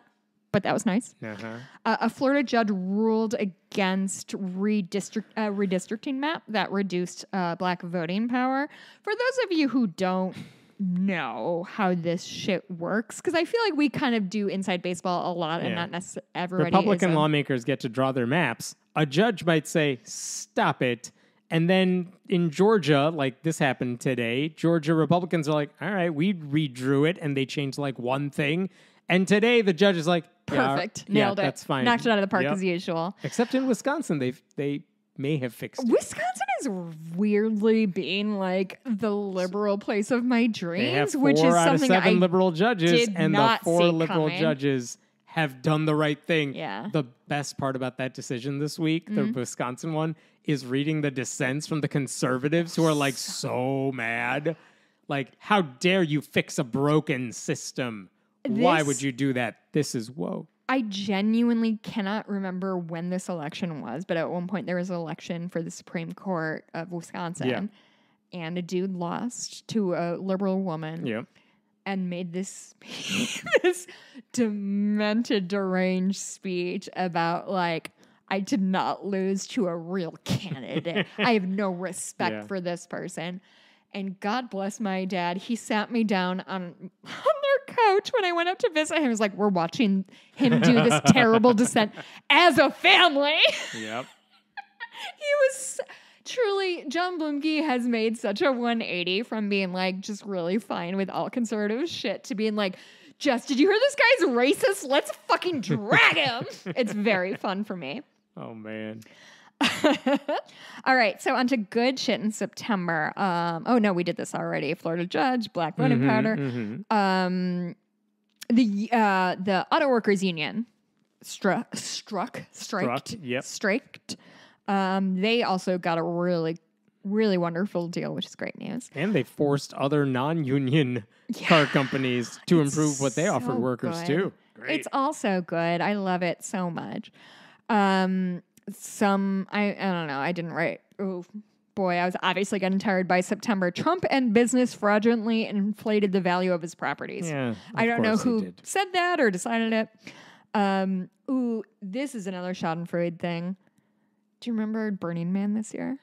But that was nice. Uh-huh. Uh, a Florida judge ruled against redistrict, uh, redistricting map that reduced uh, black voting power. For those of you who don't know how this shit works, because I feel like we kind of do inside baseball a lot and Yeah. not necessarily everybody. Republican a- lawmakers get to draw their maps. A judge might say, "Stop it." And then in Georgia, like this happened today, Georgia Republicans are like, "All right, we redrew it and they changed like one thing." And today the judge is like, "Yeah, Perfect. yeah, Nailed it. That's fine. Knocked it out of the park Yep. as usual. Except in Wisconsin, they they may have fixed it. Wisconsin is weirdly being like the liberal place of my dreams, which is out of something seven I liberal judges, did and the not four see liberal coming. judges have done the right thing. Yeah. The best part about that decision this week, the mm-hmm. Wisconsin one, is reading the dissents from the conservatives who are like so mad. Like, how dare you fix a broken system? Why This- would you do that? This is woke. I genuinely cannot remember when this election was, but at one point there was an election for the Supreme Court of Wisconsin. Yeah. And a dude lost to a liberal woman Yep. and made this this demented, deranged speech about like I did not lose to a real candidate. I have no respect Yeah. for this person. And God bless my dad. He sat me down on on their couch when I went up to visit him. He was like, "We're watching him do this terrible descent as a family." Yep. he was truly John Blumke has made such a 180 from being like just really fine with all conservative shit to being like, just did you hear this guy's racist? Let's fucking drag him. it's very fun for me. Oh man. all right, so on to good shit in September. Um, oh no, we did this already. Florida judge, black voting Mhm, powder. mhm. Um, the uh, the auto workers union struck struck striked Struck, yep. striked. Um, they also got a really really wonderful deal, which is great news. And they forced other non-union car companies to It's improve what they offered so workers good. too. Great. It's also good. I love it so much. Um, some I I don't know. I didn't write. Oh boy, I was obviously getting tired by September. Trump and business fraudulently inflated the value of his properties. yeah. I don't know who said that or decided it. Um, ooh, this is another Schadenfreude thing. Do you remember Burning Man this year?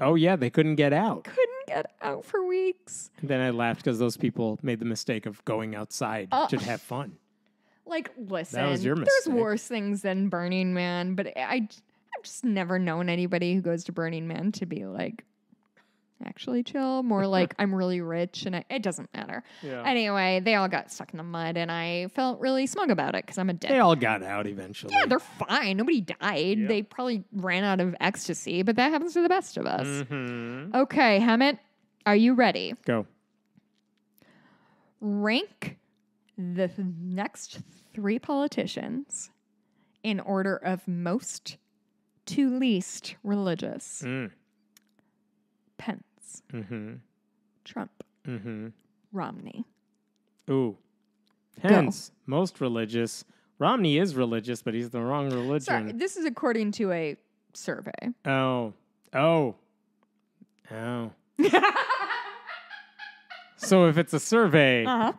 Oh yeah, they couldn't get out. Couldn't get out for weeks. And then I laughed because those people made the mistake of going outside Uh, to have fun. Like, listen, your there's worse things than Burning Man, but I, I've just never known anybody who goes to Burning Man to be like actually chill. More like I'm really rich and I, it doesn't matter. Yeah. Anyway, they all got stuck in the mud, and I felt really smug about it because I'm a dick. They all got out eventually. Yeah, they're fine. Nobody died. They probably ran out of ecstasy, but that happens to the best of us. Mhm. Okay, Hemant, are you ready? Go. Rank the th- next three politicians in order of most to least religious Mm. Pence, Mm-hmm. Trump, Mm-hmm. Romney. Ooh. Pence, most religious. Romney is religious, but he's the wrong religion. Sorry, this is according to a survey. Oh. Oh. Oh. so if it's a survey Uh-huh.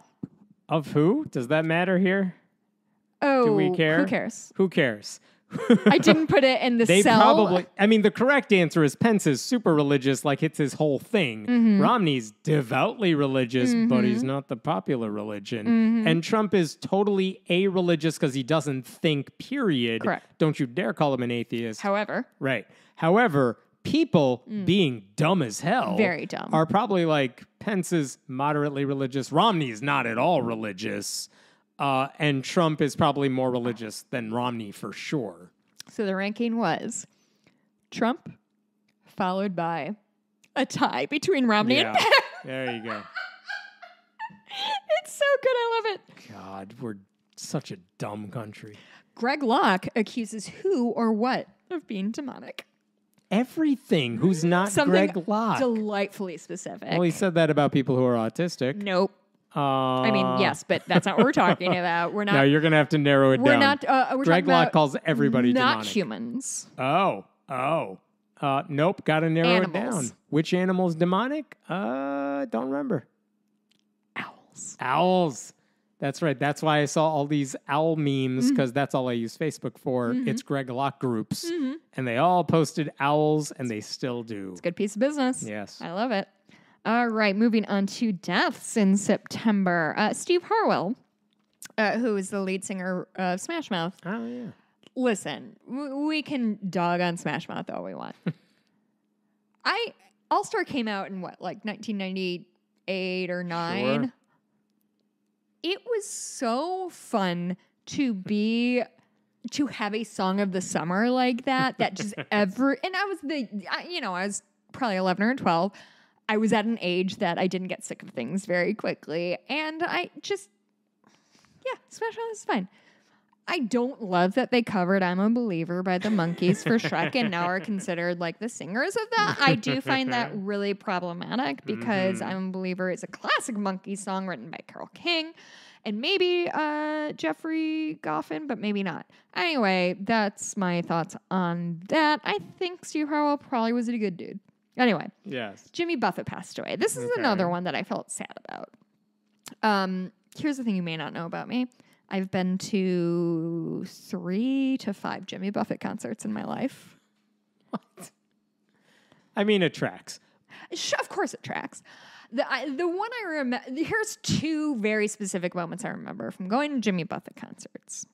of who? Does that matter here? Oh, we care? Who cares? Who cares? I didn't put it in the They cell. probably. I mean, the correct answer is Pence is super religious, like it's his whole thing. Mm-hmm. Romney's devoutly religious, but he's not the popular religion. Mm-hmm. And Trump is totally a religious because he doesn't think. Period. Correct. Don't you dare call him an atheist. However, right. However, people being dumb as hell, Mm. Very dumb. are probably like Pence is moderately religious. Romney's not at all religious. Uh, and Trump is probably more religious than Romney for sure. so the ranking was Trump, followed by a tie between Romney Yeah. and Pence. There you go. It's so good. I love it. God, we're such a dumb country. Greg Locke accuses who or what of being demonic. Everything who's not Something Greg Locke. delightfully specific. well, he said that about people who are autistic. nope. Uh, I mean, yes, but that's not what we're talking about. We're not. No, you're gonna have to narrow it down. we're down. not. Uh, we're Greg Locke calls everybody not demonic. humans. Oh, oh. Uh, nope, got to narrow it down. Which animal's demonic? Uh, don't remember. Owls. Owls. That's right. That's why I saw all these owl memes Mm-hmm. because that's all I use Facebook for. It's Greg Locke groups, and they all posted owls, and they still do. It's a good piece of business. Yes. I love it. All right, moving on to deaths in September. Uh, Steve Harwell, uh, who is the lead singer of Smash Mouth. Oh yeah. Listen, w- we can dog on Smash Mouth all we want. I All Star came out in what, like 1998 or nine. Sure. It was so fun to be to have a song of the summer like that. That just ever and I was the I, you know I was probably 11 or 12. I was at an age that I didn't get sick of things very quickly, and I just yeah, Smash Mouth is fine. I don't love that they covered I'm a Believer by the Monkees for Shrek and now are considered like the singers of that. I do find that really problematic because I'm a Believer is a classic Monkey song written by Carole King and maybe uh, Jeffrey Goffin, but maybe not. Anyway, that's my thoughts on that. I think Steve Harwell probably was a good dude. Anyway, Yes. Jimmy Buffett passed away. This is Okay. another one that I felt sad about. Um, here's the thing you may not know about me. I've been to three to five Jimmy Buffett concerts in my life. What? I mean, it tracks. Sh- Of course, it tracks. The I, the one I remember. Here's two very specific moments I remember from going to Jimmy Buffett concerts.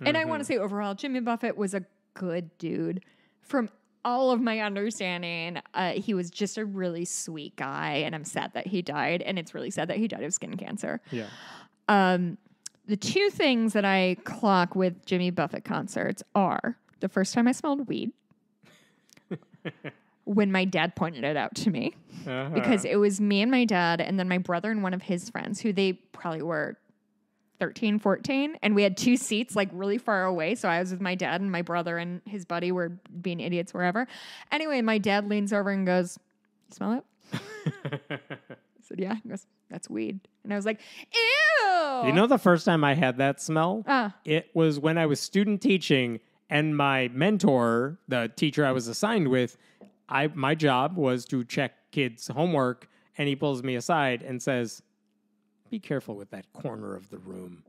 And I want to say overall, Jimmy Buffett was a good dude. From all of my understanding, uh, he was just a really sweet guy, and I'm sad that he died. And it's really sad that he died of skin cancer. Yeah. Um, the two things that I clock with Jimmy Buffett concerts are the first time I smelled weed, when my dad pointed it out to me Uh-huh. because it was me and my dad and then my brother and one of his friends who they probably were 13 14 and we had two seats like really far away. So i was with my dad and my brother and his buddy were being idiots wherever. Anyway my dad leans over and goes you smell it? I said yeah. He goes that's weed. And i was like ew! You know, the first time I had that smell, Ah. it was when I was student teaching, and my mentor, the teacher I was assigned with, I my job was to check kids' homework, and he pulls me aside and says, "Be careful with that corner of the room."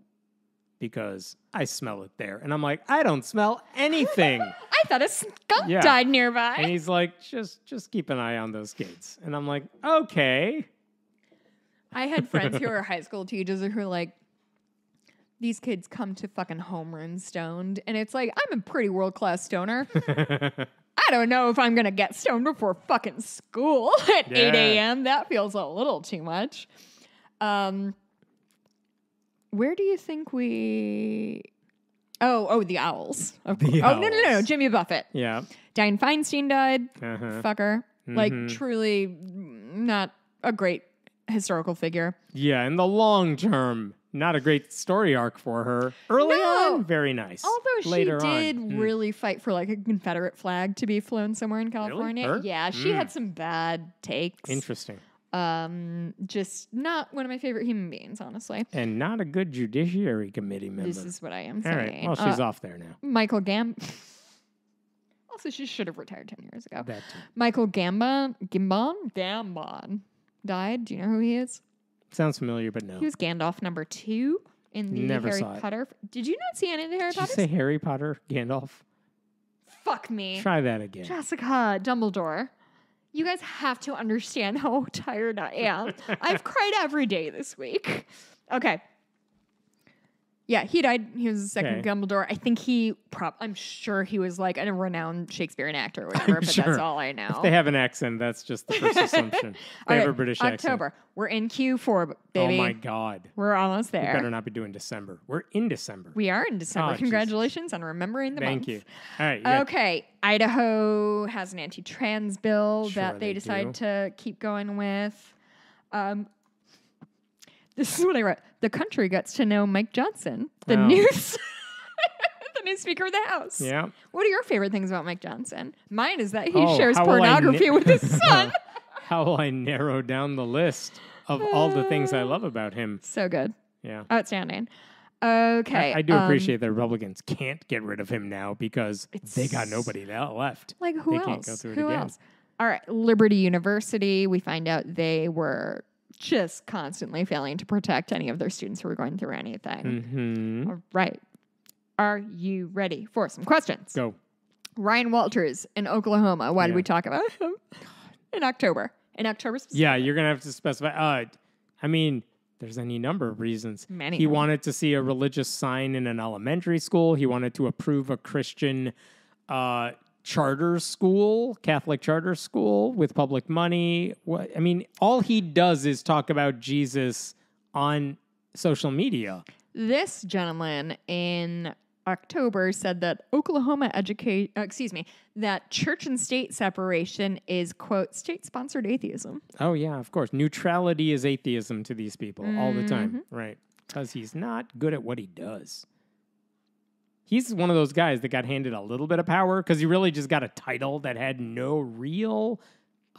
Because I smell it there. And I'm like, I don't smell anything. i thought a skunk Yeah. died nearby And he's like, just just keep an eye on those kids. And I'm like, okay. I had friends who were high school teachers who were like, these kids come to fucking homeroom stoned. And it's like, I'm a pretty world class stoner. I don't know if I'm going to get stoned before fucking school at 8 a.m. That feels a little too much. Um, where do you think we. Oh, oh, the owls. Of The course. Oh, no, no, no, no. Jimmy Buffett. yeah. Dianne Feinstein died. Uh-huh. Fucker. Like, Mhm. truly not a great historical figure. Yeah, in the long term, not a great story arc for her. Early No. on, very nice. Although she did on, mm. really fight for like a Confederate flag to be flown somewhere in California. Her? Yeah, she Mm. had some bad takes. interesting, Um, just not one of my favorite human beings, honestly. and not a good judiciary committee member. This is what I am All saying. right, well, she's Uh, off there now. Michael Gam. also, she should have retired ten years ago. That too. Michael Gambon, Gambon, Gambon died. Do you know who he is? sounds familiar, but no. He was Gandalf number two in the Never Harry. Potter. Did you not see any of the Harry Did you Potter? say Harry Potter, Gandalf? Fuck me. Try that again. Jessica Dumbledore. You guys have to understand how tired I am. I've cried every day this week. Okay. Yeah, he died. He was the second Okay. Dumbledore. I think he, prob- I'm sure he was like a renowned Shakespearean actor or whatever, but that's all I know. If they have an accent, that's just the first assumption. They have Okay, a British October. accent. We're in Q4, baby. Oh my god. We're almost there. We better not be doing December. We're in December. We are in December. Oh, Jesus. Congratulations on remembering the Thank month. you. All right. Yeah. Okay, Idaho has an anti-trans bill Sure that they, they decide do. to keep going with. Um, this is what I wrote. The country gets to know Mike Johnson, the Oh. news, the new Speaker of the House. Yeah. What are your favorite things about Mike Johnson? Mine is that he Oh, shares how will I pornography na- with his son. How will I narrow down the list of all the things I love about him? so good, Yeah. outstanding. Okay, I, I do um, appreciate that Republicans can't get rid of him now because they got nobody left. Like who They else? can't go through it who again. else? All right, Liberty University. We find out they were just constantly failing to protect any of their students who are going through anything. hmm All right. Are you ready for some questions? Go. Ryan Walters in Oklahoma. Why did we talk about him? In October. In October specifically. Yeah, you're gonna have to specify. Uh, I mean, there's any number of reasons. Many He wanted to see a religious sign in an elementary school. He wanted to approve a Christian uh, charter school, Catholic charter school with public money. What I mean, all he does is talk about Jesus on social media. This gentleman in October said that Oklahoma educate uh, excuse me, that church and state separation is quote state sponsored atheism. Oh yeah, of course. Neutrality is atheism to these people all the time, Mm-hmm. right? Because he's not good at what he does. He's one of those guys that got handed a little bit of power because he really just got a title that had no real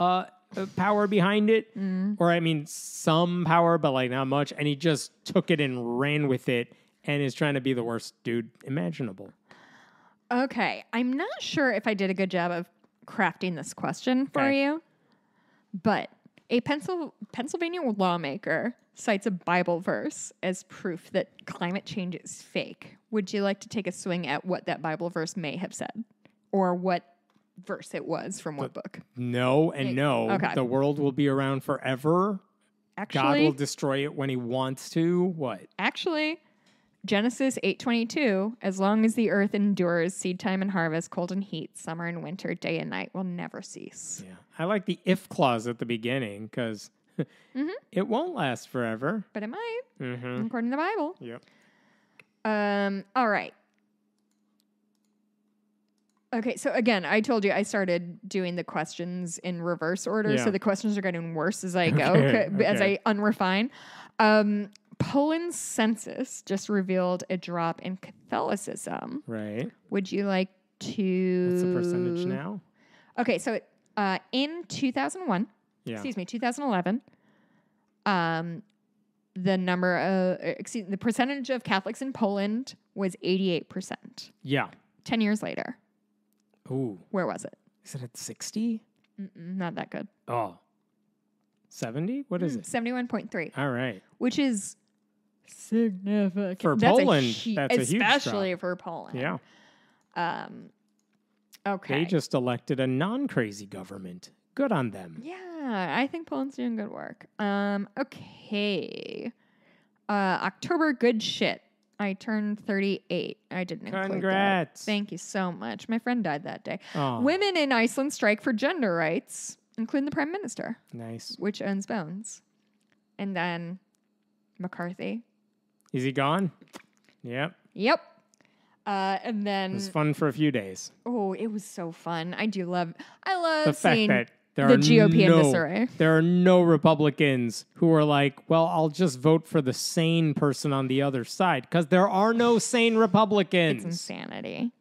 uh, uh, power behind it. Or, I mean, some power, but like not much. And he just took it and ran with it and is trying to be the worst dude imaginable. Okay, I'm not sure if I did a good job of crafting this question for Okay. you, but a Pencil- Pennsylvania lawmaker cites a Bible verse as proof that climate change is fake. Would you like to take a swing at what that Bible verse may have said, or what verse it was from what book? No and no. Okay. The world will be around forever. God will destroy it when he wants to. What? actually, Genesis 8:22, as long as the earth endures, seed time and harvest, cold and heat, summer and winter, day and night will never cease. Yeah. I like the if clause at the beginning because Mm-hmm. it won't last forever. But it might, Mm-hmm. according to the Bible. Yep. Um, all right. Okay, so again, I told you I started doing the questions in reverse order, Yeah. so the questions are getting worse as I go, Okay, as. I unrefine. Um, Poland's census just revealed a drop in Catholicism. Right. Would you like to? What's the percentage now? Okay, so uh, in 2001, Yeah. excuse me, 2011, um, the number of, excuse the percentage of Catholics in Poland was 88%. Yeah. 10 years later, Ooh. where was it? Is it at 60? Mm-mm, not that good. Oh. 70? What is it? 71.3, All right. which is significant. For That's Poland, hu- that's a huge drop. especially for Poland. Yeah. Um, okay. They just elected a non crazy government. Good on them. Yeah, I think Poland's doing good work. Um, okay. Uh, October, good shit. I turned 38. I didn't include that. Congrats. Thank you so much. My friend died that day. Women in Iceland strike for gender rights, including the prime minister, nice. which owns Bones. And then McCarthy. Is he gone? Yep. Yep. Uh, and then It then was fun for a few days. oh, it was so fun. I do love. I love The fact seeing that there the are GOP in disarray. There are no Republicans who are like, well, I'll just vote for the sane person on the other side because there are no sane Republicans. It's insanity.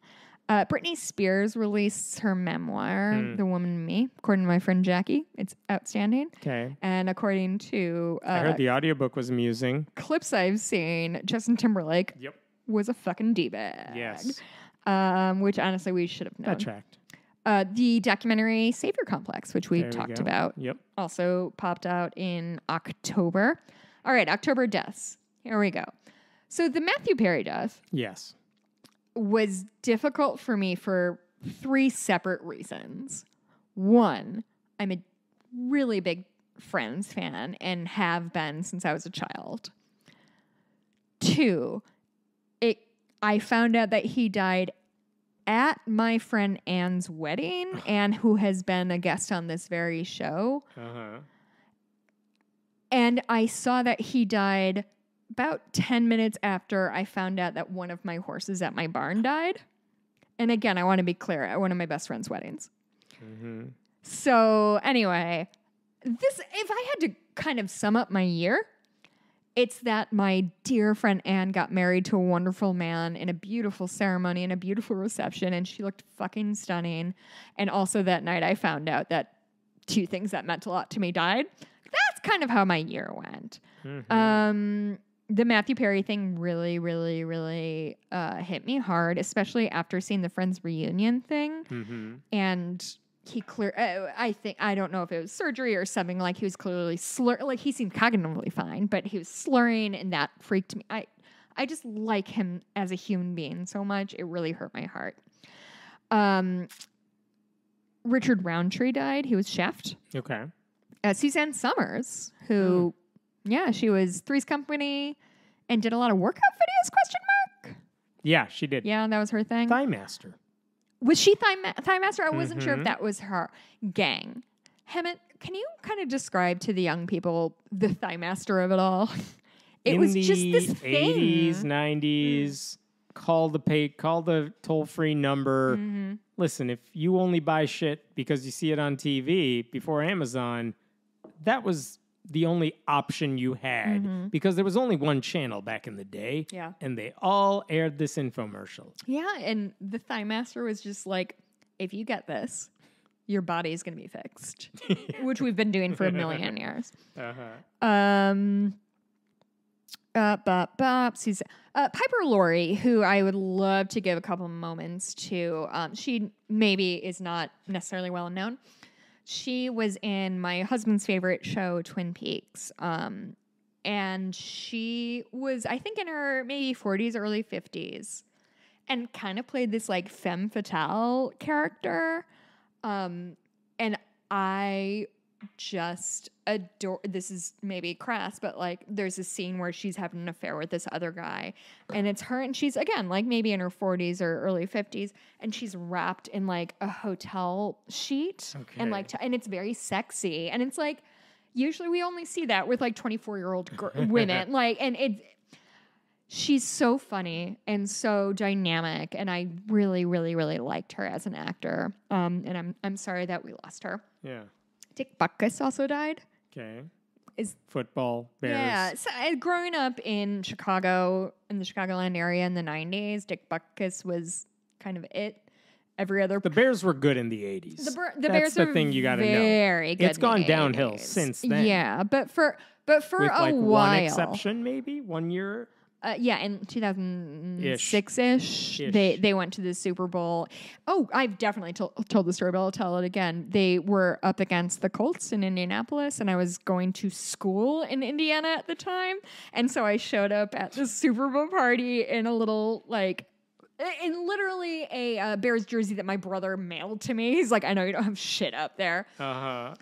Uh, Britney Spears released her memoir, Hmm. The Woman in Me, according to my friend Jackie. It's outstanding. Okay. And according to I uh, heard the audiobook was amusing. clips I've seen, Justin Timberlake Yep. was a fucking D-bag. Yes. Um, which honestly we should have known. That tracked. Uh, the documentary Savior Complex, which we There talked go. about, Yep. also popped out in October. All right, October deaths. Here we go. So the Matthew Perry death Yes. was difficult for me for three separate reasons. One, I'm a really big Friends fan and have been since I was a child. Two, it I found out that he died at my friend Anne's wedding, Anne, who has been a guest on this very show. Uh huh. And I saw that he died about 10 minutes after I found out that one of my horses at my barn died. And again, I want to be clear at one of my best friend's weddings. hmm So, anyway, this if I had to kind of sum up my year, it's that my dear friend Anne got married to a wonderful man in a beautiful ceremony and a beautiful reception, and she looked fucking stunning. And also that night, I found out that two things that meant a lot to me died. That's kind of how my year went. Mm-hmm. Um, the Matthew Perry thing really, really, really uh, hit me hard, especially after seeing the Friends reunion thing hmm and he clear uh, i think i don't know if it was surgery or something like he was clearly slur like he seemed cognitively fine but he was slurring and that freaked me i i just like him as a human being so much it really hurt my heart um richard roundtree died he was Shaft Okay. uh, suzanne Somers who yeah she was three's company and did a lot of workout videos question mark Yeah, she did. yeah that was her thing Thigh Master. Was she Thigh, Ma- Thigh Master? I wasn't sure if Mhm. that was her gang. Hemant, can you kind of describe to the young people the Thigh Master of it all? It In was just this 80s, thing. 90s. Call the pay, call the toll free number. Mhm. Listen, if you only buy shit because you see it on TV before Amazon, that was the only option you had because there was only one channel back in the day. Mm-hmm. Yeah. And they all aired this infomercial. Yeah, and the Thigh Master was just like, if you get this, your body is going to be fixed, which we've been doing for a million years. Uh-huh. Um, uh, bop, bop, Susan, uh, Piper Laurie, who I would love to give a couple moments to. Um, she maybe is not necessarily well known. She was in my husband's favorite show, Twin Peaks. Um, and she was, I think, in her maybe 40s, early 50s, and kind of played this like femme fatale character. Um, and I just adore this is maybe crass but like there's a scene where she's having an affair with this other guy and it's her and she's again like maybe in her 40s or early 50s and she's wrapped in like a hotel sheet and like t- and it's very sexy and it's like usually we only see that with like 24 year old gr- women like and it she's so funny and so dynamic and i really really really liked her as an actor um and i'm i'm sorry that we lost her Yeah. Dick Butkus also died. Okay. Is Football, Bears. yeah, so, growing up in Chicago in the Chicagoland area in the '90s, Dick Butkus was kind of it. Every other The Bears were good in the 80s. the, Ber- the Bears the are thing you got to know. very good. It's gone downhill 80s. since then. Yeah, but for but for With a like while, one exception, maybe one year. Uh, yeah, in 2006 ish, they they went to the Super Bowl. Oh, I've definitely tol- told the story, but I'll tell it again. They were up against the Colts in Indianapolis, and I was going to school in Indiana at the time, and so I showed up at the Super Bowl party in a little like. In literally a uh, Bears jersey that my brother mailed to me. He's like, I know you don't have shit up there Uh huh.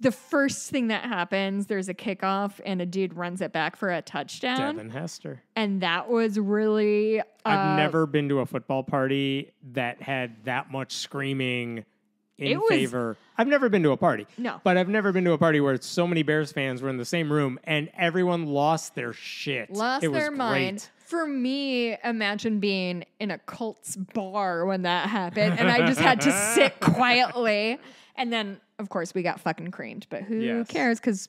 The first thing that happens, there's a kickoff and a dude runs it back for a touchdown. Devin Hester. And that was really. Uh, I've never been to a football party that had that much screaming in was- favor. I've never been to a party. No. But I've never been to a party where so many Bears fans were in the same room and everyone lost their shit. lost it was their mind. great. For me, imagine being in a Colts bar when that happened, and I just had to sit quietly. And then, of course, we got fucking creamed, but who Yes. cares? Because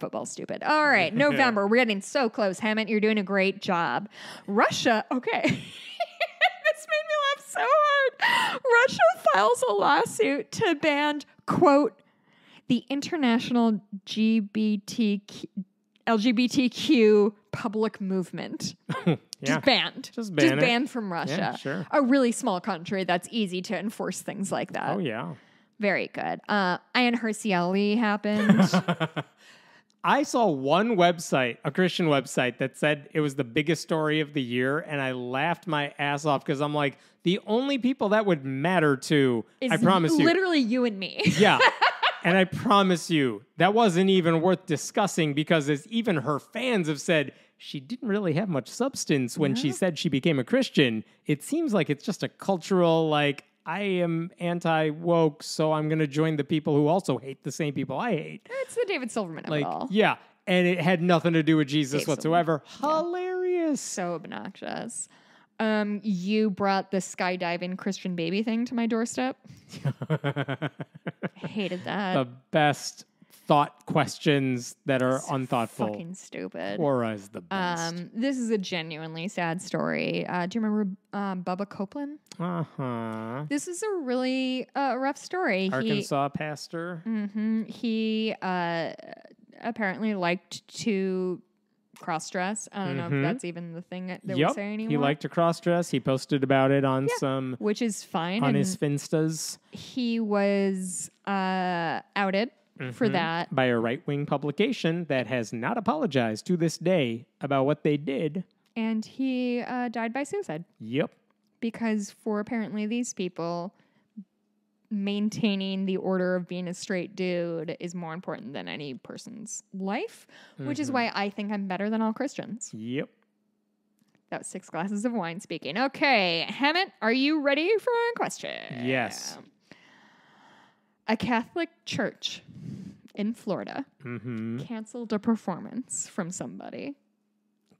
football's stupid. All right, November. We're getting so close. Hemant, you're doing a great job. Russia, okay. this made me laugh so hard. Russia files a lawsuit to ban, quote, the international GBTQ, LGBTQ public movement. Yeah. Just banned. Just ban it. banned from Russia. sure. A really small country that's easy to enforce things like that. Oh, yeah. Very good. Uh, Ayaan Hirsi happened. I saw one website, a Christian website, that said it was the biggest story of the year, and I laughed my ass off because I'm like, the only people that would matter to, I promise you, Literally you and me. yeah. And I promise you, that wasn't even worth discussing because, as even her fans have said, she didn't really have much substance when she said she became a Christian. It seems like it's just a cultural, like, I am anti woke, so I'm going to join the people who also hate the same people I hate. it's the David Silverman of Like, it all. yeah. And it had nothing to do with Jesus Dave whatsoever. Hilarious. So obnoxious. Um, you brought the skydiving Christian baby thing to my doorstep. I Hated that. the best thought questions that are unthoughtful. Fucking stupid. Is the best. Um, this is a genuinely sad story. Uh, do you remember um, Bubba Copeland? uh huh. This is a really uh, rough story. Arkansas pastor. He, hmm he uh, apparently liked to cross dress. I don't know if that's even the thing that they yep. would say anymore. He liked to cross dress. He posted about it on some which is fine. on his Finstas he was uh, outed Mm-hmm. for that. by a right wing publication that has not apologized to this day about what they did. And he uh, died by suicide Yep. because for apparently these people, maintaining the order of being a straight dude is more important than any person's life, which Mm-hmm. is why I think I'm better than all Christians. Yep. That was six glasses of wine speaking. Okay, Hemant, are you ready for a question? Yes. A Catholic church in Florida Mm-hmm. canceled a performance from somebody.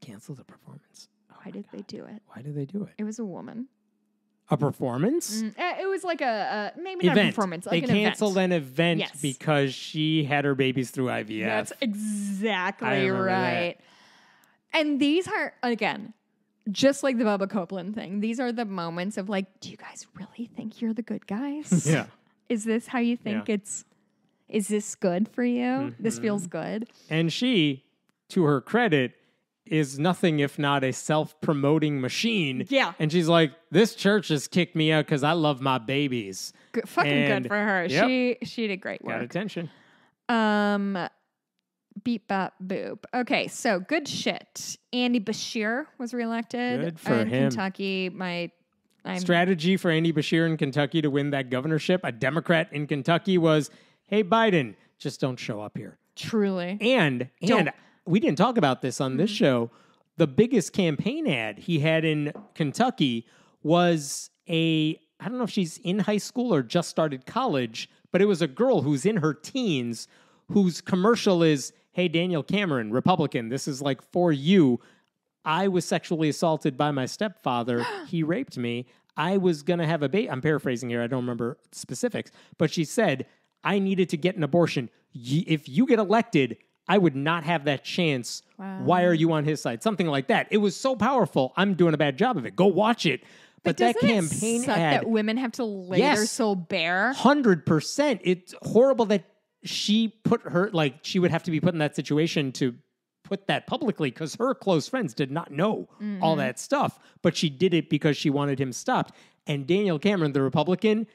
Canceled a performance. Oh Why did they do it? Why did they do it? It was a woman. a performance Mm, uh, It was like a, a maybe not a performance, they like an canceled event. an event Yes. because she had her babies through IVF. That's exactly remember that. right. And these are again, just like the Bubba Copeland thing. These are the moments of like, do you guys really think you're the good guys? yeah. Is this how you think Yeah. it's? Is this good for you? This feels Mm-hmm. good. And she, to her credit, is nothing if not a self promoting machine. Yeah. And she's like, this church has kicked me out because I love my babies. Good, fucking And- good for her. yep. She she did great work. Got attention. Um, beep bop boop. Okay, so good shit. Andy Beshear was reelected Good for in him. Kentucky. My I'm Strategy for Andy Beshear in Kentucky to win that governorship, a Democrat in Kentucky, was hey, Biden, just don't show up here. truly And Don't. and we didn't talk about this on Mm-hmm. this show. The biggest campaign ad he had in Kentucky was a I don't know if she's in high school or just started college, but it was a girl who's in her teens whose commercial is, "Hey Daniel Cameron, Republican, this is like for you. I was sexually assaulted by my stepfather. he raped me. I was going to have a baby. I'm paraphrasing here. I don't remember specifics, but she said, I needed to get an abortion. If you get elected, I would not have that chance. Why are you on his side? Something like that. It was so powerful. I'm doing a bad job of it. Go watch it. But, that doesn't it campaign ad, that women have to lay Yes. their soul bare. hundred percent. It's horrible that she put her like she would have to be put in that situation to put that publicly because her close friends did not know all mm-hmm. that stuff, but she did it because she wanted him stopped. And Daniel Cameron, the Republican,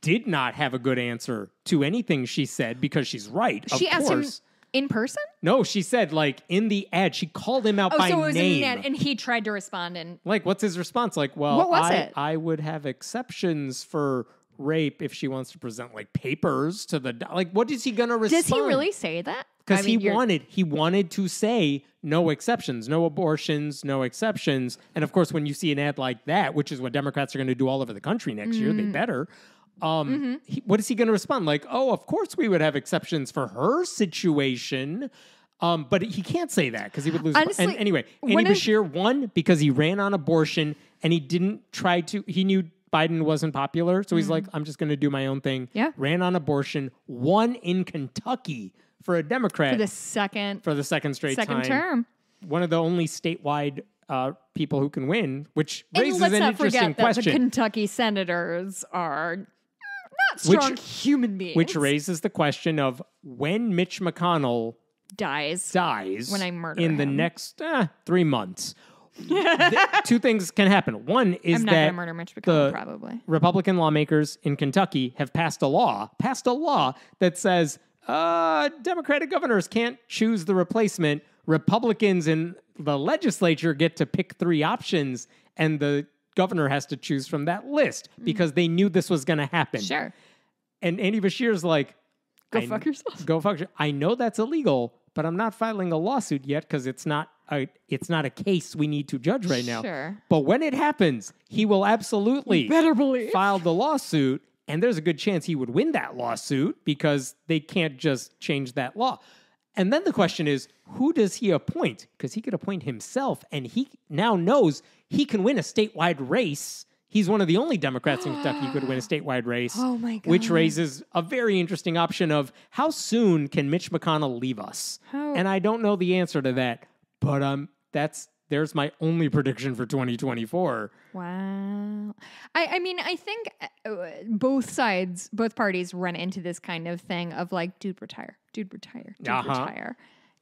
did not have a good answer to anything she said because she's right. Of she asked him in person. No, she said like in the ad, she called him out Oh, by so it was name. an ad, and he tried to respond and Like, what's his response? Like, well, What was I, it? I would have exceptions for rape if she wants to present like papers to the like. What is he gonna respond? does he really say that? Because I mean, he you're- wanted he wanted to say no exceptions, no abortions, no exceptions. And of course, when you see an ad like that, which is what Democrats are going to do all over the country next year, Mm. they better. Um, Mm-hmm. he- what is he going to respond? Like, oh, of course we would have exceptions for her situation. Um, but he can't say that because he would lose. Honestly, and anyway, Andy I- Beshear won because he ran on abortion and he didn't try to. He knew Biden wasn't popular, so he's like, I'm just going to do my own thing. Mm-hmm. Yeah. ran on abortion, won in Kentucky for a Democrat for the second for the second straight second time. term. One of the only statewide uh, people who can win, which And raises an interesting question. the Kentucky senators are not Which- strong human beings. which raises the question of when Mitch McConnell dies. dies When I murder in the next uh, three months. th- two things can happen. One is I'm not that murder Mitch McConnell, the- probably. Republican lawmakers in Kentucky have passed a law, passed a law that says uh, Democratic governors can't choose the replacement. Republicans in the legislature get to pick three options, and the governor has to choose from that list because they knew this was going to happen. Sure. And Andy Beshear's like, Go I- fuck yourself. Go fuck. your- I know that's illegal, but I'm not filing a lawsuit yet because it's not a it's not a case we need to judge right now. Sure. But when it happens, he will absolutely Better believe. file the lawsuit, and there's a good chance he would win that lawsuit because they can't just change that law. And then the question is, who does he appoint? Because he could appoint himself, and he now knows he can win a statewide race. He's one of the only Democrats in Kentucky who could win a statewide race. Oh my God. Which raises a very interesting option of how soon can Mitch McConnell leave us? How- And I don't know the answer to that, but um, that's there's my only prediction for 2024. Wow. I, I mean, I think uh, both sides, both parties run into this kind of thing of like, dude, retire, dude, retire, dude, Uh-huh. retire.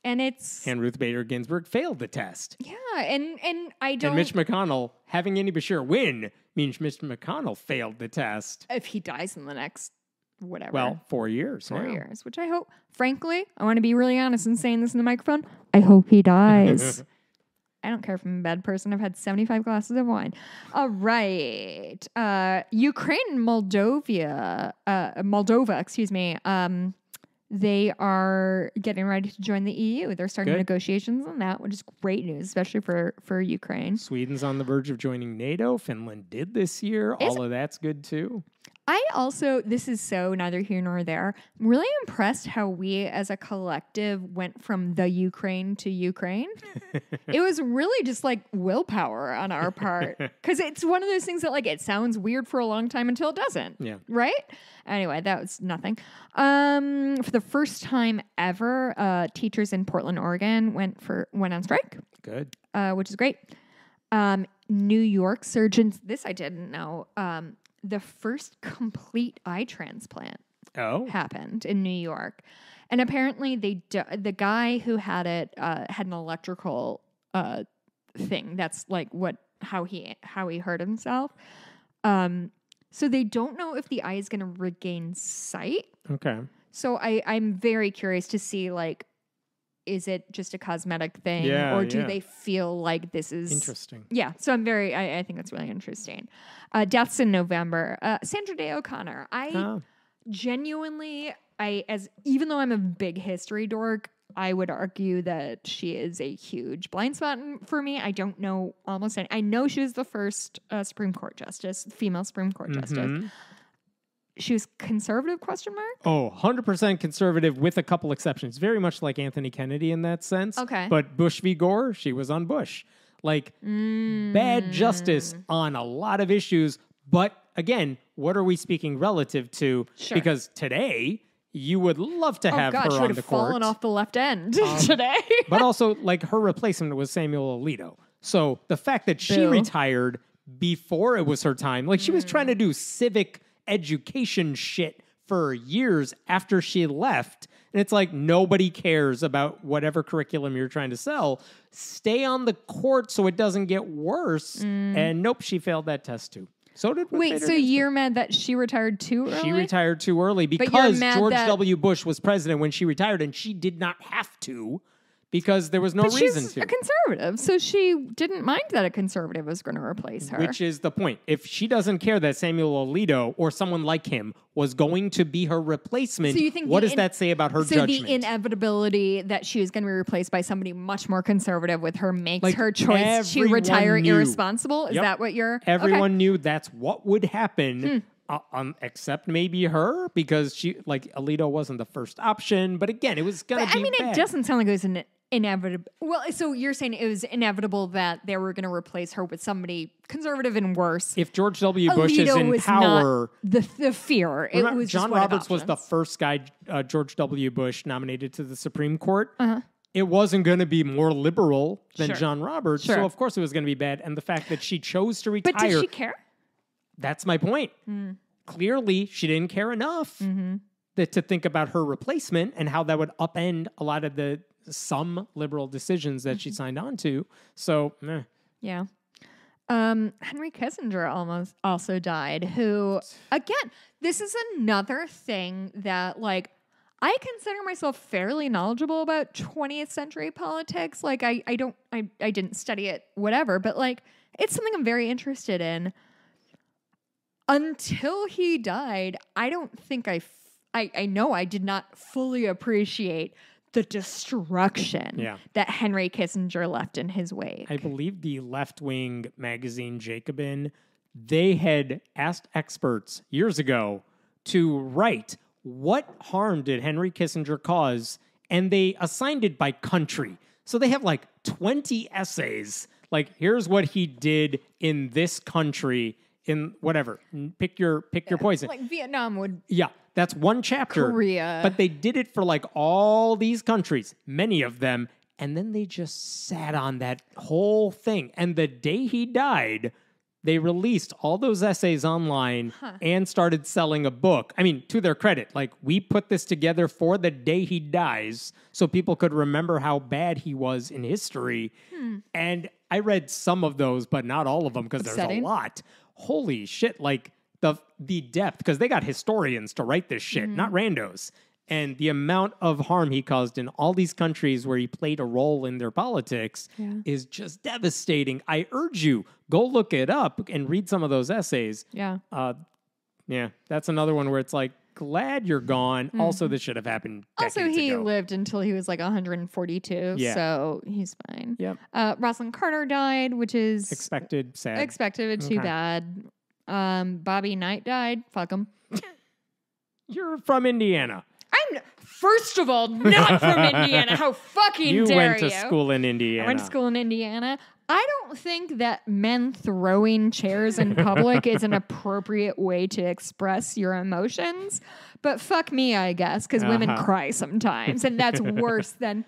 And it's, And Ruth Bader Ginsburg failed the test. yeah. And, and I don't, And Mitch McConnell having Andy Beshear win means Mitch McConnell failed the test. if he dies in the next, whatever. Well, four years. four now. years, which I hope, frankly, I want to be really honest in saying this in the microphone. I hope he dies. I don't care if I'm a bad person. I've had 75 glasses of wine. All right. Uh, Ukraine and Moldova, uh, Moldova, excuse me, um, they are getting ready to join the EU. They're starting Good. negotiations on that, which is great news, especially for, for Ukraine. Sweden's on the verge of joining NATO. Finland did this year. Is- All of that's good too. I also, this is so neither here nor there. I'm really impressed how we as a collective went from the Ukraine to Ukraine. it was really just like willpower on our part. Because it's one of those things that, like, it sounds weird for a long time until it doesn't. Yeah. Right? Anyway, that was nothing. Um, for the first time ever, uh, teachers in Portland, Oregon went for went on strike Good. uh, which is great. Um, New York surgeons, this I didn't know. Um, the first complete eye transplant Oh. happened in New York, and apparently they do, the guy who had it uh, had an electrical uh, thing. That's like what how he how he hurt himself. Um, so they don't know if the eye is going to regain sight. Okay. So I I'm very curious to see like is it just a cosmetic thing Yeah, or do yeah. they feel like this is Interesting. yeah, so I'm very. I, I think that's really interesting. Uh, deaths in November. Uh, Sandra Day O'Connor. I Oh. genuinely, I as even though I'm a big history dork, I would argue that she is a huge blind spot for me. I don't know almost any. I know she was the first uh, Supreme Court justice, female Supreme Court justice. She was conservative? Question mark. Oh, 100% conservative with a couple exceptions. Very much like Anthony Kennedy in that sense. Okay. But Bush v. Gore, she was on Bush. Like, bad justice Mm. on a lot of issues. But again, what are we speaking relative to? Sure. Because today, you would love to have Oh have God, her she on would the have court. fallen off the left end today. but also, like, her replacement was Samuel Alito. So the fact that she Boo. retired before it was her time, like, she was trying Mm. to do civic education shit for years after she left. And it's like nobody cares about whatever curriculum you're trying to sell. Stay on the court so it doesn't get worse. And nope, she failed that test too. So did Ruth Mm. Wait, Bader so Ginsburg. you're mad that she retired too early? She retired too early because George that- W. Bush was president when she retired, and she did not have to because there was no But reason she's to. a conservative, so she didn't mind that a conservative was going to replace her. Which is the point. If she doesn't care that Samuel Alito or someone like him was going to be her replacement, So you think what does in- that say about her so judgment? the inevitability that she was going to be replaced by somebody much more conservative with her makes Like, her choice to retire knew. irresponsible. Is Yep. that what you're? Everyone Okay. knew that's what would happen. Hmm. Uh, um, except maybe her because she like Alito wasn't the first option, but again, it was gonna But, be I mean, bad. it doesn't sound like it was an inevitable. Well, so you're saying it was inevitable that they were going to replace her with somebody conservative and worse. If George W. Bush is in was power, the the fear. It Remember, was John Roberts was the first guy uh, George W. Bush nominated to the Supreme Court. Uh-huh. It wasn't going to be more liberal than Sure. John Roberts, Sure. so of course it was going to be bad. And the fact that she chose to retire, But did she care? that's my point. Hmm. Clearly, she didn't care enough Mm-hmm. that, to think about her replacement and how that would upend a lot of the some liberal decisions that Mm-hmm. she signed on to. So, eh. Yeah. Um, Henry Kissinger almost also died, who again, this is another thing that like I consider myself fairly knowledgeable about 20th century politics. Like I, I don't I, I didn't study it, whatever, but like it's something I'm very interested in. Until he died, I don't think I f- I, I know I did not fully appreciate the destruction Yeah. that Henry Kissinger left in his wake. I believe the left wing magazine Jacobin, they had asked experts years ago to write what harm did Henry Kissinger cause, and they assigned it by country. So they have like 20 essays. Like, here's what he did in this country, in whatever. Pick your pick your poison. like Vietnam would Yeah, that's one chapter. Korea. But they did it for like all these countries, many of them, and then they just sat on that whole thing. And the day he died, they released all those essays online and started selling a book. I mean, to their credit, like we put this together for the day he dies so people could remember how bad he was in history. Hmm. And I read some of those, but not all of them because there's a lot. Holy shit, like the the depth because they got historians to write this shit, not Mm-hmm. randos. And the amount of harm he caused in all these countries where he played a role in their politics Yeah. is just devastating. I urge you, go look it up and read some of those essays. yeah. Uh, yeah, that's another one where it's like, glad you're gone. Also, this should have happened. Mm-hmm. Also, he ago. lived until he was like 142, Yeah. so he's fine. Yep. Uh, Rosalynn Carter died, which is Expected, sad. expected, too Okay. bad. Um, Bobby Knight died. Fuck him. You're from Indiana. I'm first of all not from Indiana. How fucking You dare went to you? school in Indiana. I went to school in Indiana. I don't think that men throwing chairs in public is an appropriate way to express your emotions. But fuck me, I guess, because women Uh-huh. cry sometimes, and that's worse than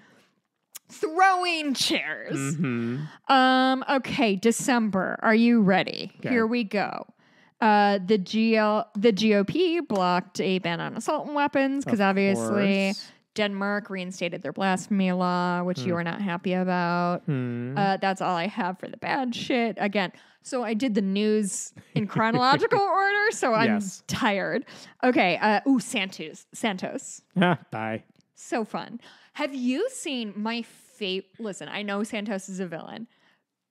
throwing chairs. Mhm. Um. Okay, December. Are you ready? Okay. Here we go. Uh, the GL, the GOP blocked a ban on assault and weapons because obviously course. Denmark reinstated their blasphemy law, which you are not happy about. Hmm. Uh, that's all I have for the bad shit. Again, so I did the news in chronological order, so I'm Yes. tired. Okay. Uh, ooh, Santos. Santos. Ah, bye. So fun. Have you seen my fate? Listen, I know Santos is a villain,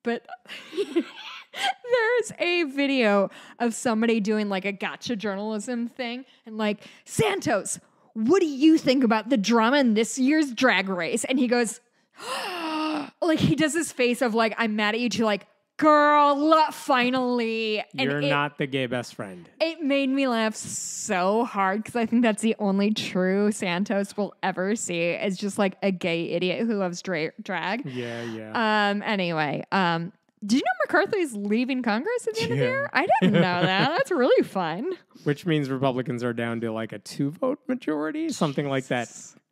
but there's a video of somebody doing like a gotcha journalism thing and like, Santos, what do you think about the drama in this year's drag race? And he goes, like, he does this face of like, I'm mad at you to like, girl, finally. And You're it- not the gay best friend. it made me laugh so hard because I think that's the only true Santos we'll ever see is just like a gay idiot who loves dra- drag. Yeah, yeah. Um. Anyway. Um. Did you know McCarthy's leaving Congress at the end of the year? I didn't know that. That's really fun. Which means Republicans are down to like a two vote majority, something like that.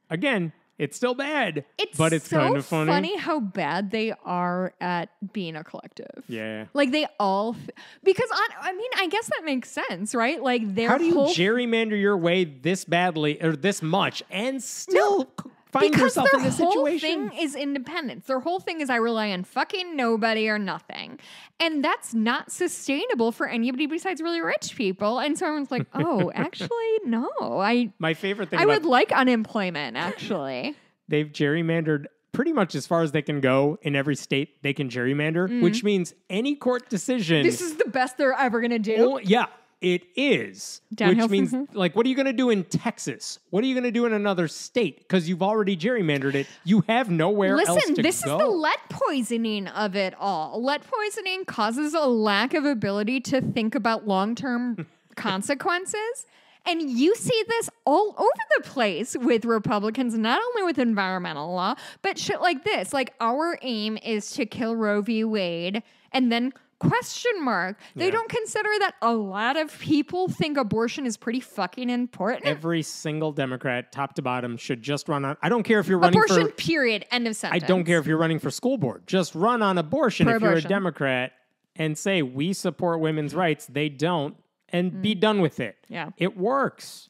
Again, it's still bad, It's but it's so kind of funny. funny how bad they are at being a collective. Yeah. Like they all, f- because on, I mean, I guess that makes sense, right? Like their How do you whole gerrymander your way this badly or this much and still c- find because yourself their in this whole thing is independence. Their whole thing is I rely on fucking nobody or nothing, and that's not sustainable for anybody besides really rich people. And so everyone's like, "Oh, actually, no. I My favorite thing I would like unemployment. Actually, they've gerrymandered pretty much as far as they can go in every state they can gerrymander, which means any court decision. Mm-hmm. this is the best they're ever gonna do." Well, yeah, it is. Downhill which means, from like, what are you going to do in Texas? What are you going to do in another state? Because you've already gerrymandered it. You have nowhere else Listen, to this go. is the lead poisoning of it all. Lead poisoning causes a lack of ability to think about long term consequences. And you see this all over the place with Republicans, not only with environmental law, but shit like this. Like, our aim is to kill Roe v. Wade and then question mark. They Yeah. don't consider that a lot of people think abortion is pretty fucking important. Every single Democrat, top to bottom, should just run on. I don't care if you're running abortion, for. period. End of sentence. I don't care if you're running for school board. Just run on abortion if you're a Democrat and say we support women's rights. They don't, and be done with it. Mm. Yeah. It works.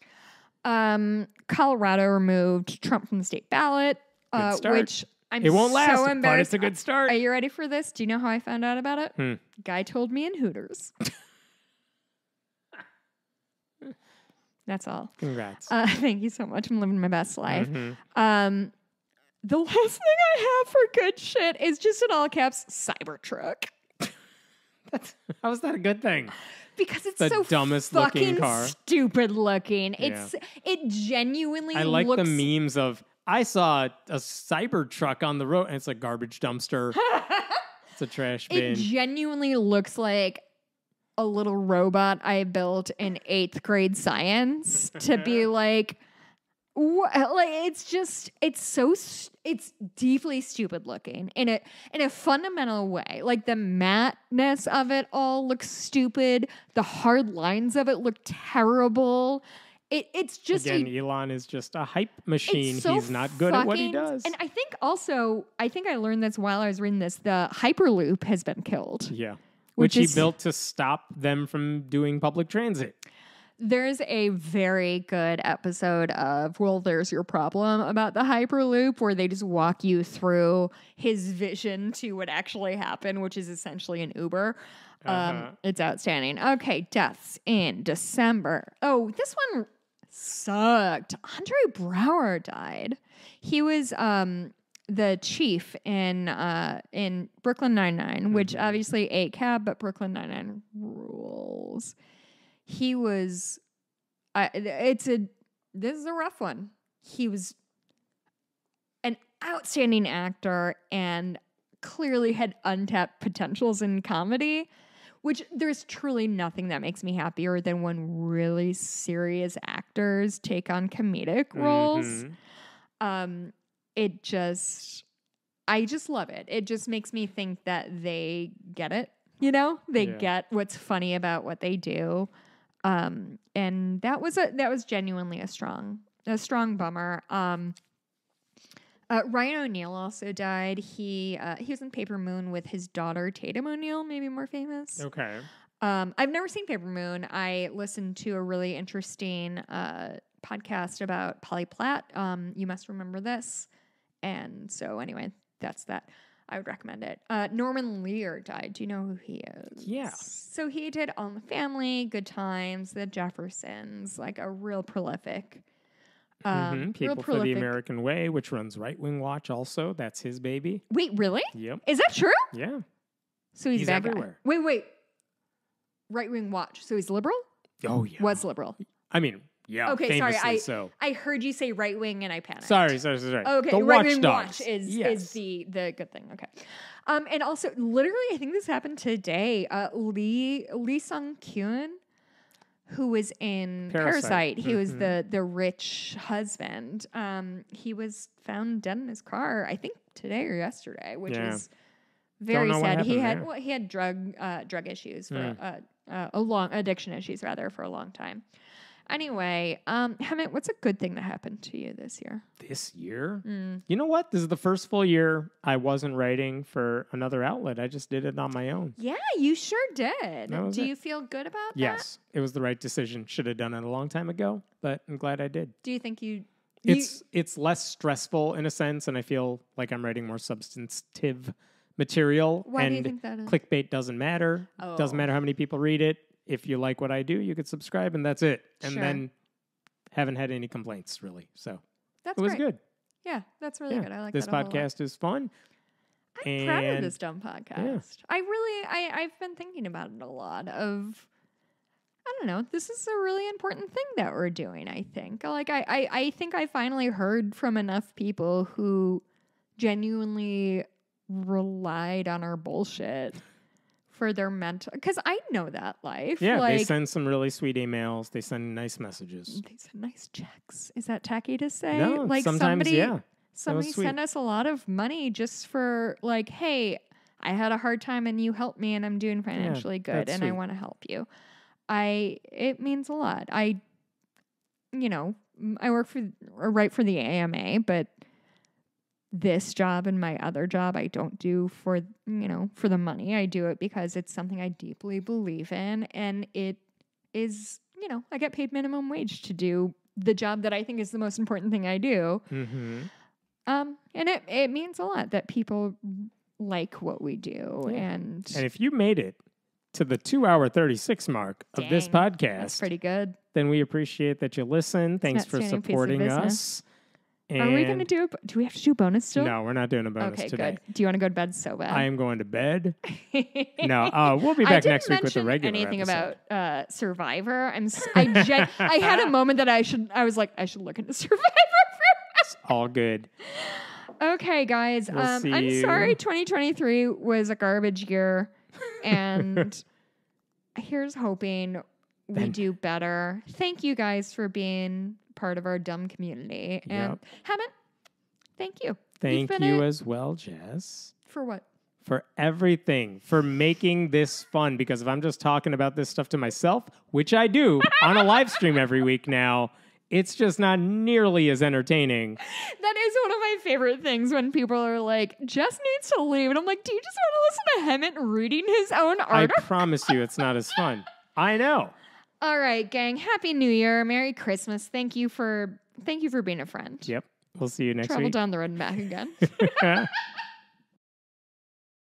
Um, Colorado removed Trump from the state ballot, uh, which I'm It won't so last, but embarrassed. it's a good start. Are you ready for this? Do you know how I found out about it? Hmm. Guy told me in Hooters. That's all. Congrats. Uh, thank you so much. I'm living my best life. Mhm. Um, the last thing I have for good shit is just in all caps Cybertruck That's, how is that a good thing? because it's The so dumbest fucking looking car. stupid looking. It's it genuinely. I like looks, the memes of I saw a cyber truck on the road and it's a garbage dumpster. it's a trash bin. It genuinely looks like a little robot I built in eighth grade science to be like, wha- like it's just it's so st- it's deeply stupid looking in a in a fundamental way. Like the mattness of it all looks stupid. The hard lines of it look terrible. It it's just a Again, Elon is just a hype machine. so He's not good at what he does. And I think also, I think I learned this while I was reading this. The Hyperloop has been killed. yeah. Which Which, is- he built to stop them from doing public transit. There's a very good episode of Well, There's Your Problem about the Hyperloop where they just walk you through his vision to what actually happened, which is essentially an Uber. Um, Uh-huh. it's outstanding. Okay, deaths in December. Oh, this one sucked. Andre Braugher died. He was um, the chief in uh, in Brooklyn Nine Nine, which Mhm. obviously a cab, but Brooklyn Nine Nine rules. He was. I it's a. This is a rough one. He was an outstanding actor and clearly had untapped potentials in comedy which there's truly nothing that makes me happier than when really serious actors take on comedic roles. Mhm. Um, it just, I just love it. It just makes me think that they get it. You know, they Yeah. get what's funny about what they do. Um, and that was a that was genuinely a strong a strong bummer. Um, uh, Ryan O'Neal also died. He uh, he was in Paper Moon with his daughter Tatum O'Neal, maybe more famous. Okay. Um, I've never seen Paper Moon. I listened to a really interesting uh, podcast about Polly Platt. Um, you must remember this. And so, anyway, that's that. I would recommend it. Uh, Norman Lear died. Do you know who he is? Yeah. So he did All in the Family, Good Times, The Jeffersons, like a real prolific. Um, Mhm. People for the American Way, which runs Right Wing Watch also. That's his baby. Wait, really? Yep. Is that true? Yeah. So he's, He's bad guy. everywhere. Wait, wait. Right wing watch. So he's liberal? Oh, yeah. Was liberal. I mean, yeah. Okay, sorry, I- so. I heard you say right wing and I panicked. Sorry, sorry, sorry. sorry. Okay, the right wing watch is yes. is the the good thing. Okay, um, and also literally, I think this happened today. Uh, Lee Lee Sun-kyun, who was in Parasite. Parasite, he was Mhm. the the rich husband. Um, he was found dead in his car. I think today or yesterday, which Yeah. is very sad. He had there. well, he had drug uh, drug issues for Mm. uh, uh, a long addiction issues rather for a long time. Anyway, um, Hemant, what's a good thing that happened to you this year? this year. Mm. You know what? This is the first full year I wasn't writing for another outlet. I just did it on my own. Yeah, you sure did. Do it. you feel good about that? Yes, it was the right decision. Should have done it a long time ago, but I'm glad I did. Do you think you? you It's it's less stressful in a sense, and I feel like I'm writing more substantive material. why and do you think that is? clickbait doesn't matter. Doesn't Oh. matter how many people read it. If you like what I do, you could subscribe, and that's it. And Sure. then haven't had any complaints really. So That's it was great. good. Yeah, that's really yeah, good. I like this that a whole lot. podcast is fun. I'm proud of this dumb podcast. I really, I, I've been thinking about it a lot. Of, I don't know. This is a really important thing that we're doing. I think. Like, I, I, I think I finally heard from enough people who genuinely relied on our bullshit for their mental. Because I know that life. Yeah, like, they send some really sweet emails. They send nice messages. They send nice checks. Is that tacky to say? No, like sometimes somebody, yeah. somebody sweet. sent us a lot of money just for like, hey, I had a hard time and you helped me and I'm doing financially good that's and I want to help you. I it means a lot. I you know, I work for or write for the AMA, but this job and my other job I don't do for, you know, for the money. I do it because it's something I deeply believe in and it is, you know, I get paid minimum wage to do the job that I think is the most important thing I do. hmm Um, and it, it means a lot that people like what we do. Yeah. And, And if you made it to the two hour 36 mark of this Dang, that's podcast, pretty good. then we appreciate that you listen. Thanks for supporting us. Are we going to do a, do we have to do a bonus still? No, we're not doing a bonus okay, today. good. Do you want to go to bed so bad? I am going to bed. no, uh, we'll be back next week with the regular anything episode. about uh, Survivor. I'm I gen- I had a moment that I should I was like I should look into Survivor. All good. okay, guys. We'll um, I'm you. sorry. 2023 was a garbage year, and here's hoping we do better. Thank you guys for being part of our dumb community. And Yep. Hemant, thank you. Thank you a- as well, Jess. For what? for everything, for making this fun. Because if I'm just talking about this stuff to myself, which I do on a live stream every week now, it's just not nearly as entertaining. That is one of my favorite things when people are like, Jess needs to leave. And I'm like, do you just want to listen to Hemant reading his own I promise you, it's not as fun. I know. All right, gang. Happy New Year. Merry Christmas. Thank you for thank you for being a friend. Yep. We'll see you next Travel week. down the road and back again.